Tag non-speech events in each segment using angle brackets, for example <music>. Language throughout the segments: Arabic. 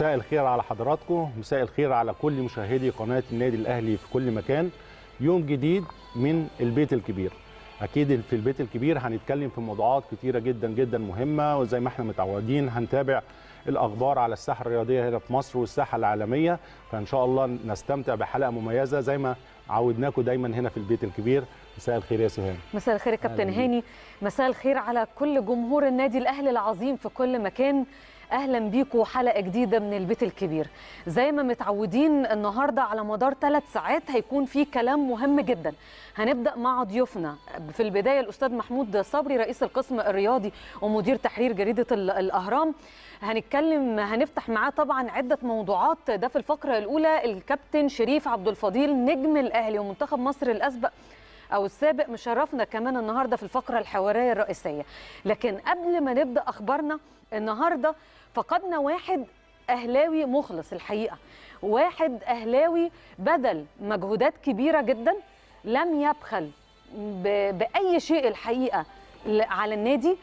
مساء الخير على حضراتكم مساء الخير على كل مشاهدي قناة النادي الأهلي في كل مكان. يوم جديد من البيت الكبير. أكيد في البيت الكبير هنتكلم في موضوعات كتيرة جدا جدا مهمة وزي ما إحنا متعودين هنتابع الأخبار على الساحة الرياضية هنا في مصر والساحة العالمية. فإن شاء الله نستمتع بحلقة مميزة زي ما عودناكم دايما هنا في البيت الكبير. مساء الخير يا سهام مساء الخير يا كابتن هاني. مساء الخير على كل جمهور النادي الأهلي العظيم في كل مكان. أهلا بيكم حلقة جديدة من البيت الكبير. زي ما متعودين النهارده على مدار ثلاث ساعات هيكون في كلام مهم جدا. هنبدأ مع ضيوفنا. في البداية الأستاذ محمود صبري رئيس القسم الرياضي ومدير تحرير جريدة ال- الأهرام. هنتكلم هنفتح معاه طبعا عدة موضوعات. ده في الفقرة الأولى. الكابتن شريف عبد الفضيل نجم الأهلي ومنتخب مصر الأسبق أو السابق مشرفنا كمان النهارده في الفقرة الحوارية الرئيسية. لكن قبل ما نبدأ أخبارنا النهارده فقدنا واحد أهلاوي مخلص الحقيقة. واحد أهلاوي بذل مجهودات كبيرة جدا لم يبخل بأي شيء الحقيقة على النادي.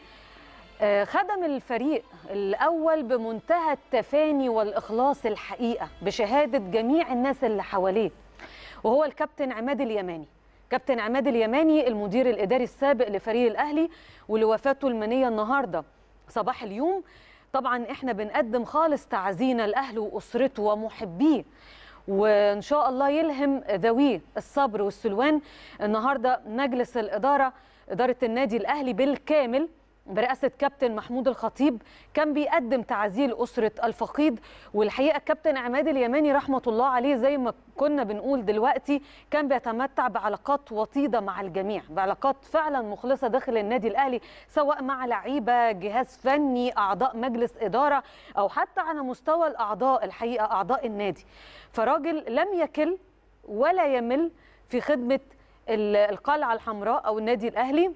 آه، خدم الفريق الأول بمنتهى التفاني والإخلاص الحقيقة بشهادة جميع الناس اللي حواليه. وهو الكابتن عماد اليماني. كابتن عماد اليماني المدير الإداري السابق لفريق الأهلي واللي وفاته المنية النهارده. صباح اليوم طبعا إحنا بنقدم خالص تعزينا لاهله وأسرته ومحبيه. وإن شاء الله يلهم ذويه الصبر والسلوان. النهارده مجلس الإدارة إدارة النادي الأهلي بالكامل برئاسة كابتن محمود الخطيب كان بيقدم تعزيه لاسره الفقيد والحقيقة الكابتن عماد اليماني رحمة الله عليه زي ما كنا بنقول دلوقتي كان بيتمتع بعلاقات وطيدة مع الجميع بعلاقات فعلا مخلصة داخل النادي الأهلي سواء مع لعيبة جهاز فني أعضاء مجلس إدارة أو حتى على مستوى الأعضاء الحقيقة أعضاء النادي. فراجل لم يكل ولا يمل في خدمة ال- القلعة الحمراء أو النادي الأهلي.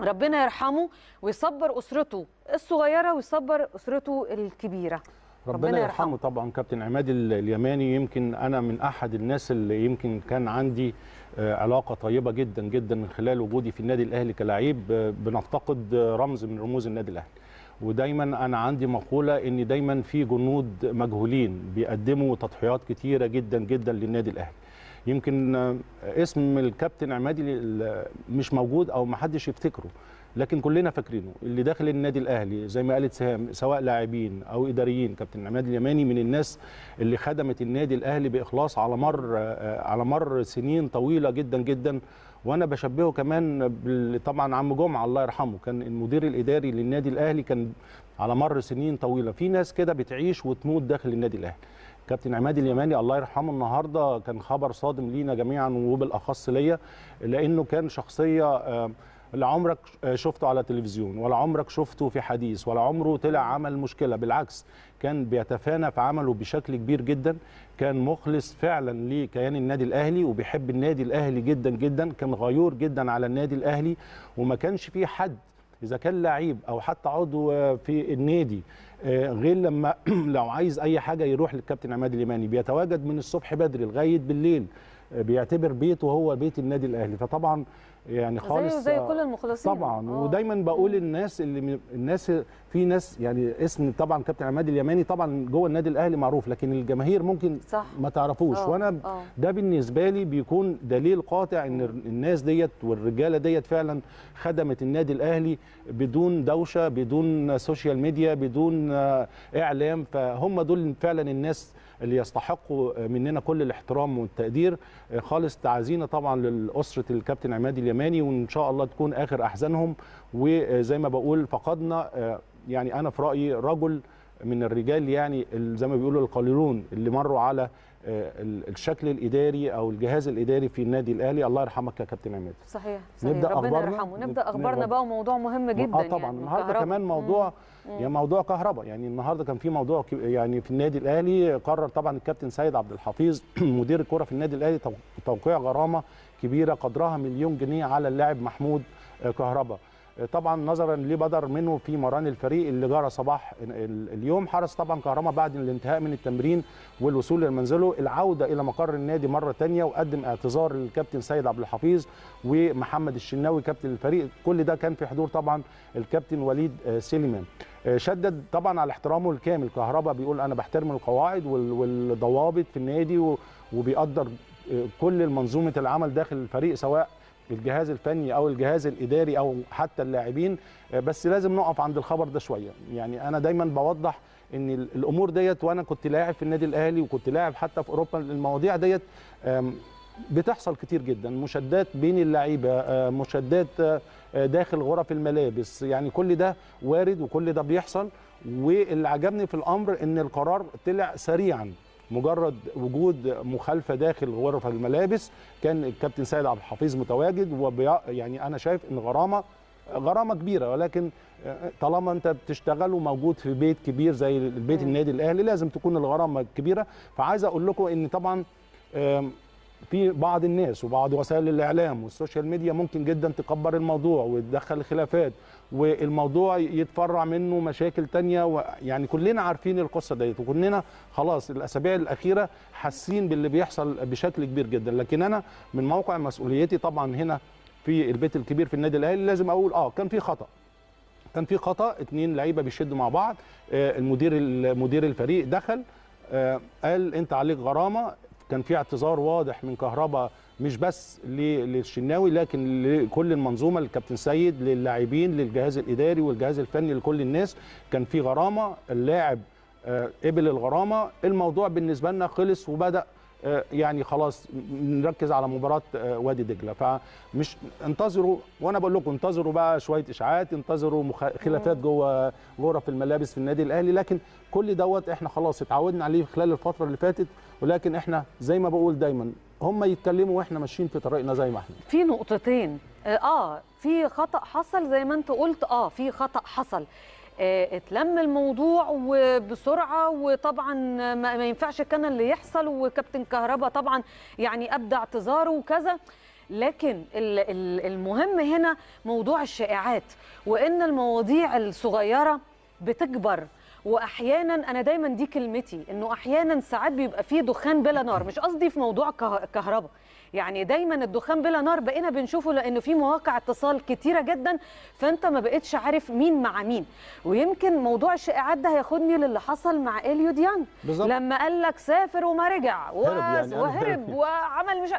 ربنا يرحمه ويصبر أسرته الصغيرة ويصبر أسرته الكبيرة. ربنا يرحمه طبعا كابتن عماد ال- اليماني. يمكن أنا من أحد الناس اللي يمكن كان عندي آه، علاقة طيبة جدا جدا من خلال وجودي في النادي الأهلي كلاعب آه، بنفتقد آه، رمز من رموز النادي الأهلي. ودايما أنا عندي مقولة إن دايما في جنود مجهولين بيقدموا تضحيات كتيرة جدا جدا للنادي الأهلي. يمكن آه، اسم الكابتن عمادي مش موجود أو ما حدش يفتكره لكن كلنا فاكرينه اللي داخل النادي الاهلي زي ما قالت سهام سواء لاعبين أو اداريين كابتن عماد اليماني من الناس اللي خدمت النادي الاهلي باخلاص على مر آه، على مر سنين طويلة جدا جدا. وأنا بشبهه كمان طبعا عم جمعة الله يرحمه كان المدير الاداري للنادي الاهلي كان على مر سنين طويلة. في ناس كده بتعيش وتموت داخل النادي الاهلي. كابتن عماد اليماني الله يرحمه النهارده كان خبر صادم لينا جميعا وبالأخص ليا لأنه كان شخصية آه، لا عمرك شفته على تلفزيون ولا عمرك شفته في حديث ولا عمره طلع عمل مشكلة بالعكس كان بيتفانى في عمله بشكل كبير جدا كان مخلص فعلا لكيان النادي الأهلي وبيحب النادي الأهلي جدا جدا كان غيور جدا على النادي الأهلي وما كانش فيه حد إذا كان لعيب أو حتى عضو في النادي غير لما <clears throat> لو عايز أي حاجة يروح للكابتن عماد اليماني بيتواجد من الصبح بدري لغاية بالليل آه، بيعتبر بيته هو بيت النادي الأهلي. فطبعا يعني خالص. زيه زي كل المخلصين. طبعا. آه. ودايما بقول الناس اللي الناس في ناس يعني اسم طبعا كابتن عماد اليماني طبعا جوه النادي الأهلي معروف لكن الجماهير ممكن صح. ما تعرفوش. آه، وأنا آه. ده بالنسبة لي بيكون دليل قاطع إن الناس ديت والرجالة ديت فعلا خدمت النادي الأهلي بدون دوشة بدون social media بدون آه، إعلام. فهم دول فعلا الناس اللي يستحقوا مننا كل الاحترام والتقدير. خالص تعزينا طبعا لاسره الكابتن عماد اليماني وإن شاء الله تكون آخر أحزانهم. وزي ما بقول فقدنا يعني أنا في رأيي رجل من الرجال يعني زي ما بيقولوا القليلون اللي مروا على الشكل الإداري أو الجهاز الإداري في النادي الأهلي. الله يرحمك يا كابتن عماد. صحيح صحيح. نبدأ ربنا أخبارنا؟ يرحمه. نبدأ نبدأ أخبارنا بقى وموضوع مهم جدا آه طبعا. يعني النهارده. كمان موضوع يعني موضوع كهرباء. يعني النهارده كان في موضوع يعني في النادي الأهلي قرر طبعا الكابتن سيد عبد الحفيظ <clears throat> مدير الكره في النادي الأهلي تو- توقيع غرامة كبيرة قدرها مليون جنيه على اللاعب محمود آه، كهرباء. آه، طبعا نظرا لبدر منه في مران الفريق اللي جرى صباح ال- ال- اليوم. حرص طبعا كهرباء بعد الانتهاء من التمرين والوصول لمنزله. العودة إلى مقر النادي مرة ثانية وقدم اعتذار للكابتن سيد عبد الحفيظ ومحمد الشناوي كابتن الفريق. كل ده كان في حضور طبعا الكابتن وليد آه، سليمان. آه، شدد طبعا على احترامه الكامل. كهربا بيقول أنا بحترم القواعد وال- والضوابط في النادي وبيقدر آه، كل منظومه العمل داخل الفريق سواء الجهاز الفني أو الجهاز الإداري أو حتى اللاعبين آه، بس لازم نقف عند الخبر ده شوية. يعني أنا دايما بوضح إن ال- الأمور ديت وأنا كنت لاعب في النادي الأهلي وكنت لاعب حتى في أوروبا المواضيع ديت بتحصل كتير جدا. مشادات بين اللعيبة آه، مشادات آه، داخل غرف الملابس. يعني كل ده وارد وكل ده بيحصل. واللي عجبني في الأمر إن القرار طلع سريعا. مجرد وجود مخالفة داخل غرف الملابس كان الكابتن سيد عبد الحفيظ متواجد وبي يعني أنا شايف إن غرامه غرامة كبيرة ولكن طالما أنت بتشتغل وموجود في بيت كبير زي مم. النادي الأهلي لازم تكون الغرامة كبيرة فعايز أقول لكم إن طبعا في بعض الناس وبعض وسائل الإعلام وال social media ممكن جدا تكبر الموضوع وتدخل خلافات والموضوع يتفرع منه مشاكل تانية يعني كلنا عارفين القصة ديت وكلنا خلاص الأسابيع الأخيرة حاسين باللي بيحصل بشكل كبير جدا. لكن أنا من موقع مسؤوليتي طبعا هنا في البيت الكبير في النادي الأهلي لازم أقول آه كان في خطأ. كان في خطأ اتنين لعيبة بيشدوا مع بعض آه، المدير مدير الفريق دخل آه، قال أنت عليك غرامة كان في اعتذار واضح من كهربا مش بس للشناوي لكن لكل المنظومة للكابتن سيد للاعبين للجهاز الإداري والجهاز الفني لكل الناس. كان في غرامة اللاعب آه، قبل الغرامة. الموضوع بالنسبة لنا خلص وبدأ يعني خلاص نركز على مباراة آه، وادي دجلة. فمش انتظروا وأنا بقول لكم انتظروا بقى شوية إشاعات انتظروا مخ- خلافات جوه غرف الملابس في النادي الأهلي. لكن كل دوت إحنا خلاص اتعودنا عليه خلال الفترة اللي فاتت. ولكن إحنا زي ما بقول دايما هم يتكلموا وإحنا ماشيين في طريقنا زي ما إحنا. في نقطتين. آه في خطأ حصل زي ما أنت قلت. آه في خطأ حصل. آه، اتلم الموضوع وبسرعة وطبعا ما ينفعش كان اللي يحصل وكابتن كهربا طبعا يعني أبدى اعتذاره وكذا. لكن ال- ال- المهم هنا موضوع الشائعات وإن المواضيع الصغيرة بتكبر. واحيانا أنا دايما دي كلمتي إنه أحيانا ساعات بيبقى فيه دخان بلا نار. مش قصدي في موضوع كه- كهرباء يعني دايما الدخان بلا نار بقينا بنشوفه لأنه في مواقع اتصال كتيرة جدا فأنت ما بقتش عارف مين مع مين. ويمكن موضوع الشائعات ده هياخدني للي حصل مع اليو ديانج بالظبط. لما قال لك سافر وما رجع. و- هرب يعني، وهرب هرب. وعمل مش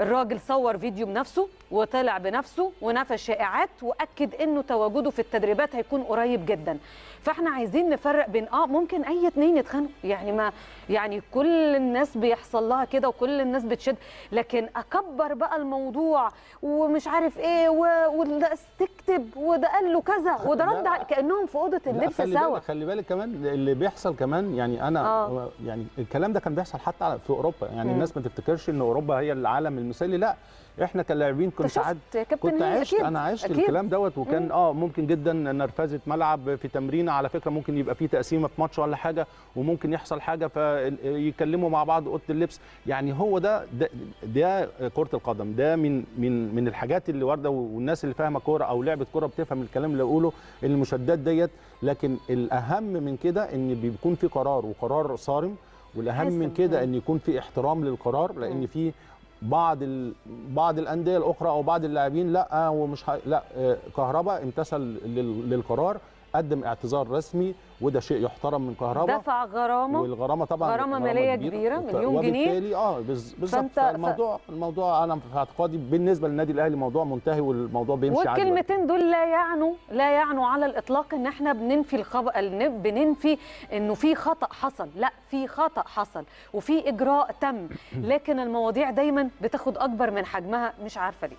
الراجل صور فيديو بنفسه وطلع بنفسه ونفى الشائعات وأكد إنه تواجده في التدريبات هيكون قريب جدا. فاحنا عايزين نفرق بين آه ممكن أي اتنين يتخانقوا يعني ما يعني كل الناس بيحصل لها كده وكل الناس بتشد لكن أكبر بقى الموضوع ومش عارف إيه وده تكتب وده قال له كذا وده. رد على- كأنهم في أوضة اللبس خلي سوا بالك خلي بالك كمان اللي بيحصل كمان يعني أنا آه. يعني الكلام ده كان بيحصل حتى في أوروبا يعني مم. الناس ما تفتكرش إن أوروبا هي العالم المثالي لا إحنا كلاعبين كنت ساعات كنت؟ عشت أكيد، أنا عشت أكيد. الكلام دوت وكان مم. آه ممكن جدا نرفزة ملعب في تمرينه على فكرة ممكن يبقى في تقسيمة في ماتش ولا حاجة وممكن يحصل حاجة فيكلموا مع بعض أوضة اللبس يعني هو ده ده, ده كرة القدم ده من من من الحاجات اللي واردة والناس اللي فاهمة كورة أو لعبة كورة بتفهم الكلام اللي بقوله المشادات ديت لكن الأهم من كده إن بيكون في قرار وقرار صارم والأهم من. كده. إن يكون في احترام للقرار. لأن في بعض ال... بعض الأندية الأخرى أو بعض اللاعبين لأ ومش ه... لأ آه، كهربا امتثل لل... للقرار. قدم اعتذار رسمي وده شيء يحترم من كهربا دفع غرامة. والغرامة طبعا غرامة مالية كبيرة، ف- مليون جنيه. وبالتالي آه بالظبط. فأنت- ف- الموضوع الموضوع أنا في اعتقادي بالنسبة للنادي الأهلي موضوع منتهي والموضوع بيمشي عادي. والكلمتين دول لا يعنوا لا يعنوا على الإطلاق إن إحنا بننفي الخبر بننفي إنه في خطأ حصل. لا في خطأ حصل وفي إجراء تم. <coughs> لكن المواضيع دايما بتاخد أكبر من حجمها مش عارفة ليه.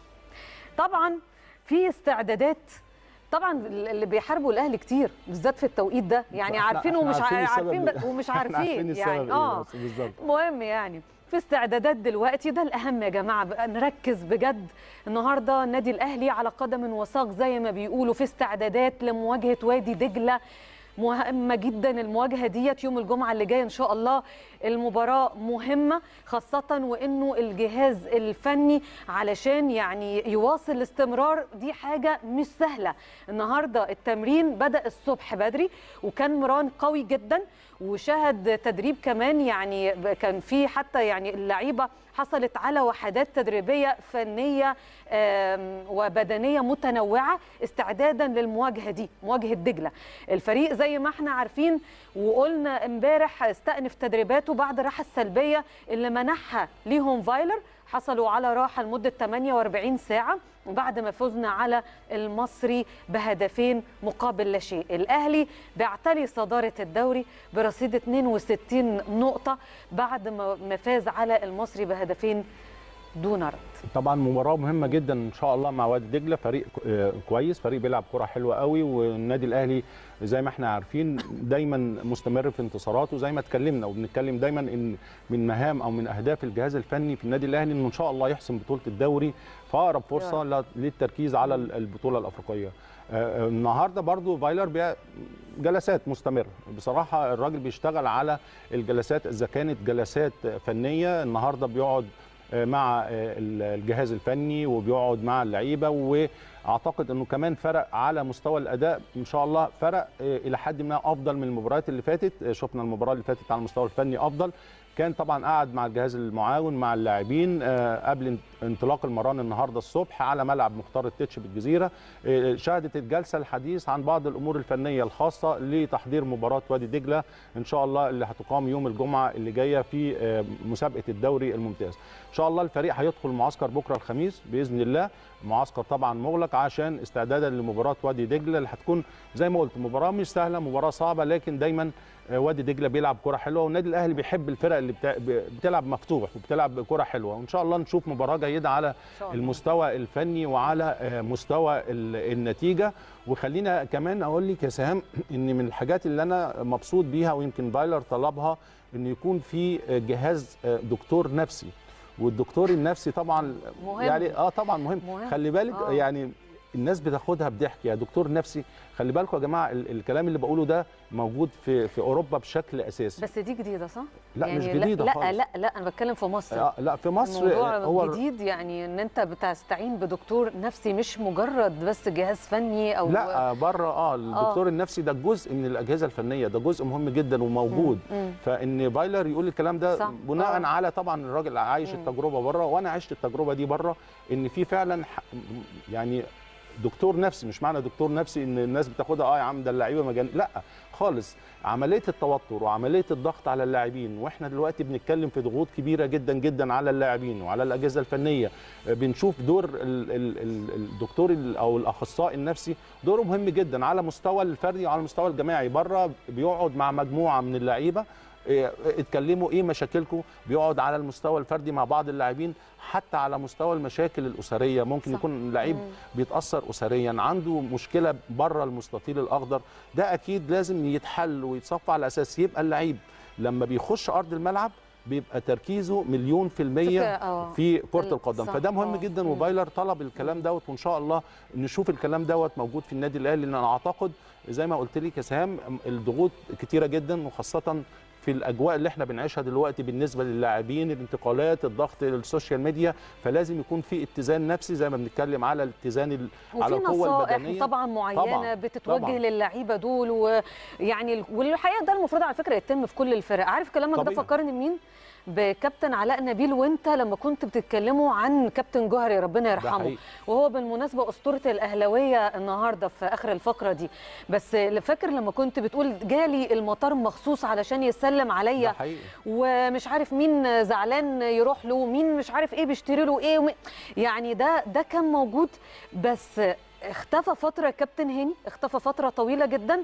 طبعا في استعدادات طبعا اللي بيحاربوا الاهلي كتير بالذات في التوقيت ده. يعني عارفين ومش عارفين عارفين ومش <laughs> عارفين. السبب يعني آه. بالظبط. مهم يعني في استعدادات دلوقتي ده الأهم يا جماعة بقى نركز بجد. النهارده النادي الأهلي على قدم وساق زي ما بيقولوا في استعدادات لمواجهة وادي دجلة مهمة جدا المواجهة ديت يوم الجمعة اللي جاي إن شاء الله. المباراة مهمة خاصة وإنه الجهاز الفني علشان يعني يواصل الاستمرار دي حاجة مش سهلة. النهارده التمرين بدأ الصبح بدري وكان مران قوي جدا وشهد تدريب كمان يعني كان في حتى يعني اللعيبة حصلت على وحدات تدريبية فنية وبدنية متنوعة استعدادا للمواجهة دي مواجهة دجلة. الفريق زي ما إحنا عارفين وقلنا امبارح استأنف تدريباته بعد الراحة السلبية اللي منحها ليهم فايلر. حصلوا على راحة لمدة 48 ساعة وبعد ما فزنا على المصري بهدفين مقابل لا شيء. الأهلي بيعتلي صدارة الدوري برصيد 62 نقطة بعد ما فاز على المصري بهدفين دون رد. طبعا مباراة مهمة جدا إن شاء الله مع وادي دجلة. فريق كويس. فريق بيلعب كرة حلوة قوي والنادي الأهلي زي ما إحنا عارفين دايما مستمر في انتصاراته. زي ما اتكلمنا وبنتكلم دايما إن من مهام أو من أهداف الجهاز الفني في النادي الأهلي إنه إن شاء الله يحسم بطولة الدوري فاقرب فرصة للتركيز على البطولة الأفريقية. النهارده برضو فايلر جلسات مستمرة. بصراحة الراجل بيشتغل على الجلسات إذا كانت جلسات فنية. النهارده بيقعد مع الجهاز الفني وبيقعد مع اللعيبة وأعتقد إنه كمان فرق على مستوى الأداء إن شاء الله فرق إلى حد ما أفضل من المباريات اللي فاتت. شفنا المباراة اللي فاتت على المستوى الفني أفضل. كان طبعا قعد مع الجهاز المعاون مع اللاعبين قبل انطلاق المران النهارده الصبح على ملعب مختار التتش بالجزيرة. شهدت الجلسة الحديث عن بعض الأمور الفنية الخاصة لتحضير مباراة وادي دجلة إن شاء الله اللي هتقام يوم الجمعة اللي جاية في مسابقة الدوري الممتاز. إن شاء الله الفريق هيدخل معسكر بكرة الخميس بإذن الله. معسكر طبعا مغلق عشان استعدادا لمباراة وادي دجلة اللي هتكون زي ما قلت مباراة مش سهلة مباراة صعبة لكن دايما وادي دجلة بيلعب كرة حلوة والنادي الأهلي بيحب الفرق اللي بتلعب مفتوح وبتلعب كرة حلوة وإن شاء الله نشوف مباراة جيدة على المستوى الفني وعلى مستوى النتيجة وخلينا كمان أقول لك يا سهام <clears throat> إن من الحاجات اللي أنا مبسوط بيها ويمكن بايلر طلبها إن يكون في جهاز دكتور نفسي والدكتور النفسي طبعا مهم. يعني آه طبعا مهم, مهم. خلي بالك آه. يعني الناس بتاخدها بضحك يا دكتور نفسي خلي بالكم يا جماعة ال- الكلام اللي بقوله ده موجود في في أوروبا بشكل أساسي بس دي جديدة صح؟ لا مش يعني جديدة لا خالص لا لا أنا بتكلم في مصر آه، لا في مصر الموضوع هو جديد يعني إن أنت بتستعين بدكتور نفسي مش مجرد بس جهاز فني أو لا بره آه الدكتور النفسي ده جزء من الأجهزة الفنية ده جزء مهم جدا وموجود مم. فإن بايلر يقول الكلام ده صح. بناء آه. على طبعا الراجل عايش مم. التجربة بره وأنا عشت التجربة دي بره إن في فعلا يعني دكتور نفسي مش معنى دكتور نفسي إن الناس بتاخدها آه يا عم ده اللعيبة مجان لأ خالص. عملية التوتر وعملية الضغط على اللاعبين وإحنا دلوقتي بنتكلم في ضغوط كبيرة جدا جدا على اللاعبين وعلى الأجهزة الفنية. بنشوف دور ال- ال- ال- الدكتور ال- أو الأخصائي النفسي دوره مهم جدا على مستوى الفردي وعلى المستوى الجماعي. بره بيقعد مع مجموعة من اللعيبة اتكلموا إيه مشاكلكم بيقعد على المستوى الفردي مع بعض اللاعبين حتى على مستوى المشاكل الأسرية ممكن صح. يكون لعيب. بيتأثر اسريا عنده مشكلة بره المستطيل الأخضر ده أكيد لازم يتحل ويتصفى على أساس يبقى اللعيب لما بيخش أرض الملعب بيبقى تركيزه مليون في المية آه. في كرة ال- القدم فده مهم آه. جدا مم. وفايلر طلب الكلام دوت وإن شاء الله نشوف الكلام دوت موجود في النادي الأهلي لأن أنا أعتقد زي ما قلت لك يا سهام الضغوط كتيرة جدا وخاصة في الأجواء اللي إحنا بنعيشها دلوقتي بالنسبة للاعبين الانتقالات الضغط ال social media فلازم يكون في اتزان نفسي زي ما بنتكلم على الاتزان ال- على القوة البدنيه طبعا معينة طبعاً، بتتوجه طبعاً. للعيبة دول ويعني ال- والحقيقة ده المفروض على فكرة يتم في كل الفرق عارف كلامك ده. فكرني بمين بكابتن علاء نبيل وانت لما كنت بتتكلموا عن كابتن جوهري ربنا يرحمه. وهو بالمناسبة أسطورة الأهلاوية النهارده في آخر الفقرة دي. بس فاكر لما كنت بتقول جالي المطار مخصوص علشان يسلم عليا؟ ومش عارف مين زعلان يروح له مين مش عارف إيه بيشتري له إيه ومين يعني ده ده كان موجود بس اختفى فترة كابتن هاني اختفى فترة طويلة جدا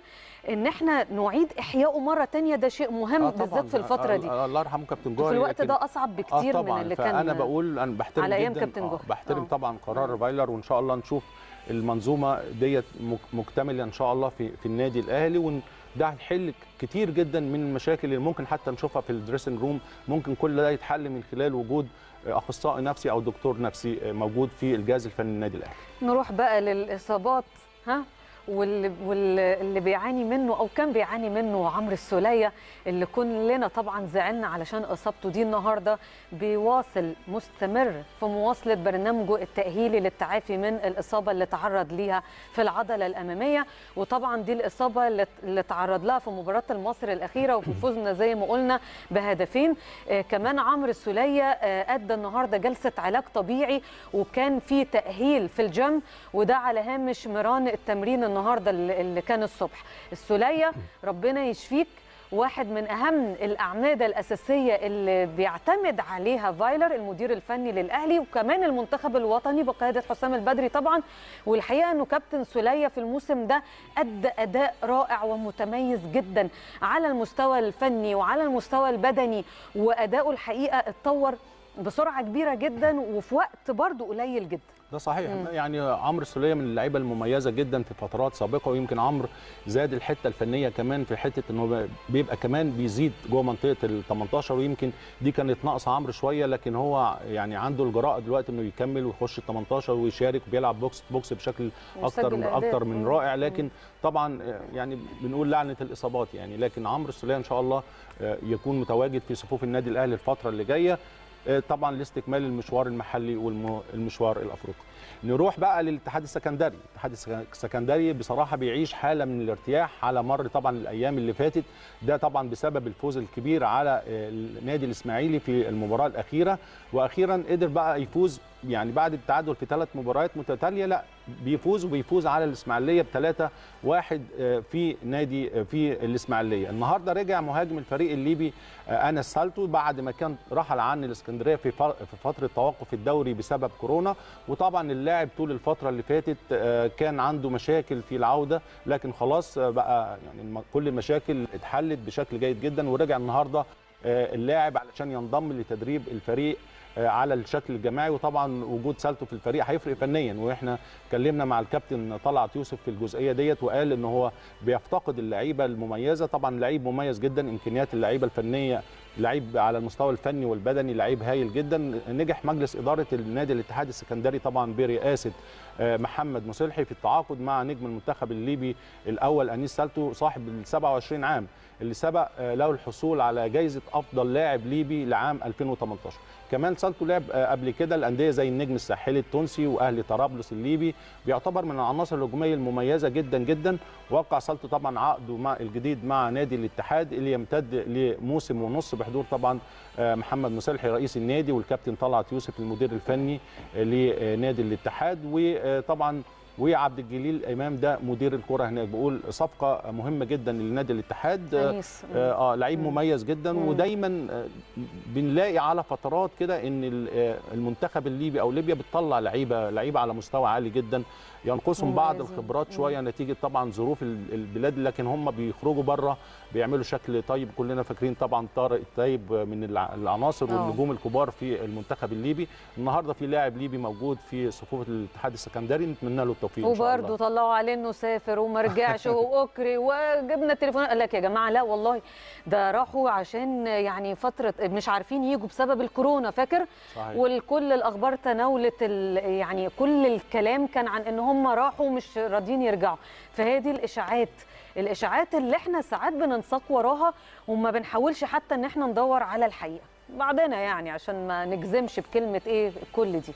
إن إحنا نعيد إحيائه مرة تانية ده شيء مهم آه بالذات. في الفترة دي آه، الله يرحمه كابتن في جوهري الوقت ده أصعب بكتير آه من اللي كان فانا بقول أنا بحترم على جدا كابتن آه جوهري. بحترم آه. طبعا قرار فايلر وإن شاء الله نشوف المنظومة ديت مك- مكتملة إن شاء الله في في النادي الأهلي وده هيحل كتير جدا من المشاكل اللي ممكن حتى نشوفها في ال dressing room ممكن كل ده يتحل من خلال وجود أخصائي نفسي أو دكتور نفسي موجود في الجهاز الفني للنادي الأهلي. نروح بقى للإصابات ها؟ واللي, واللي بيعاني منه أو كان بيعاني منه عمرو السولية اللي كلنا طبعا زعلنا علشان إصابته دي النهارده بيواصل مستمر في مواصلة برنامجه التأهيلي للتعافي من الإصابة اللي تعرض ليها في العضلة الأمامية. وطبعا دي الإصابة اللي تعرض لها في مباراة المصري الأخيرة وفي فوزنا زي ما قلنا بهدفين. آه كمان عمرو السولية آه أدى النهارده جلسة علاج طبيعي وكان في تأهيل في الجيم وده على هامش مران التمرين النهارده اللي كان الصبح. السولية ربنا يشفيك. واحد من أهم الأعمدة الأساسية اللي بيعتمد عليها فايلر المدير الفني للأهلي وكمان المنتخب الوطني بقيادة حسام البدري طبعا. والحقيقة إنه كابتن سولية في الموسم ده أدى أداء رائع ومتميز جدا على المستوى الفني وعلى المستوى البدني. وأداؤه الحقيقة اتطور بسرعة كبيرة جدا وفي وقت برضه قليل جدا. ده صحيح. يعني عمرو السوليه من اللعيبة المميزة جدا في فترات سابقة ويمكن عمرو زاد الحتة الفنية كمان في حتة إنه بيبقى كمان بيزيد جوه منطقة ال 18 ويمكن دي كانت ناقصه عمرو شوية لكن هو يعني عنده الجراءة دلوقتي إنه يكمل ويخش ال 18 ويشارك وبيلعب box box بشكل أكتر أهداف. أكتر من مم. رائع. لكن طبعا يعني بنقول لعنة الإصابات يعني. لكن عمرو السوليه إن شاء الله يكون متواجد في صفوف النادي الأهلي الفترة اللي جاية. طبعا لاستكمال المشوار المحلي والمشوار الأفريقي. نروح بقى للاتحاد السكندري. الاتحاد السكندري بصراحة بيعيش حالة من الارتياح على مر طبعا الأيام اللي فاتت. ده طبعا بسبب الفوز الكبير على النادي الإسماعيلي في المباراة الأخيرة. وأخيرا قدر بقى يفوز يعني بعد التعادل في ثلاث مباريات متتالية لا بيفوز وبيفوز على الإسماعيلية بثلاثة واحد في نادي في الإسماعيلية. النهارده رجع مهاجم الفريق الليبي أنس سالتو بعد ما كان رحل عن الإسكندرية في في فترة توقف الدوري بسبب كورونا. وطبعا اللاعب طول الفترة اللي فاتت كان عنده مشاكل في العودة لكن خلاص بقى يعني كل المشاكل اتحلت بشكل جيد جدا. ورجع النهارده اللاعب علشان ينضم لتدريب الفريق على الشكل الجماعي. وطبعا وجود سالتو في الفريق هيفرق فنيا. وإحنا اتكلمنا مع الكابتن طلعت يوسف في الجزئية ديت وقال إن هو بيفتقد اللعيبة المميزة. طبعا لعيب مميز جدا إمكانيات اللعيبة الفنية لعيب على المستوى الفني والبدني لعيب هايل جدا. نجح مجلس إدارة النادي الاتحاد السكندري طبعا برئاسة محمد مصلحي في التعاقد مع نجم المنتخب الليبي الأول. أنيس سالتو صاحب ال 27 عام اللي سبق له الحصول على جائزه أفضل لاعب ليبي لعام 2018 كمان سالتو لعب قبل كده الأندية زي النجم الساحلي التونسي وأهلي طرابلس الليبي. بيعتبر من العناصر الهجومية المميزة جدا جدا. وقع سالتو طبعا عقده مع الجديد مع نادي الاتحاد اللي يمتد لموسم ونص بحضور طبعا محمد مصلحي رئيس النادي والكابتن طلعت يوسف المدير الفني لنادي الاتحاد. وطبعا وعبد الجليل إمام ده مدير الكره هناك. بقول صفقة مهمة جدا لنادي الاتحاد. أنيس. آه لعيب مميز جدا. مم. ودايما بنلاقي على فترات كده إن المنتخب الليبي أو ليبيا بتطلع لعيبة لعيبة على مستوى عالي جدا. ينقصهم بعض. الخبرات شوية نتيجة طبعا ظروف البلاد لكن هم بيخرجوا بره بيعملوا شكل طيب كلنا فاكرين طبعا طارق الطيب من الع- العناصر آه. والنجوم الكبار في المنتخب الليبي النهارده في لاعب ليبي موجود في صفوف الاتحاد السكندري نتمنى له التوفيق وبرضه طلعوا عليه إنه سافر وما رجعش واكري <laughs> وجبنا التليفون قال لك يا جماعة لا والله ده راحوا عشان يعني فترة مش عارفين يجوا بسبب الكورونا فاكر صحيح. والكل الأخبار تناولت يعني كل الكلام كان عن إن هم راحوا مش راضيين يرجعوا. فهي دي الإشاعات. الإشاعات اللي إحنا ساعات بننساق وراها وما بنحاولش حتى إن إحنا ندور على الحقيقة. بعدنا يعني عشان ما نجزمش بكلمة إيه كل دي.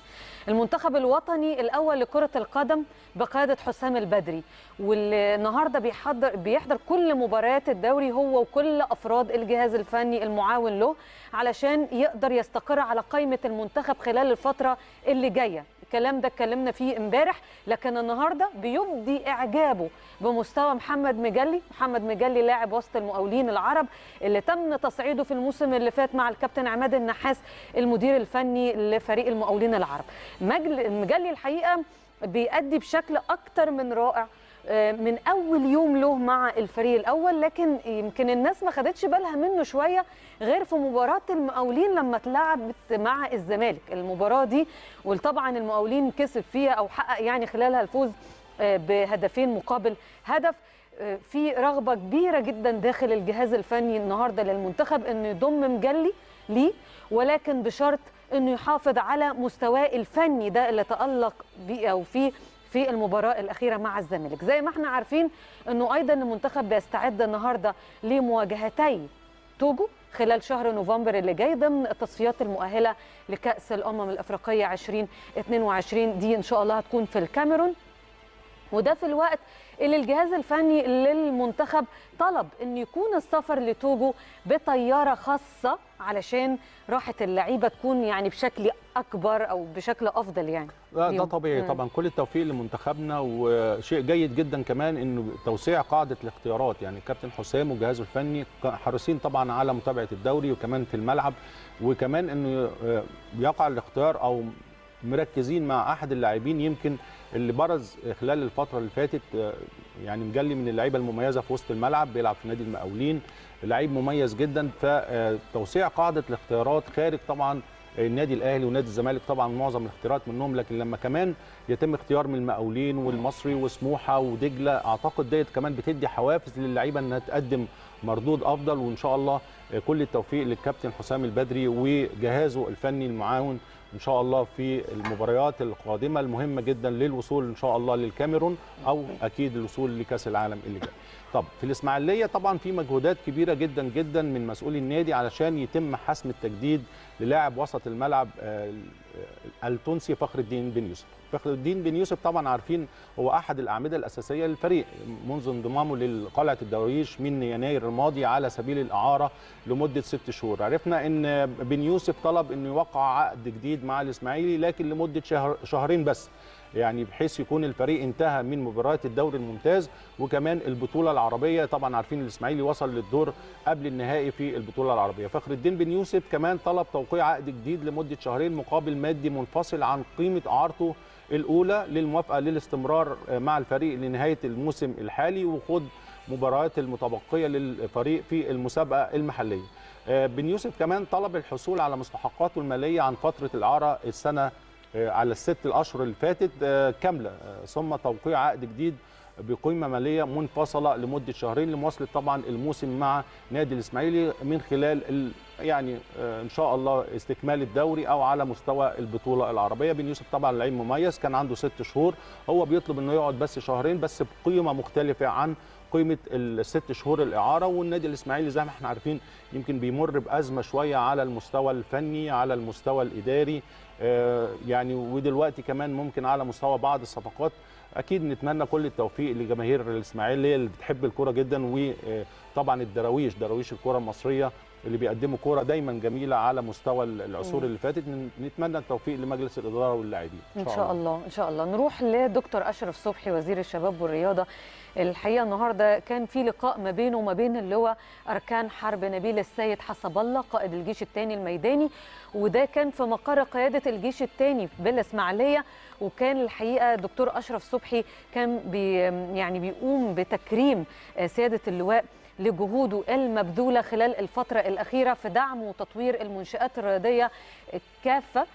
المنتخب الوطني الأول لكرة القدم بقيادة حسام البدري واللي النهارده بيحضر بيحضر كل مباريات الدوري هو وكل أفراد الجهاز الفني المعاون له علشان يقدر يستقر على قائمة المنتخب خلال الفترة اللي جاية. الكلام ده اتكلمنا فيه امبارح لكن النهارده بيبدي اعجابه بمستوى محمد مجلي. محمد مجلي لاعب وسط المقاولين العرب اللي تم تصعيده في الموسم اللي فات مع الكابتن عماد النحاس المدير الفني لفريق المقاولين العرب. مجل- مجلي الحقيقة بيأدي بشكل أكتر من رائع من أول يوم له مع الفريق الأول لكن يمكن الناس ما خدتش بالها منه شوية غير في مباراة المقاولين لما اتلعبت مع الزمالك. المباراة دي وطبعا المقاولين كسب فيها أو حقق يعني خلالها الفوز آه، بهدفين مقابل هدف آه، في رغبة كبيرة جدا داخل الجهاز الفني النهارده للمنتخب إنه يضم مجلي ليه ولكن بشرط إنه يحافظ على مستواه الفني ده اللي تألق بيه أو فيه في المباراة الأخيرة مع الزمالك. زي ما إحنا عارفين إنه أيضا المنتخب بيستعد النهارده لمواجهتي توجو خلال شهر نوفمبر اللي جاي ضمن التصفيات المؤهلة لكأس الأمم الأفريقية 2022 دي إن شاء الله هتكون في الكاميرون. وده في الوقت اللي الجهاز الفني للمنتخب طلب إن يكون السفر لتوجو بطيارة خاصة علشان راحة اللعيبة تكون يعني بشكل أكبر أو بشكل أفضل يعني لا ده. طبيعي مم. طبعا كل التوفيق لمنتخبنا وشيء جيد جدا كمان إنه توسيع قاعدة الاختيارات يعني كابتن حسام وجهازه الفني حريصين طبعا على متابعة الدوري وكمان في الملعب وكمان إنه يقع الاختيار أو مركزين مع أحد اللاعبين يمكن اللي برز خلال الفترة اللي فاتت آه، يعني مجلي من اللعيبة المميزة في وسط الملعب بيلعب في نادي المقاولين لعيب مميز جدا. فتوسيع قاعدة الاختيارات خارج طبعا النادي الأهلي ونادي الزمالك طبعا معظم الاختيارات منهم لكن لما كمان يتم اختيار من المقاولين والمصري وسموحة ودجلة أعتقد ديت كمان بتدي حوافز للعيبة إنها تقدم مردود أفضل. وإن شاء الله كل التوفيق للكابتن حسام البدري وجهازه الفني المعاون إن شاء الله في المباريات القادمة المهمة جدا للوصول إن شاء الله للكاميرون أو أكيد الوصول لكأس العالم اللي جاي. طب في الإسماعيلية طبعا في مجهودات كبيرة جدا جدا من مسؤولي النادي علشان يتم حسم التجديد للاعب وسط الملعب آه، آه، التونسي فخر الدين بن يوسف. فخر الدين بن يوسف طبعا عارفين هو أحد الأعمدة الأساسية للفريق منذ انضمامه لقلعه الدراويش من يناير الماضي على سبيل الإعارة لمدة ست شهور. عرفنا إن بن يوسف طلب إنه يوقع عقد جديد مع الإسماعيلي لكن لمدة شهر شهرين بس يعني بحيث يكون الفريق انتهى من مباريات الدوري الممتاز وكمان البطولة العربية. طبعا عارفين الإسماعيلي وصل للدور قبل النهائي في البطولة العربية. فخر الدين بن يوسف كمان طلب توقيع عقد جديد لمدة شهرين مقابل مادي منفصل عن قيمة إعارته الأولى للموافقة للاستمرار مع الفريق لنهاية الموسم الحالي وخوض مباريات المتبقية للفريق في المسابقة المحلية. آه، بن يوسف كمان طلب الحصول على مستحقاته المالية عن فترة الإعارة السنة آه، على الست الأشهر اللي فاتت آه، كاملة آه، ثم توقيع عقد جديد بقيمة مالية منفصلة لمدة شهرين لمواصلة طبعا الموسم مع نادي الإسماعيلي من خلال ال يعني آه، إن شاء الله استكمال الدوري أو على مستوى البطولة العربية. بن يوسف طبعا لعيب مميز كان عنده ست شهور. هو بيطلب إنه يقعد بس شهرين بس بقيمة مختلفة عن قيمة الست شهور الإعارة. والنادي الإسماعيلي زي ما إحنا عارفين يمكن بيمر بأزمة شوية على المستوى الفني على المستوى الإداري آه، يعني ودلوقتي كمان ممكن على مستوى بعض الصفقات. أكيد نتمنى كل التوفيق لجماهير الإسماعيلية اللي بتحب الكورة جدا وطبعا الدراويش دراويش الكورة المصرية اللي بيقدموا كورة دايما جميلة على مستوى العصور اللي فاتت. نتمنى التوفيق لمجلس الإدارة واللاعبين. إن شاء الله. إن شاء الله. نروح لدكتور أشرف صبحي وزير الشباب والرياضة. الحقيقة النهارده كان في لقاء ما بينه وما بين اللواء أركان حرب نبيل السيد حسب الله قائد الجيش الثاني الميداني. وده كان في مقر قيادة الجيش الثاني بالإسماعيلية. وكان الحقيقة دكتور أشرف صبحي كان بي يعني بيقوم بتكريم سيادة اللواء لجهوده المبذولة خلال الفترة الأخيرة في دعم وتطوير المنشآت الرياضية كافه آه،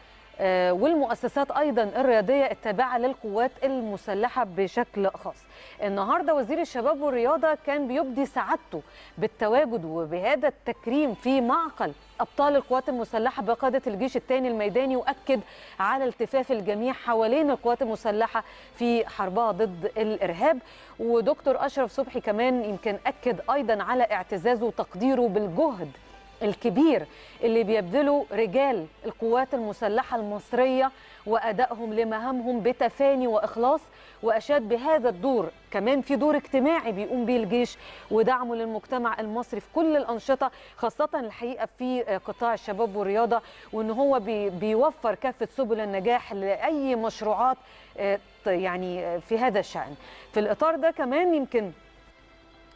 والمؤسسات أيضا الرياضية التابعة للقوات المسلحة بشكل خاص. النهارده وزير الشباب والرياضة كان بيبدي سعادته بالتواجد وبهذا التكريم في معقل أبطال القوات المسلحة بقادة الجيش الثاني الميداني وأكد على التفاف الجميع حوالين القوات المسلحة في حربها ضد الإرهاب ودكتور أشرف صبحي كمان يمكن أكد أيضا على اعتزازه وتقديره بالجهد الكبير اللي بيبذله رجال القوات المسلحة المصرية وأدائهم لمهامهم بتفاني وإخلاص وأشاد بهذا الدور كمان في دور اجتماعي بيقوم به الجيش ودعمه للمجتمع المصري في كل الأنشطة خاصة الحقيقة في قطاع الشباب والرياضة وأن هو بي بيوفر كافة سبل النجاح لأي مشروعات آه، يعني في هذا الشأن. في الإطار ده كمان يمكن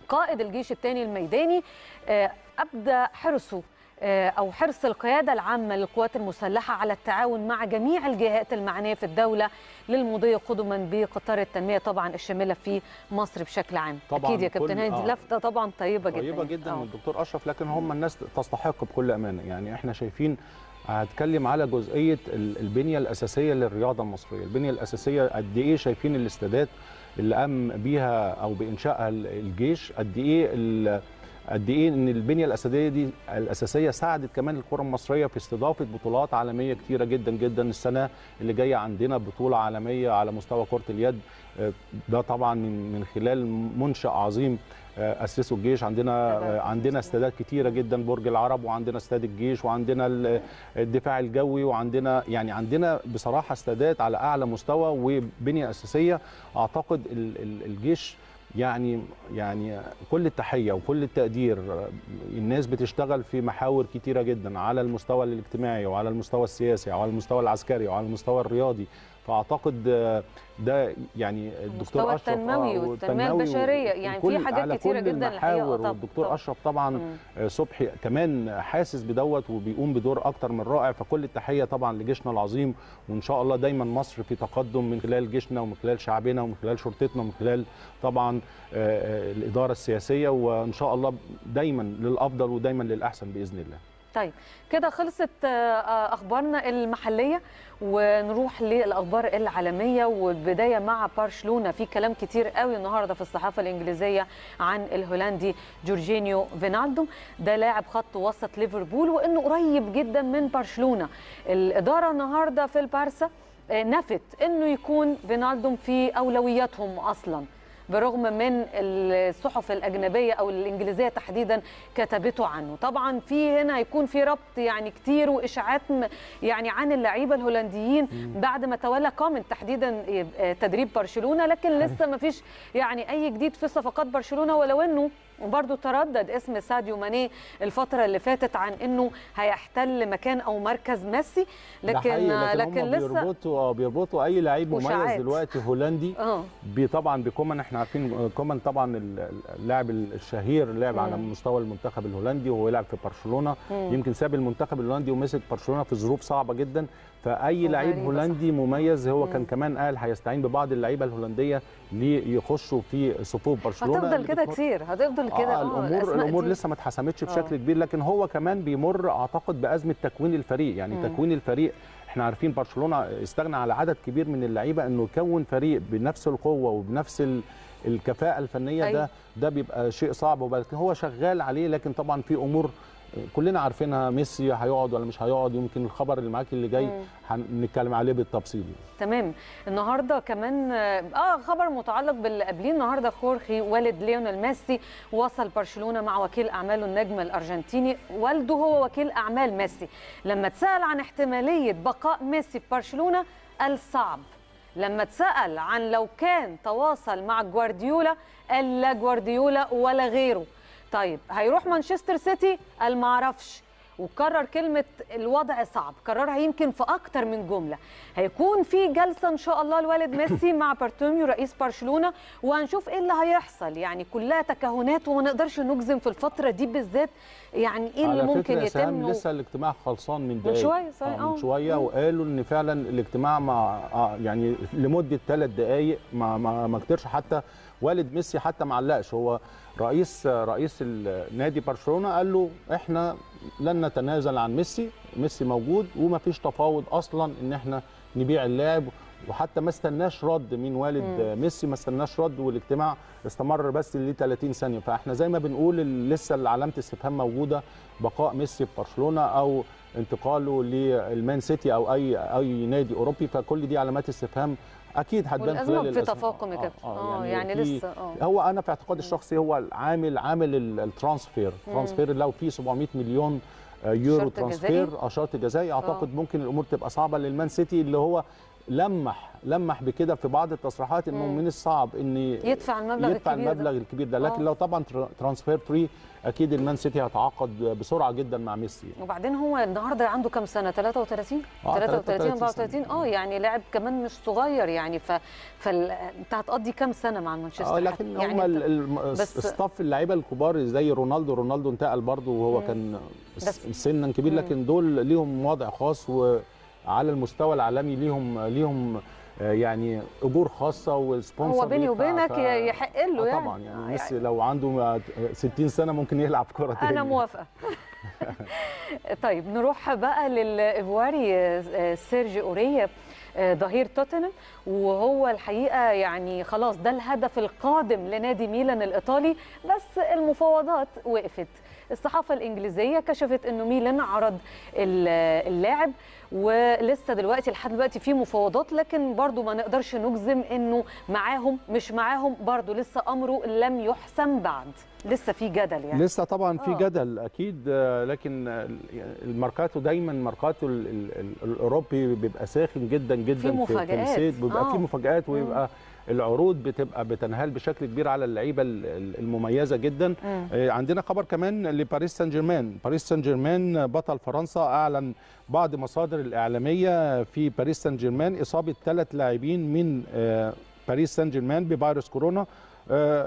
قائد الجيش الثاني الميداني آه، أبدى حرصه آه، أو حرص القيادة العامة للقوات المسلحة على التعاون مع جميع الجهات المعنية في الدولة للمضي قدما بقطار التنمية طبعا الشاملة في مصر بشكل عام طبعاً أكيد يا كابتن هاني آه. دي لفتة طبعا طيبة جدا طيبة جدا آه. من الدكتور أشرف لكن هم الناس تستحق بكل أمانة يعني إحنا شايفين هتكلم على جزئية ال- البنية الأساسية للرياضة المصرية البنية الأساسية قد إيه شايفين الاستادات اللي قام بيها أو بإنشائها ال- الجيش قد إيه قد إيه إن البنية الأساسية دي الأساسية ساعدت كمان الكرة المصرية في استضافة بطولات عالمية كتيرة جدا جدا السنة اللي جاية عندنا بطولة عالمية على مستوى كرة اليد. آه، ده طبعا من من خلال منشأ عظيم آه، اسسه الجيش عندنا آه، عندنا استادات كتيرة جدا برج العرب وعندنا استاد الجيش وعندنا ال- الدفاع الجوي وعندنا يعني عندنا بصراحة استادات على أعلى مستوى وبنية أساسية. أعتقد ال- ال- الجيش يعني يعني كل التحية وكل التقدير الناس بتشتغل في محاور كتيرة جدا على المستوى الاجتماعي وعلى المستوى السياسي وعلى المستوى العسكري وعلى المستوى الرياضي. فأعتقد ده يعني الدكتور أشرف التنموي والتنمية البشرية يعني في حاجات كتيرة جدا الحقيقة والدكتور أشرف طبعا مم. صبحي كمان حاسس بدوت وبيقوم بدور أكتر من رائع فكل التحية طبعا لجيشنا العظيم وإن شاء الله دايما مصر في تقدم من خلال جيشنا ومن خلال شعبنا ومن خلال شرطتنا ومن خلال طبعا الإدارة السياسية وإن شاء الله دايما للأفضل ودايما للأحسن بإذن الله طيب كده خلصت أخبارنا المحلية ونروح للأخبار العالمية والبداية مع برشلونة. في كلام كتير قوي النهارده في الصحافة الإنجليزية عن الهولندي جورجينيو فينالدو ده لاعب خط وسط ليفربول وإنه قريب جدا من برشلونة. الإدارة النهارده في البارسا نفت إنه يكون فينالدو في أولوياتهم أصلا. برغم من الصحف الأجنبية أو الإنجليزية تحديدا كتبته عنه. طبعا في هنا هيكون في ربط يعني كتير وإشاعات يعني عن اللعيبة الهولنديين بعد ما تولى كومان تحديدا تدريب برشلونة لكن لسه ما فيش يعني أي جديد في صفقات برشلونة ولو إنه وبرضه تردد اسم ساديو ماني الفترة اللي فاتت عن إنه هيحتل مكان أو مركز ميسي لكن لكن, لكن لسه بيربطوا بيربطوا أي لعيب مميز دلوقتي هولندي آه. طبعا بكومان إحنا عارفين كومان طبعا اللاعب الشهير لعب على مستوى المنتخب الهولندي وهو يلعب في برشلونة. يمكن ساب المنتخب الهولندي ومسك برشلونة في ظروف صعبة جدا. فأي لعيب هولندي مميز هو كان كمان قال هيستعين ببعض اللعيبة الهولندية ليخشوا في صفوف برشلونة. هتفضل كده كتير هتفضل كده. آه الأمور الأمور دي. لسه ما اتحسمتش بشكل كبير لكن هو كمان بيمر أعتقد بأزمة تكوين الفريق. يعني مم. تكوين الفريق إحنا عارفين برشلونة استغنى على عدد كبير من اللعيبة إنه يكون فريق بنفس القوة وبنفس ال الكفاءة الفنية أيوة. ده ده بيبقى شيء صعب ولكن هو شغال عليه لكن طبعا في أمور كلنا عارفينها ميسي هيقعد ولا مش هيقعد يمكن الخبر اللي معاك اللي جاي هنتكلم عليه بالتفصيل. تمام. النهارده كمان آه خبر متعلق باللي قبليه النهارده خورخي والد ليونيل ميسي وصل برشلونة مع وكيل أعماله النجم الأرجنتيني. والده هو وكيل أعمال ميسي. لما اتسأل عن احتمالية بقاء ميسي في برشلونة قال صعب. لما اتسأل عن لو كان تواصل مع جوارديولا قال لا جوارديولا ولا غيره. طيب هيروح مانشستر سيتي؟ قال ما أعرفش. وكرر كلمة الوضع صعب كررها يمكن في أكتر من جملة. هيكون في جلسة إن شاء الله الوالد ميسي مع بارتوميو رئيس برشلونة وهنشوف إيه اللي هيحصل. يعني كلها تكهنات وما نقدرش نجزم في الفترة دي بالذات. يعني إيه اللي ممكن يتم و... لسه الاجتماع خلصان من من دقايق شوية صحيح. من شوية. وقالوا إن فعلا الاجتماع مع يعني لمدة ثلاث دقايق ما ما ما كترش حتى والد ميسي حتى ما علقش. هو رئيس رئيس نادي برشلونة قال له إحنا لن نتنازل عن ميسي ميسي موجود وما فيش تفاوض أصلا إن إحنا نبيع اللاعب وحتى ما استناش رد من والد. ميسي ما استناش رد والاجتماع استمر بس ل 30 ثانية. فإحنا زي ما بنقول لسه علامة استفهام موجودة بقاء ميسي في برشلونة أو انتقاله للمان سيتي أو أي أي نادي أوروبي. فكل دي علامات استفهام أكيد هتبان خلال في. تفاقم يا آه يعني, في- لسه آه. هو أنا في اعتقادي الشخصي هو عامل عامل ال- ال transfer. transfer لو في 700 مليون آه، يورو transfer؟ آه شرط جزائي. أعتقد ممكن الأمور تبقى صعبة للمان سيتي اللي هو لمح لمح بكده في بعض التصريحات إنه. من الصعب ان يدفع المبلغ يدفع الكبير المبلغ ده. الكبير ده لكن آه. لو طبعا تر- transfer free أكيد المان سيتي هيتعاقد بسرعة جدا مع ميسي وبعدين هو النهارده عنده كام سنة 33 آه، 33 33 34 آه يعني لاعب كمان مش صغير يعني ف فال... أنت هتقضي كام سنة مع مانشستر آه لكن يعني هم ال- الصف اللعيبة الكبار زي رونالدو رونالدو انتقل برضه وهو. كان سنا كبير. لكن دول ليهم وضع خاص وعلى المستوى العالمي ليهم ليهم آه، يعني أجور خاصة و sponsor هو بيني وبينك ف- يحق له آه يعني. طبعا. يعني آه، ميسي لو عنده 60 سنة ممكن يلعب كرة تاني أنا موافقة. <laughs> طيب نروح بقى للإيفواري سيرجي اوريه آه، ظهير توتنهام. وهو الحقيقة يعني خلاص ده الهدف القادم لنادي ميلان الإيطالي بس المفاوضات وقفت. الصحافة الإنجليزية كشفت إنه ميلان عرض ال- اللاعب ولسه دلوقتي لحد دلوقتي في مفاوضات لكن برضو ما نقدرش نجزم إنه معاهم مش معاهم برضو لسه أمره لم يحسم بعد لسه في جدل يعني لسه طبعا في آه. جدل أكيد آه، لكن آه، الماركاتو دايما ماركاتو ال- ال- ال- الأوروبي بيبقى ساخن جدا جدا في مفاجآت. الصيد بيبقى آه. في مفاجآت ويبقى العروض بتبقى بتنهال بشكل كبير على اللعيبة المميزة جدا. عندنا خبر كمان لباريس سان جيرمان باريس سان جيرمان بطل فرنسا أعلن بعض مصادر الإعلامية في باريس سان جيرمان إصابة ثلاث لاعبين من باريس سان جيرمان بفيروس كورونا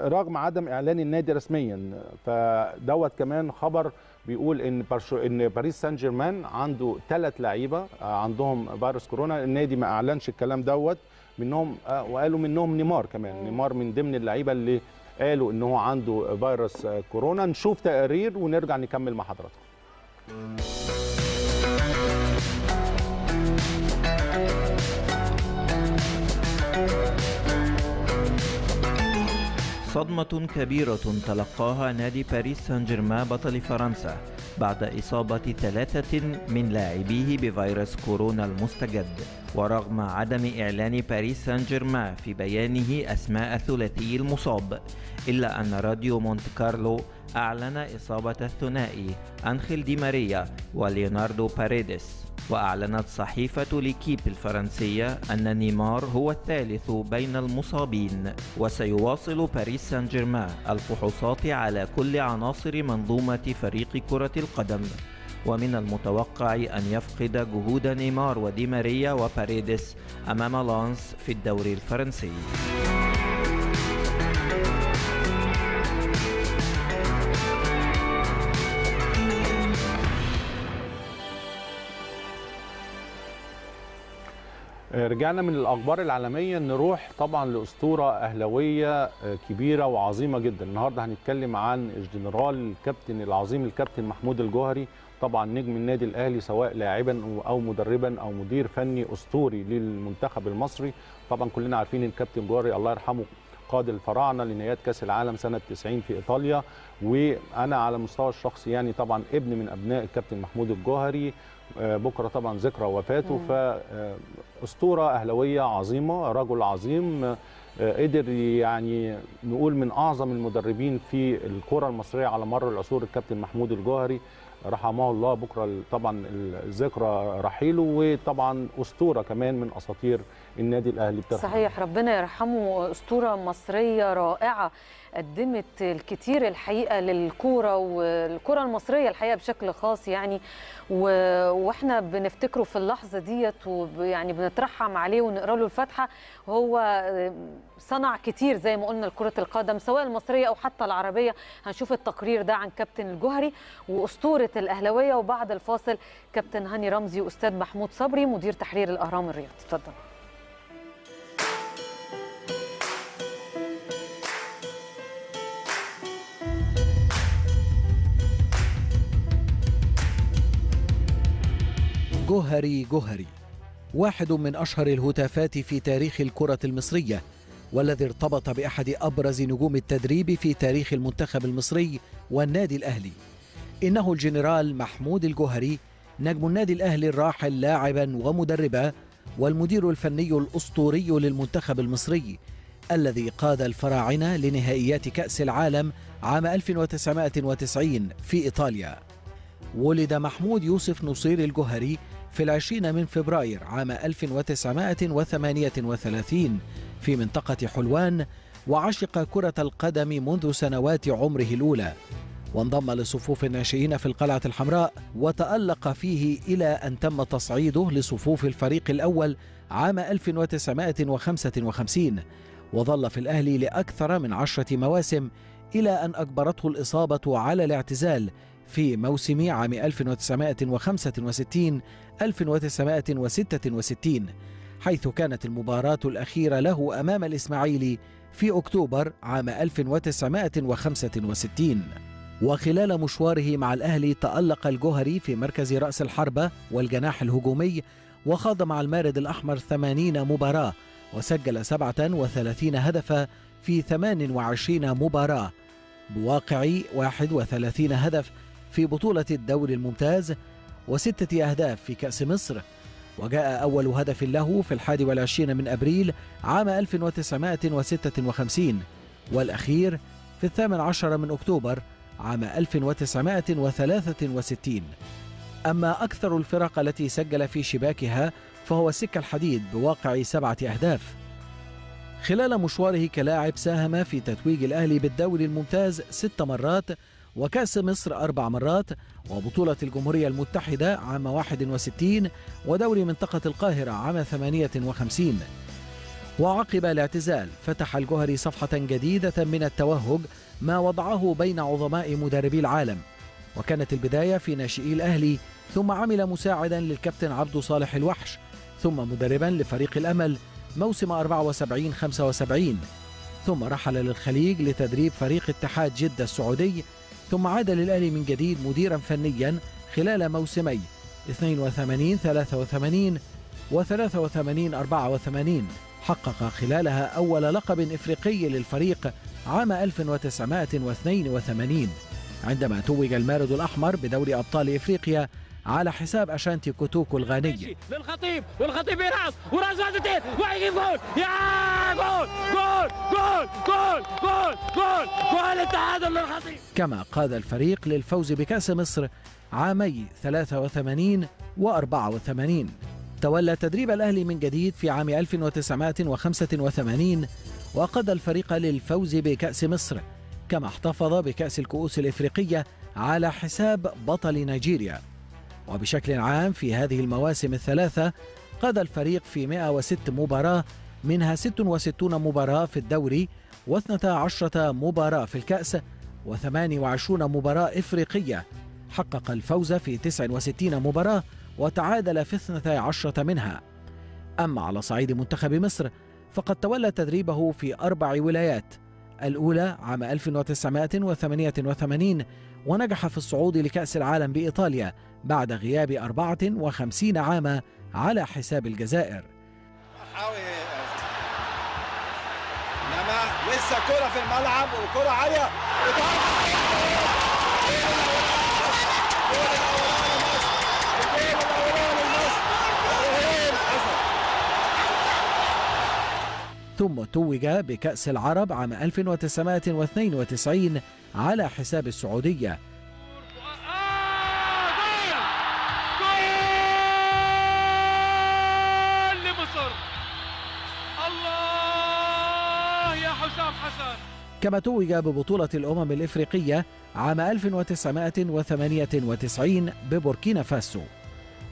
رغم عدم إعلان النادي رسميا. فدوت كمان خبر بيقول إن برشو إن باريس سان جيرمان عنده ثلاث لعيبة عندهم فيروس كورونا. النادي ما أعلنش الكلام دوت. منهم وقالوا منهم نيمار كمان. نيمار من ضمن اللعيبة اللي قالوا ان هو عنده فيروس كورونا. نشوف تقارير ونرجع نكمل مع حضراتكم. صدمة كبيرة تلقاها نادي باريس سان جيرمان بطل فرنسا بعد إصابة ثلاثة من لاعبيه بفيروس كورونا المستجد. ورغم عدم إعلان باريس سان جيرمان في بيانه أسماء الثلاثي المصاب إلا أن راديو مونت كارلو أعلن إصابة الثنائي أنخيل دي ماريا وليوناردو باريدس وأعلنت صحيفة ليكيب الفرنسية أن نيمار هو الثالث بين المصابين وسيواصل باريس سان جيرمان الفحوصات على كل عناصر منظومة فريق كرة القدم. ومن المتوقع أن يفقد جهود نيمار ودي ماريا وباريدس أمام لانس في الدوري الفرنسي. رجعنا من الأخبار العالمية نروح طبعا لأسطورة أهلاوية كبيرة وعظيمة جدا. النهارده هنتكلم عن الجنرال الكابتن العظيم الكابتن محمود الجوهري طبعا نجم النادي الأهلي سواء لاعبا أو مدربا أو مدير فني أسطوري للمنتخب المصري. طبعا كلنا عارفين الكابتن جوهري الله يرحمه قاد الفراعنه لنهايات كأس العالم سنة 90 في إيطاليا. وأنا على المستوى الشخصي يعني طبعا ابن من أبناء الكابتن محمود الجوهري. بكرة طبعا ذكرى وفاته. فأسطورة أهلاوية عظيمة رجل عظيم قدر يعني نقول من أعظم المدربين في الكرة المصرية على مر العصور الكابتن محمود الجوهري. رحمه الله. بكرة طبعا الذكرى رحيله وطبعا أسطورة كمان من أساطير النادي الأهلي بتاعه. صحيح ربنا يرحمه. أسطورة مصرية رائعة قدمت الكثير الحقيقة للكورة والكرة المصرية الحقيقة بشكل خاص يعني. وإحنا بنفتكره في اللحظة ديت ويعني بنترحم عليه ونقرأ له الفاتحة. هو صنع كتير زي ما قلنا لكرة القدم سواء المصرية أو حتى العربية. هنشوف التقرير ده عن كابتن الجوهري وأسطورة الأهلاوية. وبعد الفاصل كابتن هاني رمزي وأستاذ محمود صبري مدير تحرير الأهرام الرياضي. اتفضل. جوهري جوهري واحد من أشهر الهتافات في تاريخ الكرة المصرية والذي ارتبط بأحد أبرز نجوم التدريب في تاريخ المنتخب المصري والنادي الأهلي. إنه الجنرال محمود الجوهري نجم النادي الأهلي الراحل لاعبا ومدربا والمدير الفني الأسطوري للمنتخب المصري الذي قاد الفراعنة لنهائيات كأس العالم عام 1990 في إيطاليا. ولد محمود يوسف نصير الجوهري في العشرين من فبراير عام 1938 في منطقة حلوان وعشق كرة القدم منذ سنوات عمره الأولى. وانضم لصفوف الناشئين في القلعة الحمراء وتألق فيه إلى أن تم تصعيده لصفوف الفريق الأول عام 1955 وظل في الأهلي لأكثر من عشرة مواسم إلى أن أجبرته الإصابة على الاعتزال في موسم عام 1965 1966 حيث كانت المباراة الأخيرة له أمام الإسماعيلي في أكتوبر عام 1965 وخلال مشواره مع الأهلي تألق الجوهري في مركز رأس الحربة والجناح الهجومي وخاض مع المارد الأحمر 80 مباراة وسجل 37 هدفا في 28 مباراة. بواقع 31 هدف في بطولة الدوري الممتاز وستة أهداف في كأس مصر. وجاء أول هدف له في الحادي والعشرين من أبريل عام 1956 والأخير في الثامن عشر من أكتوبر عام 1963 أما أكثر الفرق التي سجل في شباكها فهو السكة الحديد بواقع سبعة أهداف. خلال مشواره كلاعب ساهم في تتويج الأهلي بالدوري الممتاز ست مرات وكأس مصر أربع مرات وبطولة الجمهورية المتحدة عام 61 ودوري منطقة القاهرة عام 58 وعقب الاعتزال فتح الجوهري صفحة جديدة من التوهج ما وضعه بين عظماء مدربي العالم. وكانت البداية في ناشئي الأهلي ثم عمل مساعدا للكابتن عبد صالح الوحش ثم مدربا لفريق الأمل موسم 74 75 ثم رحل للخليج لتدريب فريق اتحاد جدة السعودي ثم عاد للأهلي من جديد مديرا فنيا خلال موسمي. 82 83 و 83 84 حقق خلالها أول لقب إفريقي للفريق عام 1982 عندما توج المارد الأحمر بدوري أبطال إفريقيا على حساب أشانتي كوتوكو الغاني للخطيب والخطيب يرقص واحد واتنين وهيجيب جول! يا جول! جول! جول! جول! جول! جول! جول! التعادل للخطيب! كما قاد الفريق للفوز بكأس مصر عامي 83 و 84 تولى تدريب الأهلي من جديد في عام 1985 وقاد الفريق للفوز بكأس مصر كما احتفظ بكأس الكؤوس الإفريقية على حساب بطل نيجيريا. وبشكل عام في هذه المواسم الثلاثة قاد الفريق في 106 مباراة منها 66 مباراة في الدوري و12 مباراة في الكأس و28 مباراة إفريقية. حقق الفوز في 69 مباراة وتعادل في 12 منها. أما على صعيد منتخب مصر فقد تولى تدريبه في أربع ولايات الأولى عام 1988 ونجح في الصعود لكأس العالم بإيطاليا بعد غياب 54 عاما على حساب الجزائر. لسه كرة في الملعب وكرة عالية. ثم توج بكأس العرب عام 1992 على حساب السعودية. كما توج ببطولة الأمم الإفريقية عام 1998 ببوركينا فاسو.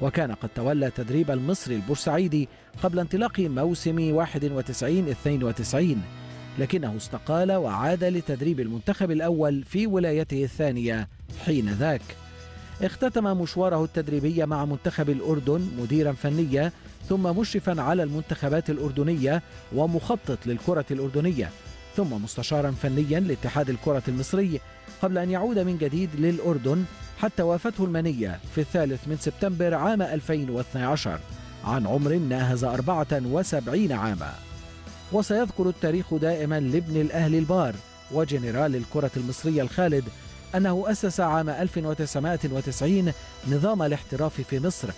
وكان قد تولى تدريب المصري البورسعيدي قبل انطلاق موسم 91-92 لكنه استقال وعاد لتدريب المنتخب الأول في ولايته الثانية حين ذاك. اختتم مشواره التدريبي مع منتخب الأردن مديرا فنيا ثم مشرفا على المنتخبات الأردنية ومخطط للكرة الأردنية ثم مستشارا فنيا لاتحاد الكرة المصري قبل أن يعود من جديد للأردن حتى وافته المنية في الثالث من سبتمبر عام 2012 عن عمر ناهز 74 عاما. وسيذكر التاريخ دائما لابن الأهل البار وجنرال الكرة المصرية الخالد أنه أسس عام 1990 نظام الاحتراف في مصر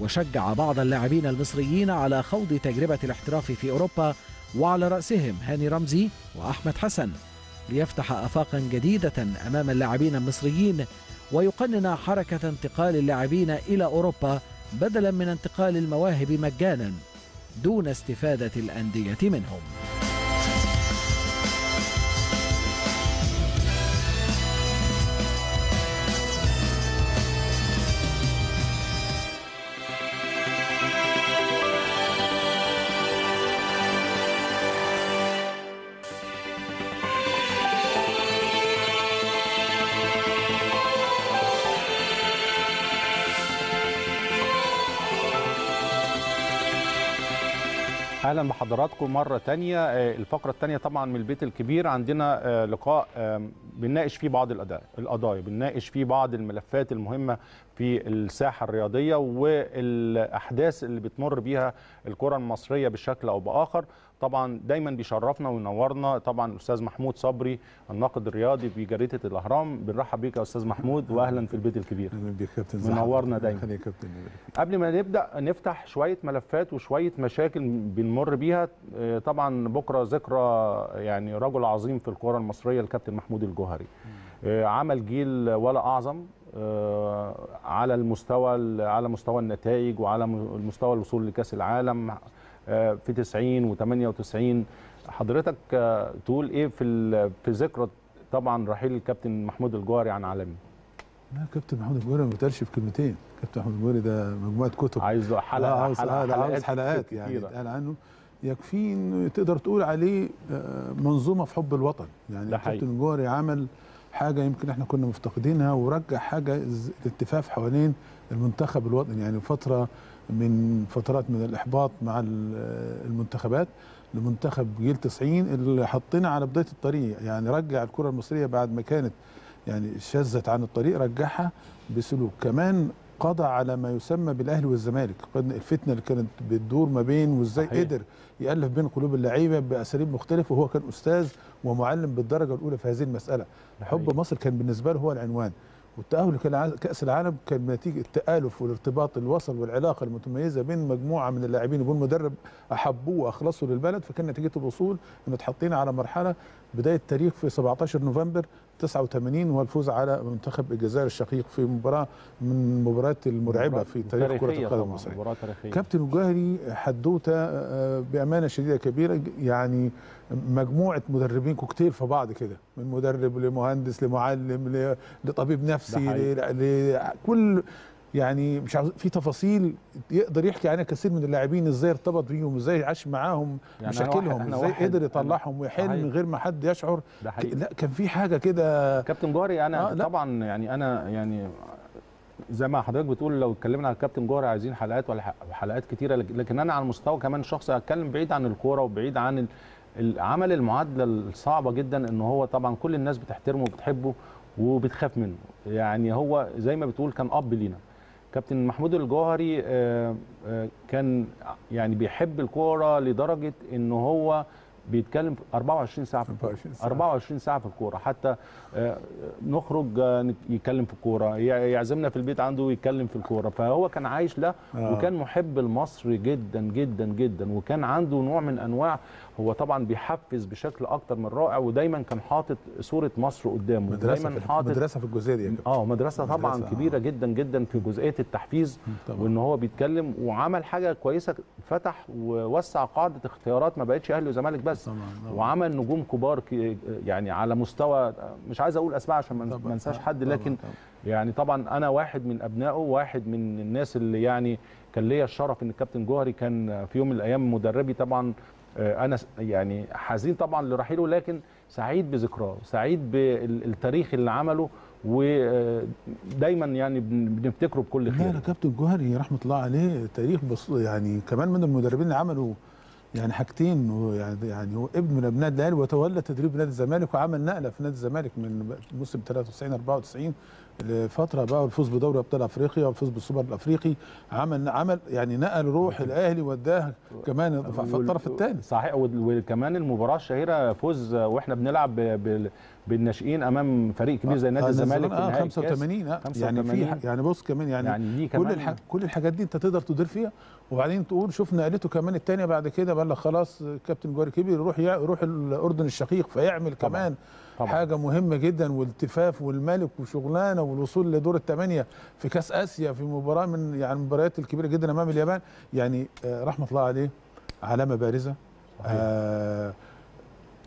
وشجع بعض اللاعبين المصريين على خوض تجربة الاحتراف في أوروبا وعلى رأسهم هاني رمزي وأحمد حسن. ليفتح آفاقا جديدة أمام اللاعبين المصريين ويقنن حركة انتقال اللاعبين إلى أوروبا بدلا من انتقال المواهب مجانا دون استفادة الأندية منهم. أهلا بحضراتكم مرة تانية. آه، الفقرة التانية طبعا من البيت الكبير. عندنا آه، لقاء بنناقش فيه بعض القضايا بنناقش فيه بعض الملفات المهمة في الساحة الرياضية والأحداث اللي بتمر بيها الكرة المصرية بشكل أو بآخر. طبعا دايما بيشرفنا وينورنا. طبعا الاستاذ محمود صبري الناقد الرياضي في جريدة الإهرام. بنرحب بيك يا أستاذ محمود واهلا في البيت الكبير. أهلا بيك يا كابتن منورنا دايما. خليك يا كابتن قبل ما نبدأ نفتح شوية ملفات وشوية مشاكل بنمر بيها. آه، طبعا بكرة ذكرى يعني رجل عظيم في الكره المصرية الكابتن محمود الجوهري. آه، عمل جيل ولا أعظم آه، على المستوى على مستوى النتائج وعلى م- المستوى الوصول لكأس العالم. في 90 و98 حضرتك آه، تقول إيه في في ذكرى طبعا رحيل الكابتن محمود الجوهري عن عالمي؟ لا كابتن محمود الجوهري ما بيتقالش في كلمتين. كابتن محمود الجوهري ده مجموعة كتب. عايز له حلقه آه، عاوز حلقات, عاوز حلقات. يعني اتقال عنه. يكفي انه تقدر تقول عليه آه، منظومة في حب الوطن. يعني. كابتن الجوهري عمل حاجة يمكن إحنا كنا مفتقدينها ورجع حاجة الالتفاف حوالين المنتخب الوطني. يعني فترة من فترات من الإحباط مع ال- المنتخبات لمنتخب جيل 90 اللي حطينا على بداية الطريق. يعني رجع الكرة المصرية بعد ما كانت يعني شذت عن الطريق رجعها بسلوك. كمان قضى على ما يسمى بالأهلي والزمالك. الفتنة اللي كانت بتدور ما بين وإزاي. قدر يألف بين قلوب اللعيبة بأساليب مختلفة وهو كان أستاذ ومعلم بالدرجة الأولى في هذه المسألة. حب. مصر كان بالنسبة له هو العنوان. والتأهل لكأس العالم كان نتيجة التألف والارتباط اللي وصل والعلاقة المتميزة بين مجموعة من اللاعبين وبين مدرب أحبوه واخلصوا للبلد فكان نتيجة الوصول إنه اتحطينا على مرحلة بداية تاريخ في 17 نوفمبر 89 هو الفوز على منتخب الجزائر الشقيق في مباراة من المباريات المرعبة في تاريخ كرة القدم المصريه كابتن الجوهري حدوتة آه، بأمانة شديدة كبيرة يعني مجموعة مدربين كوكتيل في بعض كده من مدرب لمهندس لمعلم لطبيب نفسي لكل يعني مش عاوز في تفاصيل يقدر يحكي عنها كثير من اللاعبين إزاي ارتبط بيهم إزاي عاش معاهم يعني مشاكلهم إزاي قدر يطلعهم ويحل. من غير ما حد يشعر. لا كان في حاجة كده. كابتن جوهري أنا آه،. طبعا يعني أنا يعني زي ما حضرتك بتقول لو اتكلمنا على الكابتن جوهري عايزين حلقات ولا حلقات كتيرة لك- لكن أنا على المستوى كمان شخصي هتكلم بعيد عن الكورة وبعيد عن عمل المعادلة الصعبة جدا إن هو طبعا كل الناس بتحترمه وبتحبه وبتخاف منه. يعني هو زي ما بتقول كان أب لينا. كابتن محمود الجوهري آه، آه، كان يعني بيحب الكورة لدرجة إن هو بيتكلم 24 ساعة في الكورة. 24 ساعة. 24 ساعة في الكورة. حتى آه، نخرج يتكلم في الكورة. يع- يعزمنا في البيت عنده يتكلم في الكورة. فهو كان عايش آه. وكان محب لمصر جدا جدا جدا. وكان عنده نوع من أنواع هو طبعا بيحفز بشكل أكتر من رائع ودايما كان حاطط صورة مصر قدامه مدرسة دايما في حاطط مدرسة في الجزئية دي. آه مدرسة طبعا مدرسة، آه. كبيرة جدا جدا في جزئية التحفيز طبعا. وإن هو بيتكلم وعمل حاجة كويسة فتح ووسع قاعدة اختيارات ما بقتش أهلي وزمالك بس طبعا طبعا. وعمل نجوم كبار يعني على مستوى مش عايز أقول أسماء عشان ما انساش آه، حد طبعاً، لكن طبعاً. يعني طبعا أنا واحد من أبنائه واحد من الناس اللي يعني كان ليا الشرف إن الكابتن جوهري كان في يوم من الأيام مدربي طبعا آه، أنا س- يعني حزين طبعا لرحيله لكن سعيد بذكراه سعيد بالتاريخ اللي عمله ودايما يعني بن- بنفتكره بكل خير. لا كابتن جوهري رحمة الله عليه تاريخ بص يعني كمان من المدربين اللي عملوا يعني حاجتين يعني يعني هو ابن من أبناء الاهلي وتولى تدريب نادي الزمالك وعمل نقلة في نادي الزمالك من موسم 93 94 لفترة بقى والفوز بدوري أبطال أفريقيا والفوز بالسوبر الأفريقي عمل عمل يعني نقل روح الأهلي وداه كمان في الطرف الثاني صحيح وكمان المباراة الشهيرة فوز وإحنا بنلعب بالناشئين أمام فريق كبير زي نادي الزمالك آه نهائي الكاس. 85 آه يعني في 85. ح- يعني بص كمان يعني, يعني دي كل كمان الح... كل الحاجات دي انت تقدر تدير فيها وبعدين تقول شوف نقلته كمان الثانية بعد كده بقى خلاص كابتن جوهري كبير يروح يروح الأردن الشقيق فيعمل. كمان طبعاً. حاجة مهمة جدا والالتفاف والملك وشغلانة والوصول لدور الثمانيه في كأس آسيا في مباراة من يعني المباريات الكبيرة جدا أمام اليابان. يعني آه رحمة الله عليه علامة بارزة. صحيح. آه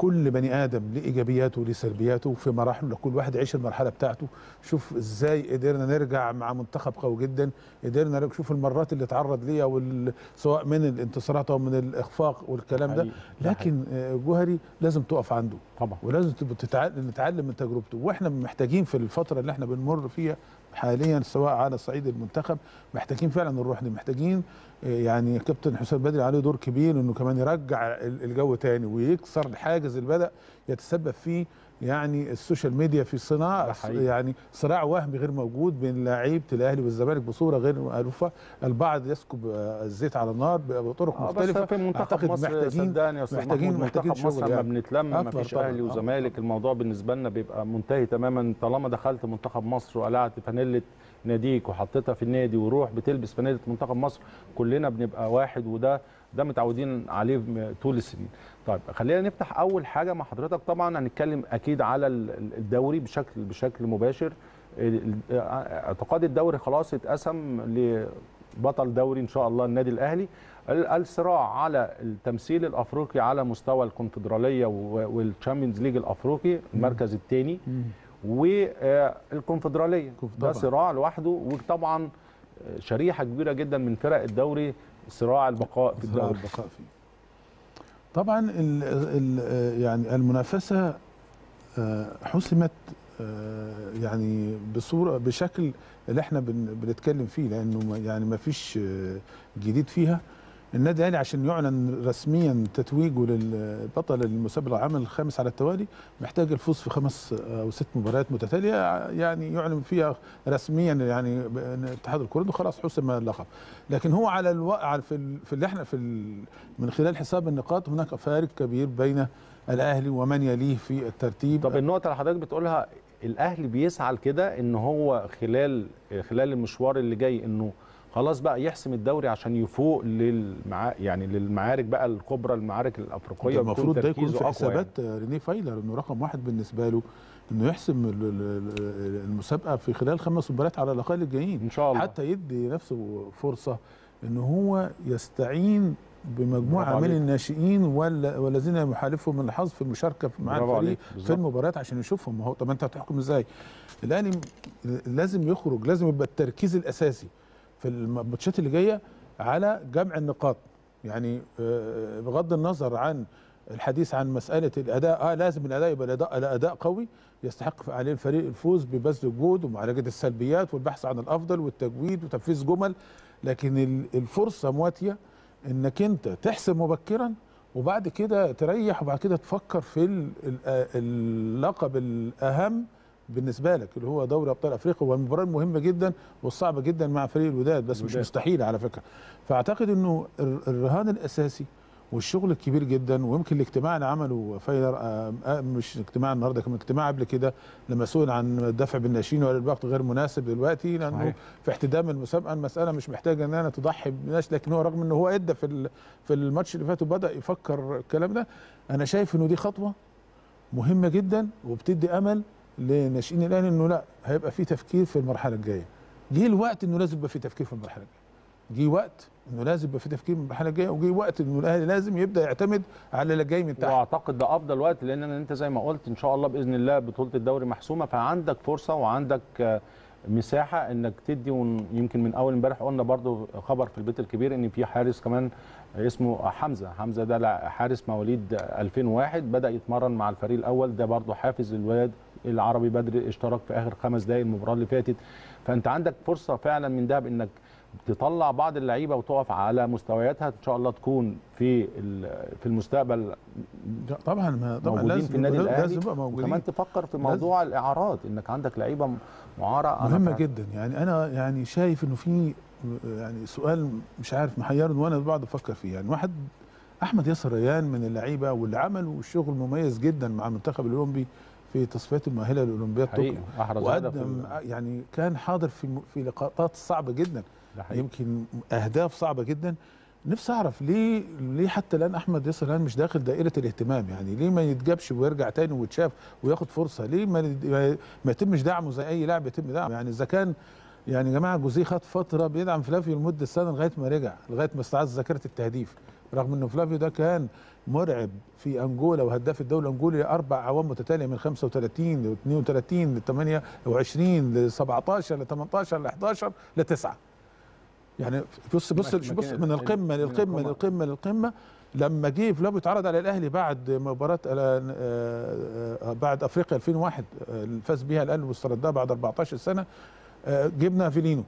كل بني آدم ليه ايجابياته وليه سلبياته في مراحل كل واحد يعيش المرحلة بتاعته. شوف إزاي قدرنا نرجع مع منتخب قوي جدا. قدرنا شوف المرات اللي اتعرض ليها وال... سواء من الانتصارات أو من الإخفاق والكلام ده. لكن آه، جوهري لازم تقف عنده. طبعا. ولازم نتعلم من تجربته. وإحنا محتاجين في الفترة اللي إحنا بنمر فيها حاليا سواء على صعيد المنتخب محتاجين فعلا نروح دي. محتاجين يعني كابتن حسام بدري عليه دور كبير إنه كمان يرجع ال- الجو تاني ويكسر الحاجز اللي بدا يتسبب فيه يعني ال social media في صناعة. يعني صراع وهمي غير موجود بين لعيبة الأهلي والزمالك بصورة غير مالوفه البعض يسكب الزيت على النار بطرق آه، بس مختلفة في منتخب أعتقد مصر محتاجين- صدقني يا أستاذ محتاجين- منتخب مصر لما يعني. بنتلم ما فيش. أهلي وزمالك الموضوع بالنسبة لنا بيبقى منتهي تماما طالما دخلت منتخب مصر وقلعت فانيلة ناديك وحطيتها في النادي وروح بتلبس فانيله منتخب مصر كلنا بنبقى واحد وده ده متعودين عليه طول السنين. طيب خلينا نفتح أول حاجة مع حضرتك. طبعا هنتكلم أكيد على ال- ال- الدوري بشكل بشكل مباشر. اعتقاد الدوري خلاص اتقسم بطل دوري إن شاء الله النادي الأهلي. ال- الصراع على التمثيل الأفريقي على مستوى الكونفدرالية وال Champions League الأفريقي المركز الثاني. والكونفدرالية. ده. صراع لوحده وطبعا شريحة كبيرة جدا من فرق الدوري صراع البقاء في صراع الدوري. البقاء فيه. طبعا ال ال يعني المنافسة آه، حسمت آه، يعني بصورة بشكل اللي إحنا بن- بنتكلم فيه لأنه يعني ما فيش آه، جديد فيها. النادي الأهلي عشان يعلن رسميا تتويجه للبطل المسابقة العام الخامس على التوالي محتاج الفوز في خمس أو ست مباريات متتالية يعني يعلن فيها رسميا يعني اتحاد الكرة إنه خلاص حسم اللقب لكن هو على ألو... على في. في اللي إحنا في. من خلال حساب النقاط هناك فارق كبير بين الأهلي ومن يليه في الترتيب طب النقطة اللي حضرتك بتقولها الأهلي بيسعى لكده إن هو خلال خلال المشوار اللي جاي إنه خلاص بقى يحسم الدوري عشان يفوق للمع... يعني للمعارك بقى الكبرى المعارك الأفريقية ده ويكون المفروض ده يكون في حسابات رينيه فايلر إنه رقم واحد بالنسبة له إنه يحسم ال- ال- ال- المسابقة في خلال خمس مباريات على الأقل الجايين إن شاء الله حتى يدي نفسه فرصة إن هو يستعين بمجموعة من. الناشئين ولا والذين يحالفهم من الحظ في المشاركه في- مع الفريق في. المباريات عشان يشوفهم ما هو طب أنت هتحكم إزاي؟ الأهلي لازم يخرج لازم يبقى التركيز الأساسي في الماتشات اللي جاية على جمع النقاط. يعني آه، بغض النظر عن الحديث عن مسألة الأداء آه لازم الأداء يبقى الأداء الأداء قوي يستحق عليه الفريق الفوز ببذل الجهد ومعالجة السلبيات والبحث عن الأفضل والتجويد وتنفيذ جمل. لكن ال- الفرصة مواتية إنك أنت تحسم مبكرا وبعد كده تريح وبعد كده تفكر في آه، اللقب الأهم بالنسبة لك اللي هو دوري أبطال أفريقيا والمباراه المهمه جدا والصعبه جدا مع فريق الوداد بس مش. مستحيله على فكرة فأعتقد إنه الر- الرهان الأساسي والشغل الكبير جدا ويمكن الاجتماع اللي عمله فايلر آه، آه، مش اجتماع النهارده كان اجتماع قبل كده لما سئل عن الدفع بالناشئين ولا الوقت غير مناسب دلوقتي لأنه صحيح. في احتدام المسابقة المسألة مش محتاجة إن أنا تضحي بناس لكن هو رغم ان هو إدى في في الماتش اللي فات وبدأ يفكر الكلام ده أنا شايف إنه دي خطوة مهمة جدا وبتدي أمل لناشئين الاهلي إنه لا هيبقى في تفكير في المرحلة الجاية. جه الوقت إنه لازم يبقى في تفكير في المرحلة الجاية. جه وقت إنه لازم يبقى في تفكير في المرحلة الجاية وجه وقت إنه الأهلي لازم يبدأ يعتمد على اللي جاي من تحت. وأعتقد ده أفضل وقت لأن أنت زي ما قلت إن شاء الله بإذن الله بطولة الدوري محسومة فعندك فرصة وعندك مساحة إنك تدي يمكن من أول امبارح قلنا برضو خبر في البيت الكبير إن في حارس كمان اسمه حمزة. حمزة ده حارس مواليد 2001 بدأ يتمرن مع الفريق الأول. ده برضو حافز الولاد العربي بدري اشترك في آخر خمس دقائق المباراة اللي فاتت. فأنت عندك فرصة فعلا من ده بانك تطلع بعض اللعيبة وتقف على مستوياتها إن شاء الله تكون في في المستقبل طبعا ما طبعا موجودين لازم في النادي لازم الأهلي. يبقى موجودين. وكمان تفكر في موضوع الإعارات إنك عندك لعيبة معارة. مهمة جدا. يعني أنا يعني شايف إنه في يعني سؤال مش عارف محيرني وأنا بقعد أفكر فيه. يعني واحد أحمد ياسر ريان من اللعيبة واللي عملوا شغل مميز جدا مع المنتخب الأولمبي في تصفيات المؤهلة للاولمبياد طوكيو وقدم يعني كان حاضر في في لقاءات صعبة جدا. يمكن أهداف صعبة جدا. نفسي أعرف ليه ليه حتى الآن أحمد ياسر الان مش داخل دائرة الاهتمام؟ يعني ليه ما يتجابش ويرجع تاني ويتشاف وياخد فرصة؟ ليه ما ما- يتمش دعمه زي أي لاعب يتم دعمه؟ يعني إذا كان يعني يا جماعة جوزيه خد فترة بيدعم فلافيو لمدة سنة لغاية ما رجع لغاية ما استعاد ذاكرة التهديف. رغم إنه فلافيو ده كان مرعب في أنجولا وهداف الدوري الأنجولي أربع اعوام متتالية من 35 ل 32 ل 28 ل 17 ل 18 ل 11 ل 9 يعني بص بص مكان- بص من القمة للقمه. للقمه للقمه لما جه فلافيو اتعرض على الأهلي بعد مباراة آه، آه، آه، بعد أفريقيا 2001 آه، اللي فاز بيها الأهلي واستردها بعد 14 سنة جبنا أفيلينو.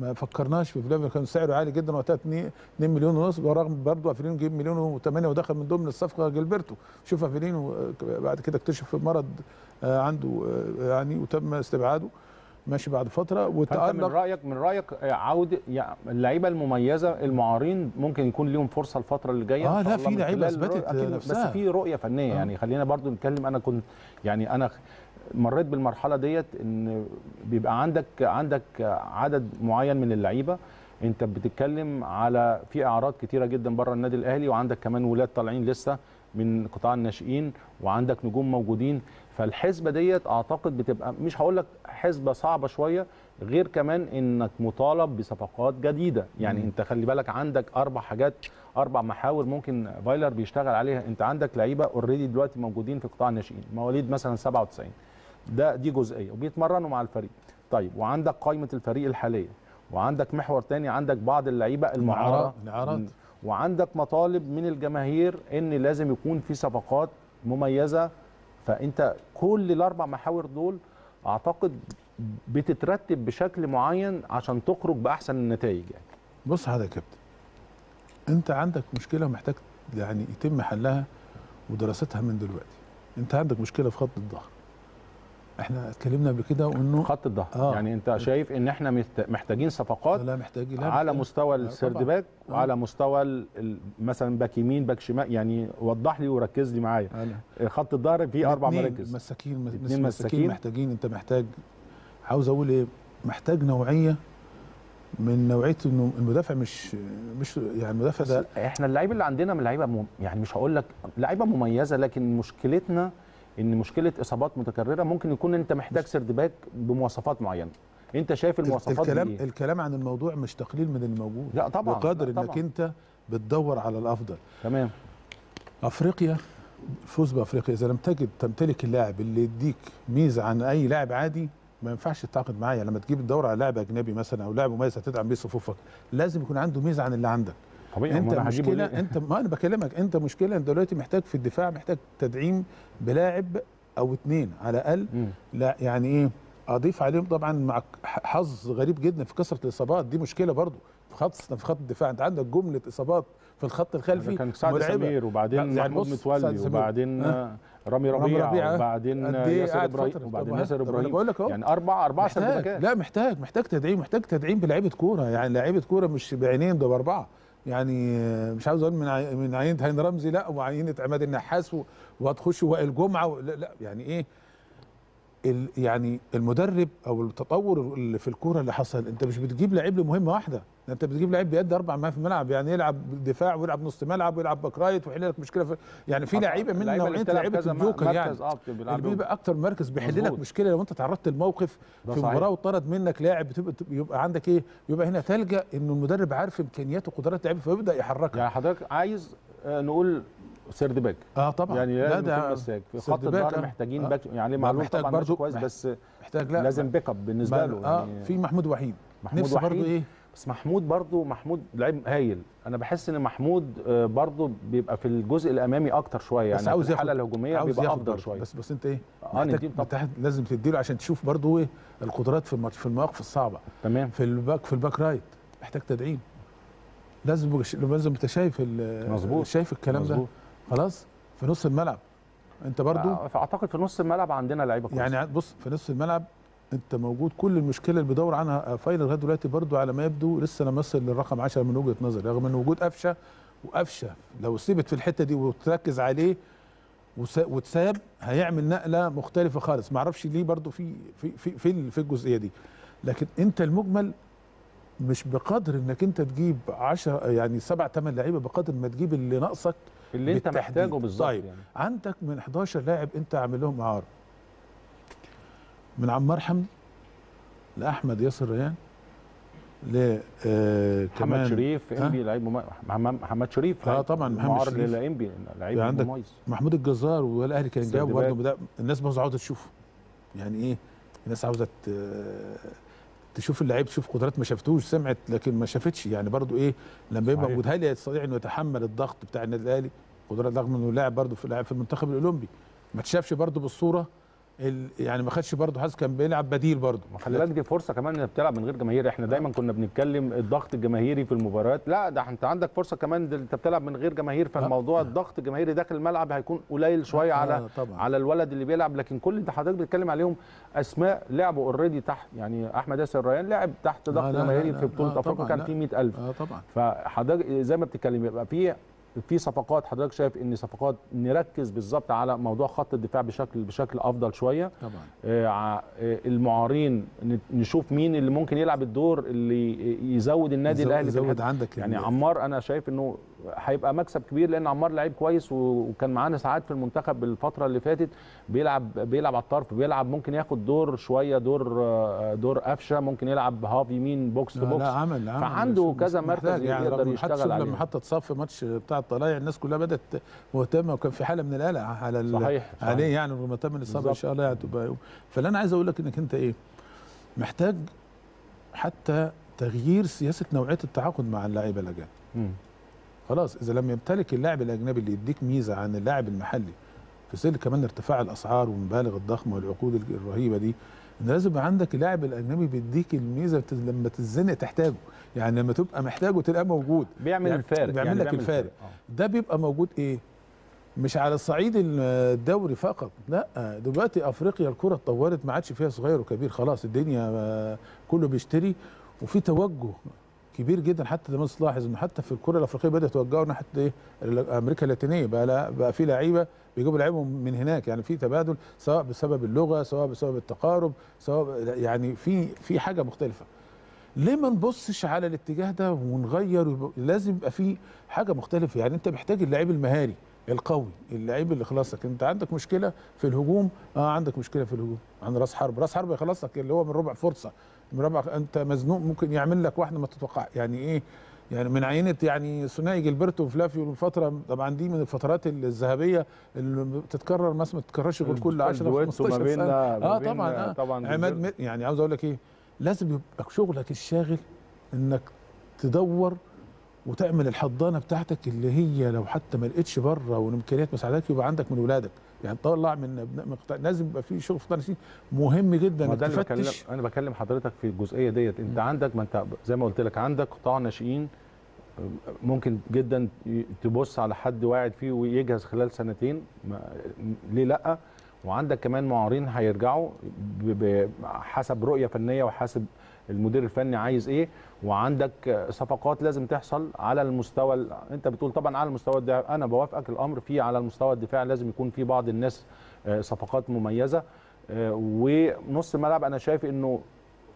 ما فكرناش في فلافيو كان سعره عالي جدا وقتها 2 مليون ونص ورغم برضه افرينو جيب مليون و8 ودخل من ضمن الصفقة جilberto شوف آه، بعد كده اكتشف مرض عنده يعني وتم استبعاده. ماشي بعد فترة فأنت من وتألق رايك من رأيك عوده يعني اللعيبة المميزة المعارين ممكن يكون ليهم فرصة الفترة اللي جاية آه، شاء لا، في الرؤية. أكيد نفسها. بس في رؤية فنية آه. يعني خلينا برضو نتكلم أنا كنت يعني أنا مريت بالمرحلة ديت إن بيبقى عندك عندك عدد معين من اللعيبة أنت بتتكلم على في أعراض كتيرة جدا بره النادي الأهلي وعندك كمان ولاد طالعين لسه من قطاع الناشئين وعندك نجوم موجودين فالحسبة ديت أعتقد بتبقى مش هقول لك حسبة صعبة شوية غير كمان إنك مطالب بصفقات جديدة. يعني مم. أنت خلي بالك عندك أربع حاجات أربع محاور ممكن فايلر بيشتغل عليها. أنت عندك لعيبة already دلوقتي موجودين في قطاع الناشئين مواليد مثلا 97 ده دي جزئية وبيتمرنوا مع الفريق. طيب وعندك قائمة الفريق الحالية وعندك محور تاني عندك بعض اللعيبة المعاره الإعارات. وعندك مطالب من الجماهير إن لازم يكون في صفقات مميزة فأنت كل الأربع محاور دول أعتقد بتترتب بشكل معين عشان تخرج بأحسن النتائج يعني. بص حضرتك يا كابتن أنت عندك مشكلة محتاج يعني يتم حلها ودراستها من دلوقتي. أنت عندك مشكلة في خط الظهر إحنا اتكلمنا قبل كده وانه خط الظهر آه. يعني انت شايف ان إحنا محت- محتاجين صفقات لا محتاج لا على. مستوى طبعاً. ال third back آه. وعلى مستوى ال- ال- مثلا باك يمين باك شمال يعني وضح لي وركز لي معايا أنا. خط الظهر فيه أربع مراكز مساكين مساكين مساكين. محتاجين انت محتاج عاوز أقول إيه محتاج نوعية من نوعية انه المدافع مش مش يعني المدافع ده إحنا اللعيبه اللي عندنا من لعيبة. يعني مش هقول لك لعيبة مميزة لكن مشكلتنا إن مشكلة إصابات متكررة ممكن يكون أنت محتاج سردباك بمواصفات معينة. أنت شايف المواصفات الكلام دي إيه؟ الكلام عن الموضوع مش تقليل من الموجود. لا طبعا. بقدر لا إنك طبعاً. أنت بتدور على الأفضل. تمام. أفريقيا الفوز بأفريقيا. إذا لم تجد تمتلك اللاعب اللي يديك ميزة عن أي لاعب عادي ما ينفعش تتعاقد معايا. لما تجيب تدور على لاعب أجنبي مثلا أو لاعب مميز هتدعم بيه صفوفك لازم يكون عنده ميزة عن اللي عندك. طبيعي أنت مشكلة؟ أنت ما أنا بكلمك أنت مشكلة أنت دلوقتي محتاج في الدفاع محتاج تدعيم بلاعب أو اتنين على الأقل. لا يعني إيه أضيف عليهم طبعا مع حظ غريب جدا في كثره الإصابات دي مشكلة برضو في خط في خط الدفاع أنت عندك جملة إصابات في الخط الخلفي كان سعد مرعبة. سمير وبعدين يعني محمود متولي سعد. وبعدين؟ رامي ربيعة ربيعة. وبعدين ياسر إبراهيم. وبعدين ياسر إبراهيم بقول لك أهو. يعني أربع أربع سردباكات لا محتاج محتاج تدعيم محتاج تدعيم بلعيبه كورة يعني لعيبة كورة مش بعينين ده بأربعة يعني مش عاوز أقول من من عينة هاني رمزي لا وعينة عماد النحاس وهتخش وائل جمعة لا, لا يعني إيه؟ يعني المدرب أو التطور اللي في الكورة اللي حصل أنت مش بتجيب لعيب لمهمة واحدة ده أنت بتجيب لعيب بيأدي أربع ما في الملعب يعني يلعب دفاع ويلعب نص ملعب ويلعب back right ويحل لك مشكلة في يعني في لعيبة من نوعيه لعيبة الجوكر يعني اللي بيبقى أكتر مركز بيحل لك. مشكلة لو أنت تعرضت لموقف في. مباراة وطرد منك لاعب بتبقى يبقى عندك إيه يبقى هنا تلجأ إنه المدرب عارف امكانيات وقدرات لعيبه فيبدأ يحركها يعني حضرتك عايز آه، نقول third back آه طبعا. يعني لا ده مساك في خط الظهر آه. محتاجين آه. back يعني ما معلوم محتاج طبعا برضو- كويس بس محتاج لا. لازم backup بالنسبة له آه يعني. في محمود وحيد. محمود نفسي برضو إيه؟ بس محمود برضو محمود لعيب هايل. أنا بحس إن محمود آه، برضو بيبقى في الجزء الأمامي أكتر شوية يعني عاوز في الحالة الهجومية عاوز بيبقى أفضل. شوية. بس بس أنت إيه؟ محتاج محتاج لازم تديله عشان تشوف برضو إيه القدرات في في المواقف الصعبة. تمام. في ال back في ال back right. محتاج تدعيم. لازم لازم أنت شايف مظبوط. شايف الكلام مظبوط. ده خلاص؟ في نص الملعب. انت برضو؟ فاعتقد في نص الملعب عندنا لعيبة كويسة. يعني بص في نص الملعب انت موجود كل المشكلة اللي بيدور عنها فايلر لغاية دلوقتي برضو على ما يبدو لسه لم يصل للرقم 10 من وجهة نظري رغم إن وجود قفشة وقفشة لو سيبت في الحتة دي وتركز عليه وتساب هيعمل نقلة مختلفة خالص. ما أعرفش ليه برضو في في في في, في الجزئية دي. لكن أنت المجمل مش بقدر إنك أنت تجيب 10 يعني سبع ثمان لعيبة بقدر ما تجيب اللي ناقصك اللي انت. محتاجه بالظبط طيب. يعني عندك من 11 لاعب انت عامل لهم اعاره من عمار حمد لأحمد ياسر ريان ل آه محمد شريف؟ إنبي لعيب محمد شريف لعيب طبعا محمد شريف. لانبي لعيب عندك مميز محمود الجزار والاهلي كان جاب. برضه الناس برضه عاوزه تشوفه يعني إيه الناس عاوزة تشوف اللعيب تشوف قدرات ما شافتوش سمعت لكن ما شافتش. يعني برضه إيه لما يبقى. موجود هل يستطيع إنه يتحمل الضغط بتاع النادي الأهلي؟ قدرات رغم إنه لاعب برضه في لاعب في المنتخب الأولمبي. ما تشافش برضه بالصورة ال- يعني ما خدش برضه حاسس كان بيلعب بديل برضه. خلي بالك دي فرصة كمان إنك بتلعب من غير جماهير. إحنا دايما كنا بنتكلم الضغط الجماهيري في المباريات. لا ده أنت عندك فرصة كمان أنت بتلعب من غير جماهير. فالموضوع الضغط الجماهيري داخل الملعب هيكون قليل شوية آه، على طبعا. على الولد اللي بيلعب. لكن كل اللي حضرتك بتتكلم عليهم أسماء لعبوا اوريدي تحت. يعني أحمد ياسر ريان لعب تحت آه، ضغط جماهيري. في بطولة آه، أفريقيا. كان. في 100000 آه طبعا. فحضرتك زي ما بتتكلم يبقى في في صفقات حضرتك شايف إن صفقات نركز بالظبط على موضوع خط الدفاع بشكل بشكل أفضل شوية طبعا آه، آه، المعارين نشوف مين اللي ممكن يلعب الدور اللي يزود النادي الأهلي يزود. عندك يعني عمار أنا شايف إنه هيبقى مكسب كبير لأن عمار لعيب كويس وكان معانا ساعات في المنتخب الفترة اللي فاتت بيلعب بيلعب على الطرف بيلعب ممكن ياخد دور شوية دور آه، دور قفشة ممكن يلعب half يمين box to box لا عمل عمل فعنده كذا مركز يعني يقدر يشتغل لما عليه حتى اتصاب في ماتش بتاع الطلايع الناس كلها بدأت مهتمة وكان في حالة من القلق على صحيح. عليه يعني رغم تم الاصابة إن. شاء الله هتبقى فاللي أنا عايز أقول لك إنك أنت إيه محتاج حتى تغيير سياسة نوعية التعاقد مع اللاعيبه الاجانب. خلاص إذا لم يمتلك اللاعب الأجنبي اللي يديك ميزة عن اللاعب المحلي في ظل كمان ارتفاع الأسعار والمبالغ الضخمه والعقود الرهيبة دي إن لازم يبقى عندك اللاعب الأجنبي بيديك الميزة لما تتزنق تحتاجه يعني لما تبقى محتاجه تلاقيه موجود بيعمل يعني الفارق بيعمل يعني لك الفارق. آه. ده بيبقى موجود إيه مش على الصعيد الدوري فقط لأ دلوقتي أفريقيا الكرة اتطورت ما عادش فيها صغير وكبير خلاص الدنيا آه، كله بيشتري وفي توجه كبير جدا. حتى زي ما تلاحظ إنه حتى في الكره الأفريقية بدأت توجهوا ناحية إيه؟ أمريكا اللاتينية. بقى لا بقى في لعيبة بيجيبوا لعيبهم من هناك. يعني في تبادل سواء بسبب اللغة سواء بسبب التقارب سواء يعني في في حاجة مختلفة. ليه ما نبصش على الاتجاه ده ونغير؟ لازم يبقى في حاجة مختلفة. يعني أنت محتاج اللعيب المهاري القوي اللعيب اللي خلاص لك أنت عندك مشكلة في الهجوم؟ آه عندك مشكلة في الهجوم. عند رأس حرب. رأس حرب يخلص لك اللي هو من ربع فرصة. من ربع انت مزنوق ممكن يعمل لك واحدة ما تتوقع. يعني إيه؟ يعني من عينة يعني ثنائي جilberto وفلافيو الفترة طبعا دي من الفترات الذهبية اللي بتتكرر مثلا ما تتكررش غير كل 10 الدويتو ما 15 بين سنة. ما آه طبعا آه. طبعا عماد يعني عاوز أقول لك إيه؟ لازم يبقى شغلك الشاغل إنك تدور وتعمل الحضانة بتاعتك اللي هي لو حتى ما لقيتش بره والإمكانيات ما ساعدتك يبقى عندك من ولادك. يعني طلع من مقطع لازم يبقى في شغل في قطاع الناشئين. مهم جدا. ما ده اللي بكلم أنا بكلم حضرتك في الجزئية ديت. أنت عندك ما أنت زي ما قلت لك عندك قطاع ناشئين ممكن جدا تبص على حد واعد فيه ويجهز خلال سنتين. ما ليه لأ؟ وعندك كمان معارين هيرجعوا حسب رؤية فنية وحسب المدير الفني عايز إيه وعندك صفقات لازم تحصل على المستوى ال- أنت بتقول طبعا على المستوى الدفاع أنا بوافقك الأمر فيه على المستوى الدفاع لازم يكون في بعض الناس آه، صفقات مميزة. آه، ونص الملعب أنا شايف إنه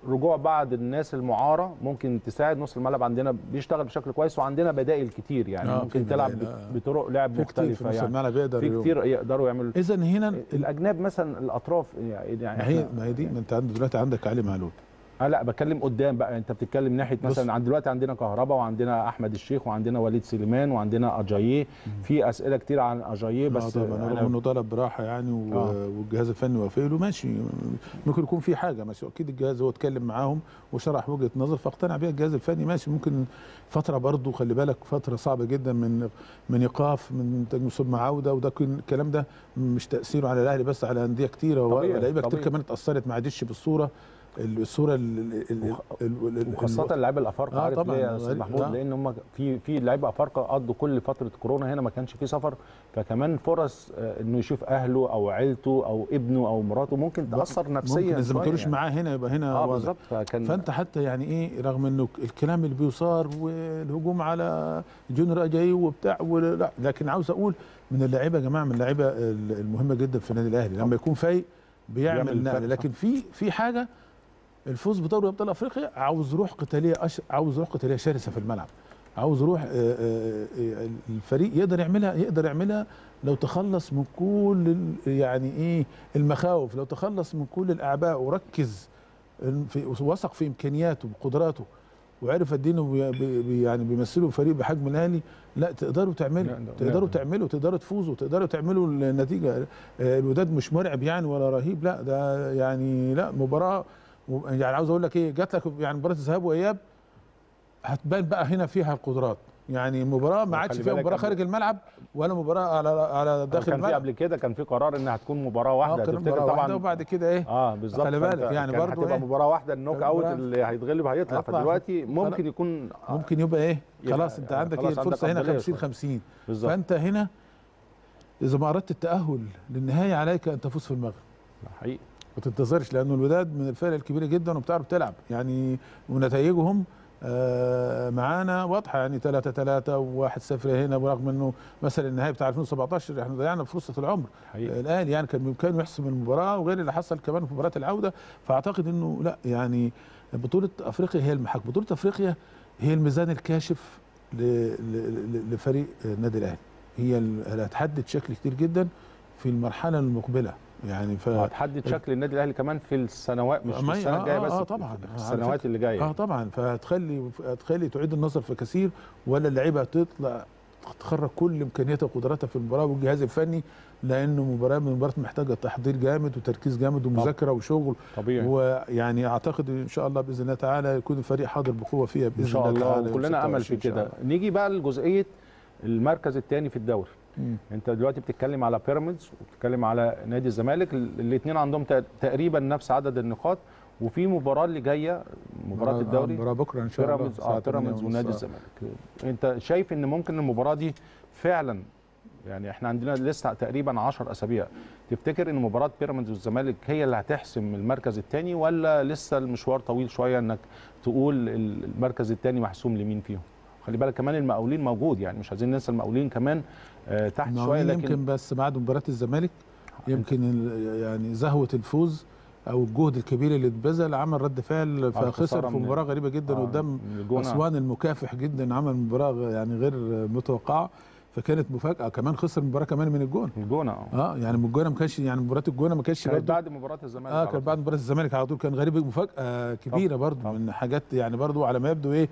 رجوع بعض الناس المعارة ممكن تساعد. نص الملعب عندنا بيشتغل بشكل كويس وعندنا بدائل كتير يعني. آه، ممكن في تلعب آه. بطرق لعب في كتير في مختلفه نص يعني. الملعب يقدر في. كتير يقدروا يعملوا. اذا هنا الأجناب مثلا الأطراف يعني ما هي ما هي دي ما أنت عندك دلوقتي عندك علي معلول آه لا بتكلم قدام بقى. انت بتتكلم ناحية. مثلا عند دلوقتي عندنا كهربا وعندنا أحمد الشيخ وعندنا وليد سليمان وعندنا أجاييه. في أسئلة كتير عن أجاييه بس بس طبعا رغم إنه طلب براحة يعني و- آه. والجهاز الفني وافق له ماشي. ممكن يكون في حاجة ماشي. أكيد الجهاز هو اتكلم معاهم وشرح وجهة نظر فاقتنع بيها الجهاز الفني ماشي. ممكن فترة برضه خلي بالك فترة صعبة جدا من من إيقاف من ثم عوده وده الكلام ده مش تأثيره على الأهلي بس على أندية كتيرة ولاعيبه كتير. كمان اتأثرت ما عادتش بالصورة. الصورة ال- ال- وخ- ال- ال- وخاصة اللعيبه الأفارقة آه عارف طبعاً، ليه يا أستاذ. محمود آه. لأن هم في في لعيبة أفارقة قضوا كل فترة كورونا هنا ما كانش في سفر فكمان فرص آه، إنه يشوف أهله أو عيلته أو ابنه أو مراته ممكن تأثر نفسيا ممكن إذا ما كانوش يعني. معاه هنا يبقى هنا آه. بالظبط فكان فأنت حتى يعني إيه رغم إنه الكلام اللي بيصار والهجوم على جونيور اجاي وبتاع ولا لكن عاوز أقول من اللعيبة يا جماعة من اللعيبة المهمة جدا في النادي الأهلي لما يكون فايق بيعمل بيعمل نقله فرق، لكن في في حاجة الفوز بدوري أبطال أفريقيا عاوز روح قتالية أش... عاوز روح قتالية شرسة في الملعب عاوز روح آه، آه، آه، الفريق يقدر يعملها يقدر يعملها لو تخلص من كل يعني إيه المخاوف لو تخلص من كل الأعباء وركز في وثق في إمكانياته وقدراته وعرف قد إيه يعني بيمثلوا فريق بحجم الأهلي لا تقدروا تعملوا تقدروا. تعملوا تقدروا تفوزوا تقدروا تعملوا النتيجة الوداد مش مرعب يعني ولا رهيب لا ده يعني لا مباراة يعني عاوز أقول لك إيه جات لك يعني مباراة الذهاب وإياب هتبان بقى هنا فيها القدرات. يعني المباراه ما عادش فيها مباراة خارج الملعب ولا مباراة على على داخل كان في الملعب. قبل كده كان في قرار انها هتكون مباراة آه واحدة كان تفتكر طبعا وبعد كده إيه؟ آه بالظبط. خلي بالك يعني برضو هتبقى إيه؟ مباراة واحدة النوك أوت اللي هيتغلب هيطلع. فدلوقتي ممكن. يكون آه، ممكن يبقى إيه؟ خلاص أنت آه، عندك إيه؟ خلاص عندك الفرصة هنا أفضلية 50 شوية. 50 بالظبط. فأنت هنا إذا ما أردت التأهل للنهايه عليك أن تفوز في المغرب. حقيقي. تنتظرش لأنه الوداد من الفرق الكبيرة جدا وبتعرف تلعب. يعني ونتائجهم آه، معانا واضحة. يعني 3 3 و1 0 هنا برغم إنه مثلا النهائي بتاع 2017 إحنا ضيعنا فرصة العمر. الاهلي يعني كان بإمكانه يحسم المباراة وغير اللي حصل كمان في مباراة العودة. فأعتقد إنه لا يعني بطولة أفريقيا هي المحك. بطولة أفريقيا هي الميزان الكاشف ل- ل- ل- لفريق النادي الأهلي. هي اللي هتحدد شكل كتير جدا في المرحلة المقبلة. يعني ف وهتحدد شكل النادي الأهلي كمان في السنوات مش في السنة آه، الجاية آه، بس آه، طبعاً. في السنوات. اللي جاية. آه طبعا. فهتخلي هتخلي تعيد النظر في كثير ولا اللعيبة تطلع تخرج كل امكانياتها وقدراتها في المباراة والجهاز الفني لأنه مباراة من المباريات محتاجة تحضير جامد وتركيز جامد ومذاكرة وشغل. طبيعي. ويعني أعتقد إن شاء الله بإذن الله تعالى يكون الفريق حاضر بقوة فيها بإذن إن شاء الله يوم وكلنا أمل في 26 إن شاء كده. الله. نيجي بقى لجزئية المركز الثاني في الدوري. مم. انت دلوقتي بتتكلم على بيراميدز وبتتكلم على نادي الزمالك الاثنين عندهم تق- تقريبا نفس عدد النقاط وفي مباراة اللي جاية مباراة آه، الدوري مباراة بكرة إن شاء الله بيراميدز آه بيراميدز 8 ونادي. الزمالك انت شايف إن ممكن المباراة دي فعلا يعني إحنا عندنا لسه تقريبا 10 أسابيع تفتكر إن مباراة بيراميدز والزمالك هي اللي هتحسم المركز الثاني ولا لسه المشوار طويل شوية إنك تقول المركز الثاني محسوم لمين فيهم خلي بالك كمان المقاولين موجود يعني مش عايزين ننسى المقاولين كمان آه تحت شوية لكن يمكن بس بعد مباراة الزمالك يمكن يعني زهوه الفوز أو الجهد الكبير اللي اتبذل عمل رد فعل فخسر في مباراة غريبة جدا آه، قدام. أسوان المكافح جدا عمل مباراة يعني غير متوقعة فكانت مفاجأة كمان خسر مباراة كمان من الجون الجونة آه آه يعني من الجونة ما كانش يعني مباراة الجونة ما كانتش كانت بعد مباراة الزمالك آه على كان طول. بعد مباراة الزمالك على طول كان غريب مفاجأة كبيرة طبعاً. من حاجات يعني برضه على ما يبدو إيه آه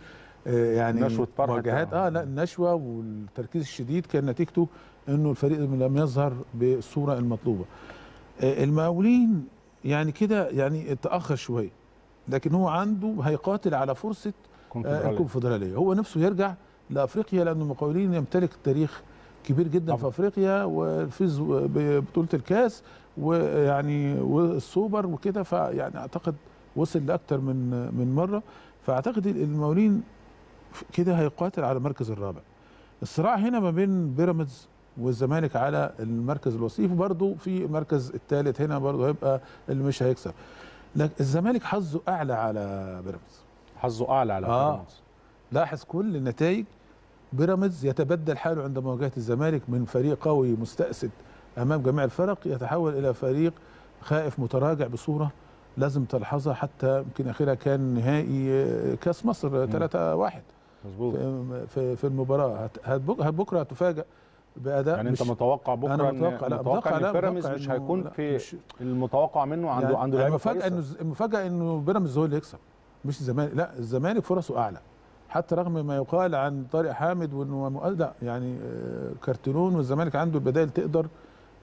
يعني نشوة فرحة. مواجهات آه لا النشوة والتركيز الشديد كان نتيجته إنه الفريق لم يظهر بالصورة المطلوبة آه المقاولين يعني كده يعني تاخر شوية لكن هو عنده هيقاتل على فرصة آه،. الكونفدراليه هو نفسه يرجع لأفريقيا لأن المقاولين يمتلك تاريخ كبير جدا طبعا. في أفريقيا والفوز ببطوله الكاس ويعني والسوبر وكده فيعني أعتقد وصل لاكثر من من مرة فأعتقد المقاولين كده هيقاتل على المركز الرابع. الصراع هنا ما بين بيراميدز والزمالك على المركز الوصيف برضه في المركز الثالث هنا برضه هيبقى اللي مش هيكسب. لكن الزمالك حظه أعلى على بيراميدز. حظه أعلى على آه. بيراميدز. لاحظ كل النتائج. بيراميدز يتبدل حاله عند مواجهة الزمالك من فريق قوي مستأسد أمام جميع الفرق يتحول إلى فريق خائف متراجع بصورة لازم تلحظها حتى يمكن آخرها كان نهائي آه، كأس مصر 3 1 مظبوط. في في, المباراة. بكرة هتفاجئ بأداء يعني أنت متوقع بكرة أنا متوقع لا متوقع لا ان بيراميدز مش هيكون في مش- المتوقع منه عنده يعني عنده لعيبة المفاجأة إنه. المفاجأة إنه بيراميدز هو اللي يكسب مش الزمالك. لا الزمالك فرصه أعلى. حتى رغم ما يقال عن طارق حامد وإنه لا يعني آه، كارتيرون والزمالك عنده البدائل تقدر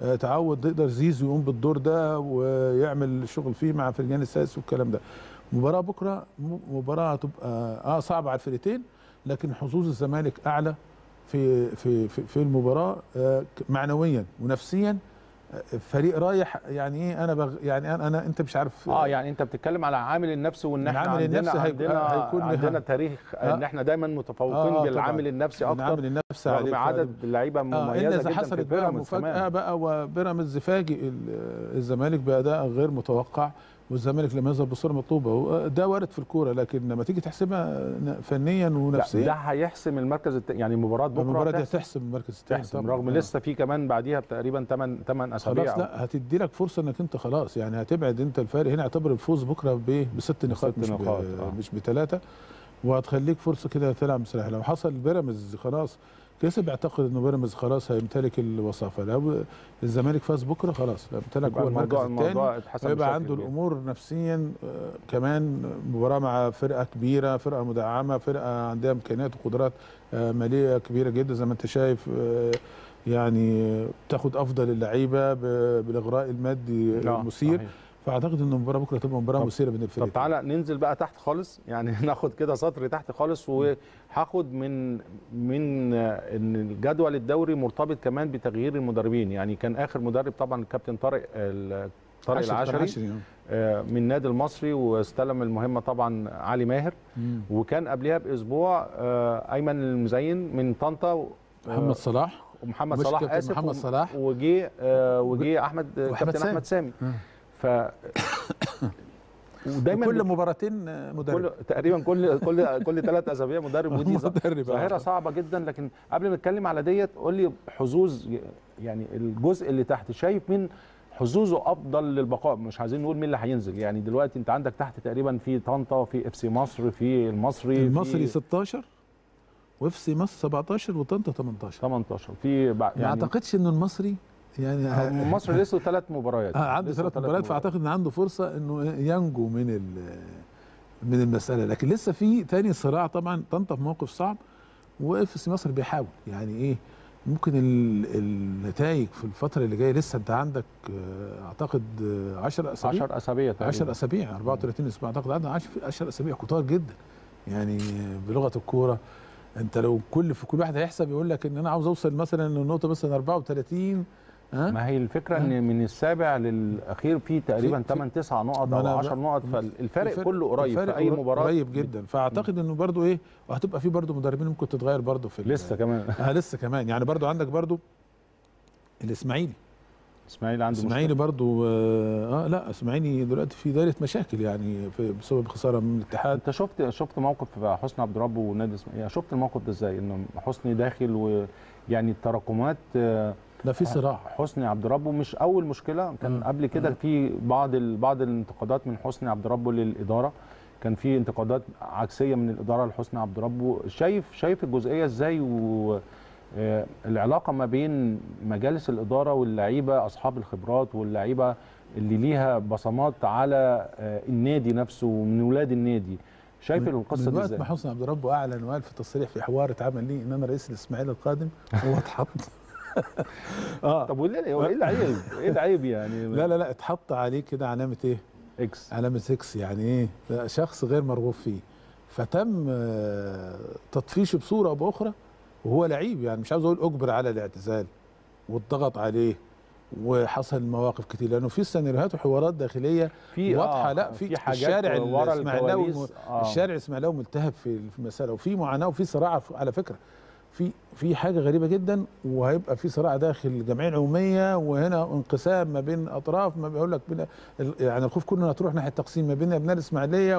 آه، تعود تقدر زيزو يقوم بالدور ده ويعمل شغل فيه مع فرجان السادس والكلام ده. مباراة بكرة مباراة هتبقى آه صعبة على الفرقتين. لكن حظوظ الزمالك أعلى في في في, في المباراة آه، معنويا ونفسيا. آه، فريق رايح يعني إيه؟ أنا بغ يعني أنا, أنا أنت مش عارف. آه يعني أنت بتتكلم على عامل النفس وإن إحنا العامل عندنا النفسي عندنا هيكون عندنا تاريخ إن آه. إحنا دايما متفوقين آه، بالعامل. النفسي أكتر العامل النفسي رغم عدد اللعيبه آه مميزة جدا في حصلت بقى مفاجأة بقى وبيراميدز فاجئ ال- الزمالك باداء غير متوقع والزمالك لم يظهر بصورة مطلوبة ده وارد في الكورة لكن لما تيجي تحسبها فنيا لا، ده ونفسيا هيحسم المركز الت... يعني مباراة بكرة المباراة دي تحسم, هتحسم المركز الثاني تحسم رغم لسه في كمان بعديها تقريبا 8 8 أسابيع. خلاص لا هتدي لك فرصة إنك أنت خلاص يعني هتبعد أنت الفارق هنا اعتبر الفوز بكرة ب- بست نقاط مش نقاط، ب- آه. مش بثلاثه وهتخليك فرصة كده تلعب مسرح لو حصل بيراميدز خلاص كسب اعتقد ان بيراميدز خلاص هيمتلك الوصافة لو الزمالك فاز بكرة خلاص يمتلك يبقى هو المركز الثاني بشكل عنده. الأمور نفسيا آه، كمان مباراة مع فرقة كبيرة فرقة مدعمة فرقة عندها إمكانيات وقدرات آه، مالية كبيرة جدا زي ما أنت شايف آه، يعني تاخد أفضل اللعيبة بالإغراء المادي المثير. فأعتقد ان المباراه بكرة تبقى مباراة طب- مثيرة بين طب الفريقين تعالى ننزل بقى تحت خالص يعني <laughs> ناخد كده سطر تحت خالص وهاخد من من إن الجدول الدوري مرتبط كمان بتغيير المدربين يعني كان آخر مدرب طبعا الكابتن طارق طارق العشري عشري، آه. آه، من النادي المصري واستلم المهمة طبعا علي ماهر مم. وكان قبلها بأسبوع آه، أيمن المزين من طنطا محمد صلاح ومحمد صلاح آسف محمد صلاح. وجي وجي أحمد كابتن سامي. احمد سامي آه. ف <coughs> ودايما كل مباراتين مدرب. كل تقريبا كل كل كل ثلاث أسابيع مدرب <laughs> ودي آه. ظاهرة صعبة جدا لكن قبل ما نتكلم على ديت قول لي حظوظ يعني الجزء اللي تحت. شايف مين حظوظه أفضل للبقاء؟ مش عايزين نقول مين اللي هينزل. يعني دلوقتي أنت عندك تحت تقريبا في طنطا في FC مصر في المصري المصري في 16 و FC مصر 17 وطنطا 18 18 في بع- ما يعني أعتقدش إنه المصري يعني آه، مصر <laughs> لسه ثلاث مباريات. آه عنده ثلاث مباريات فأعتقد إن عنده فرصة إنه ينجو من من المسألة. لكن لسه في تاني صراع طبعا طنطا في موقف صعب و FC مصر بيحاول. يعني إيه؟ ممكن ال- النتائج في الفترة اللي جاية لسه أنت عندك آه، أعتقد 10 أسابيع. 10 أسابيع 10 تقريباً. أسابيع 34 أسبوع. أعتقد عندنا 10 أسابيع. كتار جدا. يعني بلغة الكورة. أنت لو كل في كل واحد هيحسب يقول لك إن أنا عاوز أوصل مثلا للنقطه مثلا 34 ها ما هي الفكرة إن من السابع للأخير في تقريبا في- 8 9 نقط أو أنا 10 نقط فالفرق كله قريب الفرق في أي مباراة قريب جدا. فأعتقد إنه برضو إيه وهتبقى في برضو مدربين ممكن تتغير برضو في لسه كمان. آه لسه كمان. يعني برضو عندك برضو الإسماعيلي. إسماعيلي عنده إسماعيلي برضو آه, آه لا إسماعيلي دلوقتي في دايرة مشاكل يعني بسبب خسارة من الاتحاد. أنت شفت شفت موقف حسني عبد ربه ونادي إسماعيلي؟ شفت الموقف ده إزاي؟ إنه حسني داخل ويعني التراكمات آه، لا في صراع. حسني عبد ربه مش أول مشكلة كان مم. قبل كده. في بعض ال- بعض الانتقادات من حسني عبد ربه للإدارة. كان في انتقادات عكسية من الإدارة لحسني عبد ربه شايف شايف الجزئية إزاي؟ و آه، العلاقة ما بين مجالس الإدارة واللعيبة أصحاب الخبرات واللعيبة اللي ليها بصمات على آه، النادي نفسه ومن ولاد النادي. شايف القصة دي إزاي؟ ما حسني عبد ربه أعلن وقال في تصريح في حوار اتعمل لي إن أنا رئيس الإسماعيلي القادم هو اتحط. <laughs> آه. <laughs> طب وليه هو إيه العيب؟ إيه العيب يعني؟ <laughs> لا لا لا اتحط عليه كده علامة إيه؟ X علامة X يعني إيه؟ شخص غير مرغوب فيه. فتم آه، تطفيشه بصورة أو بأخرى وهو لعيب يعني مش عاوز أقول أجبر على الاعتزال واتضغط عليه وحصل مواقف كتير لأنه في سيناريوهات وحوارات داخلية في واضحة. آه لا في, في حاجات الشارع ورا الاسماعيلاوي الكواليس آه. الشارع الاسماعيلاوي ملتهب في المسألة وفي معاناة وفي صراع على فكرة. في في حاجة غريبة جدا وهيبقى في صراع داخل الجمعيه العمومية وهنا انقسام ما بين أطراف ما بيقول لك يعني الخوف كله هتروح ناحية تقسيم ما بين ابناء الإسماعيلية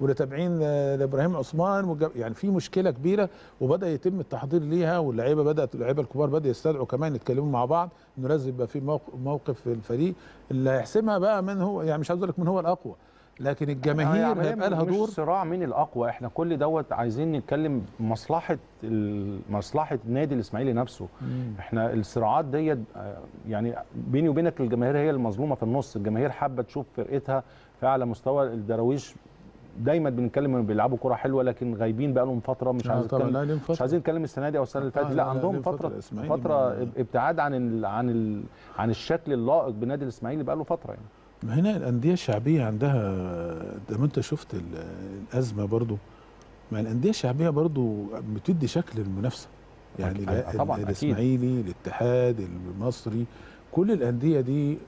ولا تابعين لإبراهيم عثمان يعني في مشكلة كبيرة وبدأ يتم التحضير ليها واللعيبة بدأت اللعيبة الكبار بدأوا يستدعوا كمان يتكلموا مع بعض إنه لازم يبقى في موقف, في الفريق اللي هيحسمها بقى من هو يعني مش عاوز أقول لك من هو الأقوى لكن الجماهير يعني هيبقى لها مش دور. صراع مين الأقوى. إحنا كل دوت عايزين نتكلم مصلحة مصلحة النادي الإسماعيلي نفسه. إحنا الصراعات ديت آه، يعني بيني وبينك الجماهير هي المظلومة في النص. الجماهير حابة تشوف فرقتها في أعلى مستوى. الدراويش دايما بنتكلم إنهم بيلعبوا كرة حلوة لكن غايبين بقى لهم فترة. مش آه عايز طبعا نتكلم مش عايزين نتكلم السنة دي أو السنة اللي آه، فاتت. لا، لا لا، عندهم فترة فترة فترة من- ابتعاد عن ال عن ال عن الشكل اللائق بنادي الإسماعيلي بقى له فترة يعني. ما هنا الأندية الشعبية عندها زي ما أنت شفت ال- الأزمة برضو. مع الأندية الشعبية برضو بتدي شكل المنافسه يعني طبعاً،. الإسماعيلي الاتحاد المصري كل الأندية دي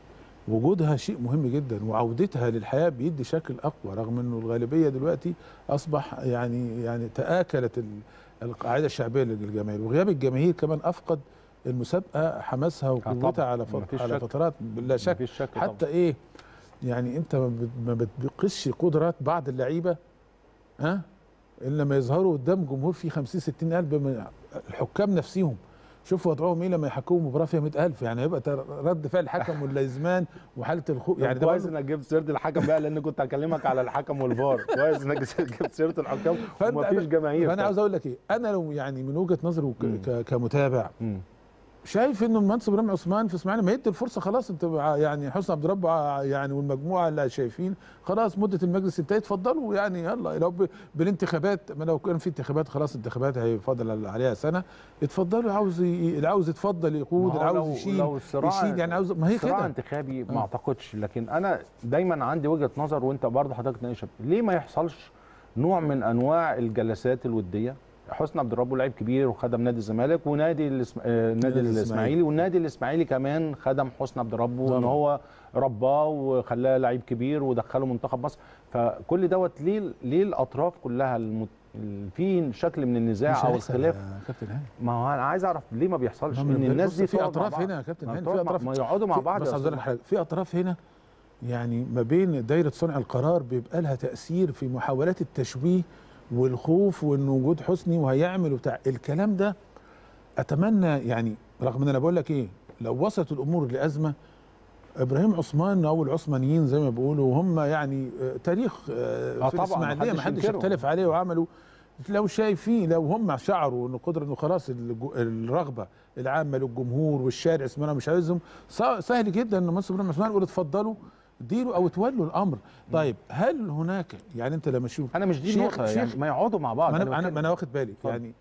وجودها شيء مهم جدا وعودتها للحياة بيدي شكل أقوى رغم إنه الغالبية دلوقتي أصبح يعني يعني تآكلت ال- القاعدة الشعبية للجماهير. وغياب الجماهير كمان أفقد المسابقة حماسها وقوتها طبعاً، على على. فترات لا شك. شك طبعاً. حتى إيه يعني أنت ما بت- ما بتقيسش قدرات بعض اللعيبة ها؟ إلا لما يظهروا قدام جمهور فيه 50 60 ألف من الحكام نفسهم. شوفوا وضعهم إيه لما يحكموا مباراة فيها 100000 يعني هيبقى رد فعل الحكم <laughs> واللازمان وحالة الخوف يعني ده كويس إنك جبت سيرة الحكم بقى لأن كنت هكلمك على الحكم والفار. <laughs> كويس إنك جبت سيرة فأنت ومفيش جماهير فأنا عاوز أقول لك إيه أنا لو يعني من وجهة نظري كمتابع مم. شايف إنه المهندس إبراهيم عثمان في اسماعيليه ما يدي الفرصة خلاص أنت يعني حسن عبد رب ع- يعني والمجموعة اللي شايفين خلاص مدة المجلس انتهت اتفضلوا يعني يلا لو بالانتخابات ما لو كان في انتخابات خلاص انتخابات هيفضل عليها سنة. اتفضلوا عاوز اللي عاوز يتفضل يقود اللي عاوز يشيل لو الصراع يشيل يعني عاوز ما هي صراع كده. انتخابي آه. ما اعتقدش لكن أنا دايما عندي وجهة نظر وأنت برضه حضرتك تناقشها ليه ما يحصلش نوع من أنواع الجلسات الودية؟ حسني عبد الرب لعيب كبير وخدم نادي الزمالك ونادي الاسم... آه، نادي. الإسماعيلي. والنادي الإسماعيلي كمان خدم حسني عبد الرب وإن طبعا. هو رباه وخلاه لعيب كبير ودخله منتخب مصر. فكل دوت ليه ليه الأطراف كلها المت... في شكل من النزاع أو الخلاف هاني. ما هو أنا عايز أعرف ليه ما بيحصلش؟ إن الناس دي في أطراف. هنا يا كابتن هاني. في اطراف ما يقعدوا مع بعض بس أستاذ. حاجة. في أطراف هنا يعني ما بين دايرة صنع القرار بيبقى لها تأثير في محاولات التشويه والخوف وإن وجود حسني وهيعمل وبتاع. الكلام ده أتمنى يعني رغم إن أنا بقول لك إيه لو وصلت الأمور لأزمة إبراهيم عثمان أو العثمانيين زي ما بيقولوا وهم يعني آه، تاريخ في الاسماعيليه ما حدش. يختلف عليه وعملوا لو شايفين لو هم شعروا انه قدر إنه خلاص الرغبة العامة للجمهور والشارع اسمنا مش عايزهم سهل جدا إن منصب إبراهيم عثمان يقول اتفضلوا. ديروا أو تولوا الأمر طيب هل هناك يعني أنت لما تشوف أنا مش دي شيخ- يعني ما يقعدوا مع بعض ما أنا, أنا ما أنا واخد بالي اتفضل. يعني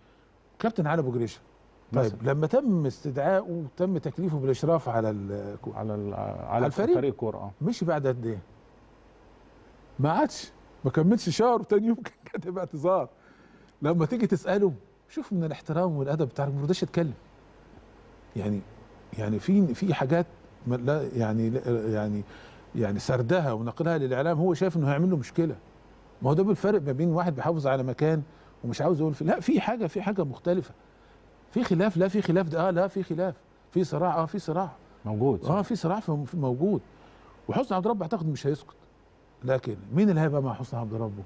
كابتن علي أبو جريشة طيب مثلا. لما تم استدعائه وتم تكليفه بالإشراف على على ال- على الفريق؟ فريق الكورة آه مشي بعد قد إيه؟ ما عادش ما كملش شهر وتاني يوم <laughs> كان كاتب اعتذار لما تيجي تسأله شوف من الاحترام والأدب بتاعك ما رضاش يتكلم يعني يعني في في حاجات لا يعني لا- يعني يعني سردها ونقلها للإعلام هو شايف إنه هيعمل له مشكلة. ما هو ده بالفرق ما بين واحد بيحافظ على مكان ومش عاوز يقول في لا في حاجة في حاجة مختلفة. في خلاف لا في خلاف ده آه لا في خلاف. في صراع آه في صراع. موجود آه في صراع موجود. وحسني عبد ربه أعتقد مش هيسكت لكن مين اللي هيبقى مع حسني عبد ربه؟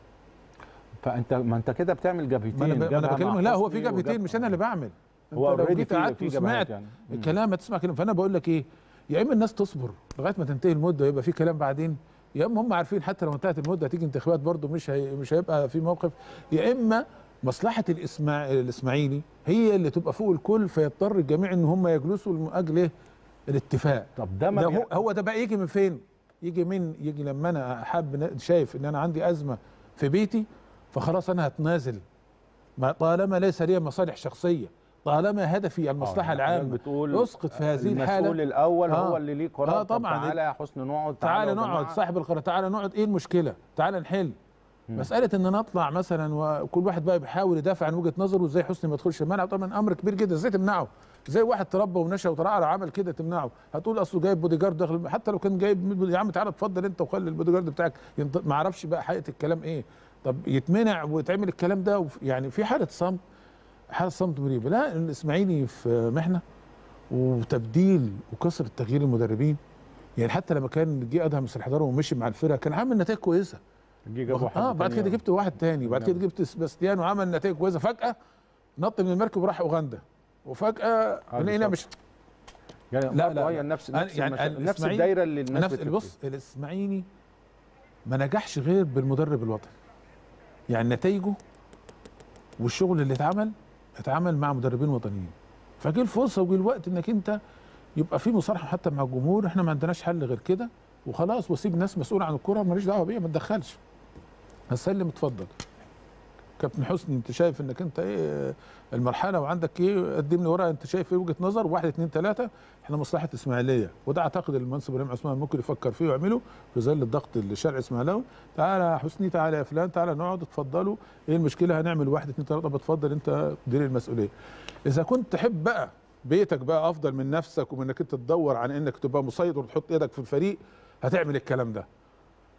فانت ما أنت كده بتعمل جبهتين ما أنا بكلمك لا هو في جبهتين مش أنا اللي بعمل. هو لو جيت في- قعدت وسمعت يعني. الكلام هتسمع كلام. فأنا بقول لك إيه؟ يا إما الناس تصبر لغاية ما تنتهي المدة ويبقى في كلام بعدين يا إما هم عارفين حتى لو انتهت المدة هتيجي انتخابات برضه مش هي مش هيبقى في موقف يا إما مصلحة الاسماع الإسماعيلي هي اللي تبقى فوق الكل فيضطر الجميع إن هم يجلسوا من أجل إيه؟ الاتفاق طب ده ما ده هو, هو ده بقى يجي من فين؟ يجي من يجي لما أنا حاب شايف إن أنا عندي أزمة في بيتي فخلاص أنا هتنازل ما طالما ليس لي مصالح شخصية طالما هدفي المصلحة آه، العامة. بتقول أسقط في هذه المسؤول الحاله الأول آه. هو اللي ليه قرار. آه، طب طبعاً. تعالى يا حسني نقعد تعالى نقعد. صاحب القرار. تعالى نقعد. إيه المشكلة؟ تعالى نحل. مسألة إن أنا أطلع مثلا وكل واحد بقى بيحاول يدافع عن وجهة نظره وازاي حسني ما يدخلش الملعب. طبعا أمر كبير جدا. إزاي تمنعه؟ زي واحد تربى ونشأ وترعرع عمل كده تمنعه؟ هتقول أصله جايب بودي جارد داخل حتى لو كان جايب يا عم تعالى اتفضل أنت وخلي البودي جارد بتاعك. ينط... ما أعرفش بقى حقيقة الكلام إيه. طب يتمنع ويتعمل الكلام ده. يعني في حالة صمت. حاله صمت مريبه لا الاسماعيلي في محنة وتبديل وكسر تغيير المدربين. يعني حتى لما كان جه أدهم الحضاره ومشي مع الفرقة كان عامل نتائج كويسة. جه جاب واحد آه بعد. كده جبت واحد تاني بعد كده جبت سباستيان وعمل نتائج كويسة. فجأة نط من المركب وراح أوغندا. وفجأة لقينا مش يعني لا، لا لا،. نفس نفس يعني نفس الدايرة اللي الناس نفس بص الاسماعيلي ما نجحش غير بالمدرب الوطني. يعني نتائجه والشغل اللي اتعمل اتعمل مع مدربين وطنيين. فجه الفرصة وجه الوقت إنك أنت يبقى في مصالحه حتى مع الجمهور. إحنا ما عندناش حل غير كده. وخلاص واسيب ناس مسؤولة عن الكره ماليش دعوة بيها ما تدخلش. هسلم اتفضل. كابتن حسني انت شايف انك انت إيه المرحلة وعندك إيه قدم لي ورقة انت شايف إيه وجهة نظر؟ واحد اثنين ثلاثة إحنا مصلحة إسماعيلية. وده أعتقد المنصب إبراهيم عثمان ممكن يفكر فيه ويعمله في ظل الضغط الشرعي إسماعيلاوي. تعالى يا حسني تعالى يا فلان تعالى نقعد اتفضلوا. إيه المشكلة؟ هنعمل واحد اثنين ثلاثة طب اتفضل انت دير المسؤولية. إذا كنت تحب بقى بيتك بقى أفضل من نفسك ومن انك انت تدور عن إنك تبقى مسيطر وتحط إيدك في الفريق هتعمل الكلام ده.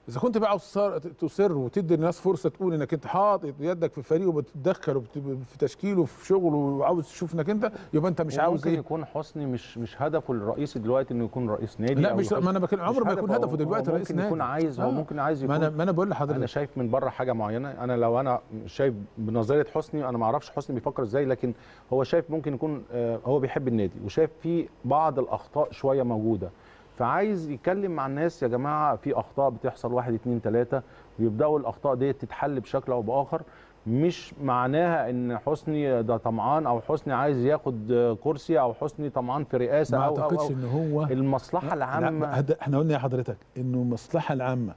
إذا كنت بقى تصر- تصر وتدي الناس فرصة تقول إنك أنت حاطط يدك في الفريق وبتتدخل وبت- في تشكيله وفي شغله وعاوز تشوف إنك أنت يبقى أنت مش عاوز إيه؟ يكون حسني مش مش هدفه الرئيسي دلوقتي إنه يكون رئيس نادي لا مش ما أنا بكلم مش عمره ما يكون هدفه دلوقتي رئيس ممكن يكون نادي. عايز هو آه. ممكن عايز ما يكون أنا ما أنا بقول أنا لحضرتك شايف من بره حاجة معينة. أنا لو أنا شايف بنظرية حسني أنا ما أعرفش حسني بيفكر إزاي لكن هو شايف ممكن يكون آه، هو بيحب النادي وشايف في بعض الأخطاء شوية موجودة. فعايز يتكلم مع الناس يا جماعة في أخطاء بتحصل واحد اتنين تلاتة ويبدأوا الأخطاء دي تتحل بشكل أو بآخر. مش معناها إن حسني ده طمعان أو حسني عايز ياخد كرسي أو حسني طمعان في رئاسة ما أو أو, أعتقدش أو إن هو المصلحة لا، العامة. إحنا قلنا يا حضرتك إنه المصلحه العامة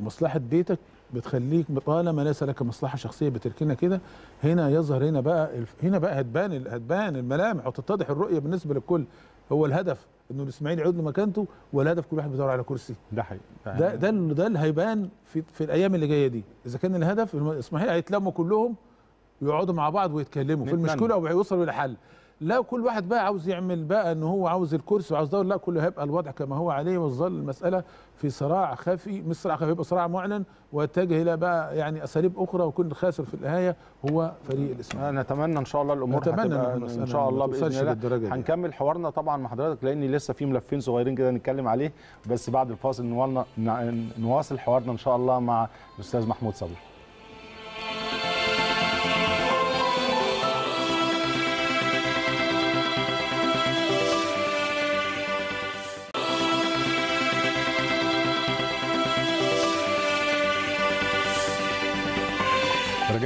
مصلحة بيتك بتخليك طالما ليس لك مصلحة شخصية بتركنها كده هنا يظهر هنا بقى هنا بقى هتبان هتبان الملامح وتتضح الرؤية بالنسبة للكل. هو الهدف إنه الإسماعيلي يعود لمكانته ولا هدف كل واحد بيدور على كرسي. ده حقيقي. ده ده ال- ده اللي هيبان في في الأيام اللي جاية دي. إذا كان الهدف الاسماعيلي هيتلموا كلهم يقعدوا مع بعض ويتكلموا في. المشكلة ويوصلوا لحل لا كل واحد بقى عاوز يعمل بقى إن هو عاوز الكرسي وعاوز ده لا كله هيبقى الوضع كما هو عليه وتظل المسألة في صراع خفي مش صراع خفي يبقى صراع معلن ويتجه إلى بقى يعني أساليب أخرى ويكون الخاسر في النهاية هو فريق الاسماعيلي نتمنى إن شاء الله الأمور نتمنى إن شاء الله بإذن الله. هنكمل حوارنا طبعا مع حضرتك لأن لسه في ملفين صغيرين كده نتكلم عليه بس بعد الفاصل نواصل حوارنا إن شاء الله مع الأستاذ محمود صبري.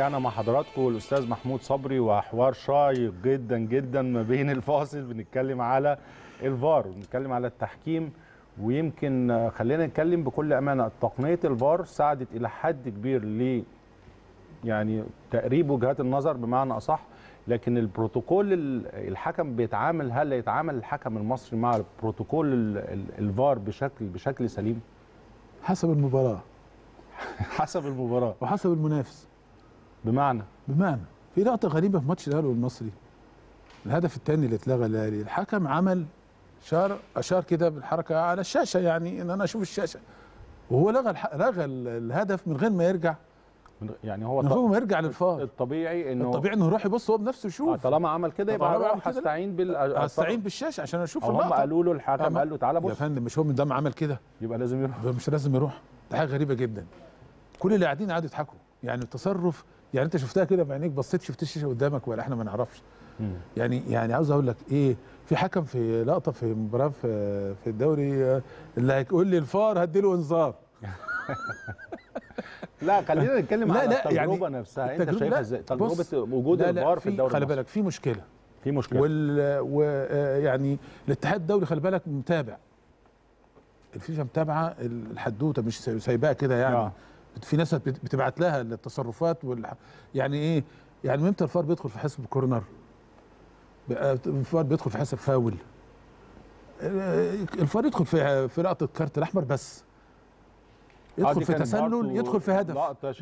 رجعنا مع حضراتكم الأستاذ محمود صبري وحوار شيق جدا جدا ما بين الفاصل. بنتكلم على الفار وبنتكلم على التحكيم ويمكن خلينا نتكلم بكل أمانة. تقنية الفار ساعدت إلى حد كبير ل يعني تقريب وجهات النظر بمعنى أصح لكن البروتوكول ال- الحكم بيتعامل هل يتعامل الحكم المصري مع بروتوكول ال- ال- الفار بشكل بشكل سليم؟ حسب المباراة. <laughs> حسب المباراة. وحسب المنافس. بمعنى. بمعنى. في لقطة غريبة في ماتش الأهلي والمصري. الهدف الثاني اللي اتلغى الأهلي. الحكم عمل شار أشار كده بالحركة على الشاشة يعني إن أنا أشوف الشاشة. وهو لغى الح... لغى ال- الهدف من غير ما يرجع. يعني هو من غير ما يرجع للفار. الطبيعي إنه الطبيعي إنه يروح يبص هو بنفسه آه، يشوف طالما عمل كده يبقى هروح. هستعين بال هستعين بالشاشة عشان أشوف أو هم اللقطة. قالوا له الحكم قال له تعالى يا بص فندم مش هو من دم عمل كده؟ يبقى لازم يروح. مش لازم يروح. ده حاجة غريبة جدا. كل اللي قاعدين قعدوا يضحكوا. يعني التصرف يعني انت شفتها كده بعينيك بصيت شفت الشاشه قدامك ولا إحنا ما نعرفش. يعني يعني عاوز أقول لك إيه في حكم في لقطه في مباراه في في الدوري اللي هيقول لي الفار هديله انذار. <laughs> لا خلينا نتكلم لا، على لا، يعني التجربه نفسها. انت شايفها إزاي؟ تجربة وجود الفار في الدوري خلي. بالك في مشكلة. في مشكلة. وال و آه، يعني الاتحاد الدولي خلي بالك متابع. الفيفا متابعة الحدوتة مش ساي- سايباها كده يعني. آه. في ناس بت- بتبعت لها التصرفات والح... يعني إيه؟ يعني إمتى الفار بيدخل في حسب corner؟ الفار بيدخل في حسب فاول. آه، الفار يدخل في في لقطة card الأحمر بس. آه، يدخل دي في تسلل يدخل في هدف.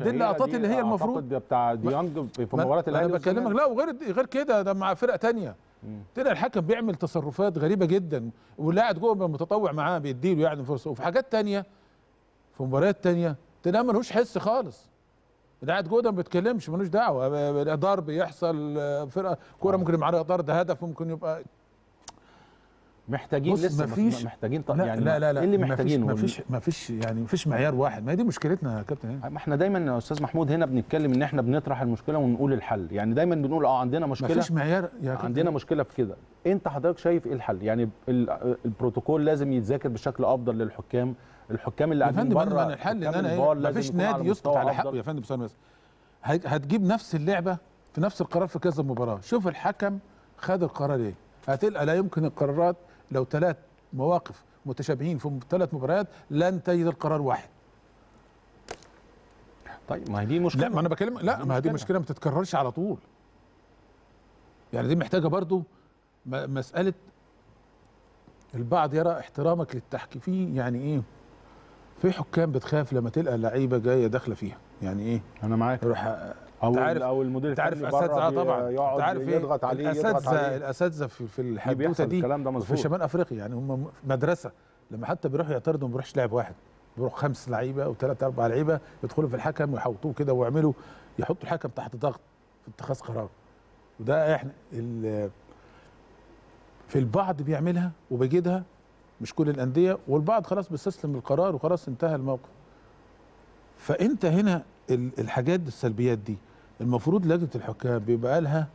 دي اللقطات اللي هي المفروض بتاع ديانج في مباراة ما أنا الأهلي بكلمك. لا وغير غير كده ده مع فرقة تانية. طلع الحكم بيعمل تصرفات غريبة جدا واللاعب جوه متطوع معاه بيديله يعني فرصة. وفي حاجات تانية في مباريات تانية تلاقيه ملوش حس خالص. جوه ده ما بيتكلمش ملوش دعوة. ضرب يحصل فرقة كورة ممكن يبقى عليها طرد هدف ممكن يبقى محتاجين لسه مفيش- محتاجين لا يعني لا لا لا إيه اللي مفيش- محتاجينه؟ مفيش مفيش يعني مفيش معيار واحد. ما هي دي مشكلتنا يا كابتن. ما إحنا دايما يا أستاذ محمود هنا بنتكلم إن إحنا بنطرح المشكلة ونقول الحل. يعني دايما بنقول آه عندنا مشكلة. مفيش معيار يا كابتن عندنا مشكلة في كده. أنت حضرتك شايف إيه الحل؟ يعني ال- البروتوكول لازم يتذاكر بشكل أفضل للحكام. الحكام اللي يا قاعدين فندم بره أنا الحل إن أنا إيه مفيش نادي يسقط على. حقه يا فندم هت- هتجيب نفس اللعبة في نفس القرار في كذا مباراة. شوف الحكم خد القرار إيه. هتلقى لا يمكن القرارات لو ثلاث مواقف متشابهين في ثلاث مباريات لن تجد القرار واحد. طيب ما هي دي مشكلة. لا ما أنا بكلم لا ما هي دي. مشكلة. ما تتكررش على طول. يعني دي محتاجة برضو مسألة البعض يرى احترامك للتحكيم. يعني إيه؟ في حكام بتخاف لما تلقى اللعيبه جاية داخلة فيها. يعني إيه؟ أنا معاك. يروح أو عارف- أو المدير الفني أساتذة بي- طبعا. يقعد عارف إيه؟ يضغط عليه الأساتذة الأساتذة في, في الحدوتة دي الكلام ده في مظبوط. شمال أفريقيا. يعني هم مدرسة. لما حتى بيروحوا يعترضوا ما بيروحش لاعب واحد. بيروح خمس لعيبة أو ثلاث أربع لعيبة يدخلوا في الحكم ويحوطوه كده ويعملوا يحطوا الحكم تحت ضغط في اتخاذ قرار. وده إحنا في البعض بيعملها وبيجدها مش كل الأندية والبعض خلاص بيستسلم للقرار وخلاص انتهى الموقف فأنت هنا ال- الحاجات السلبيات دي المفروض لجنة الحكام بيبقى لها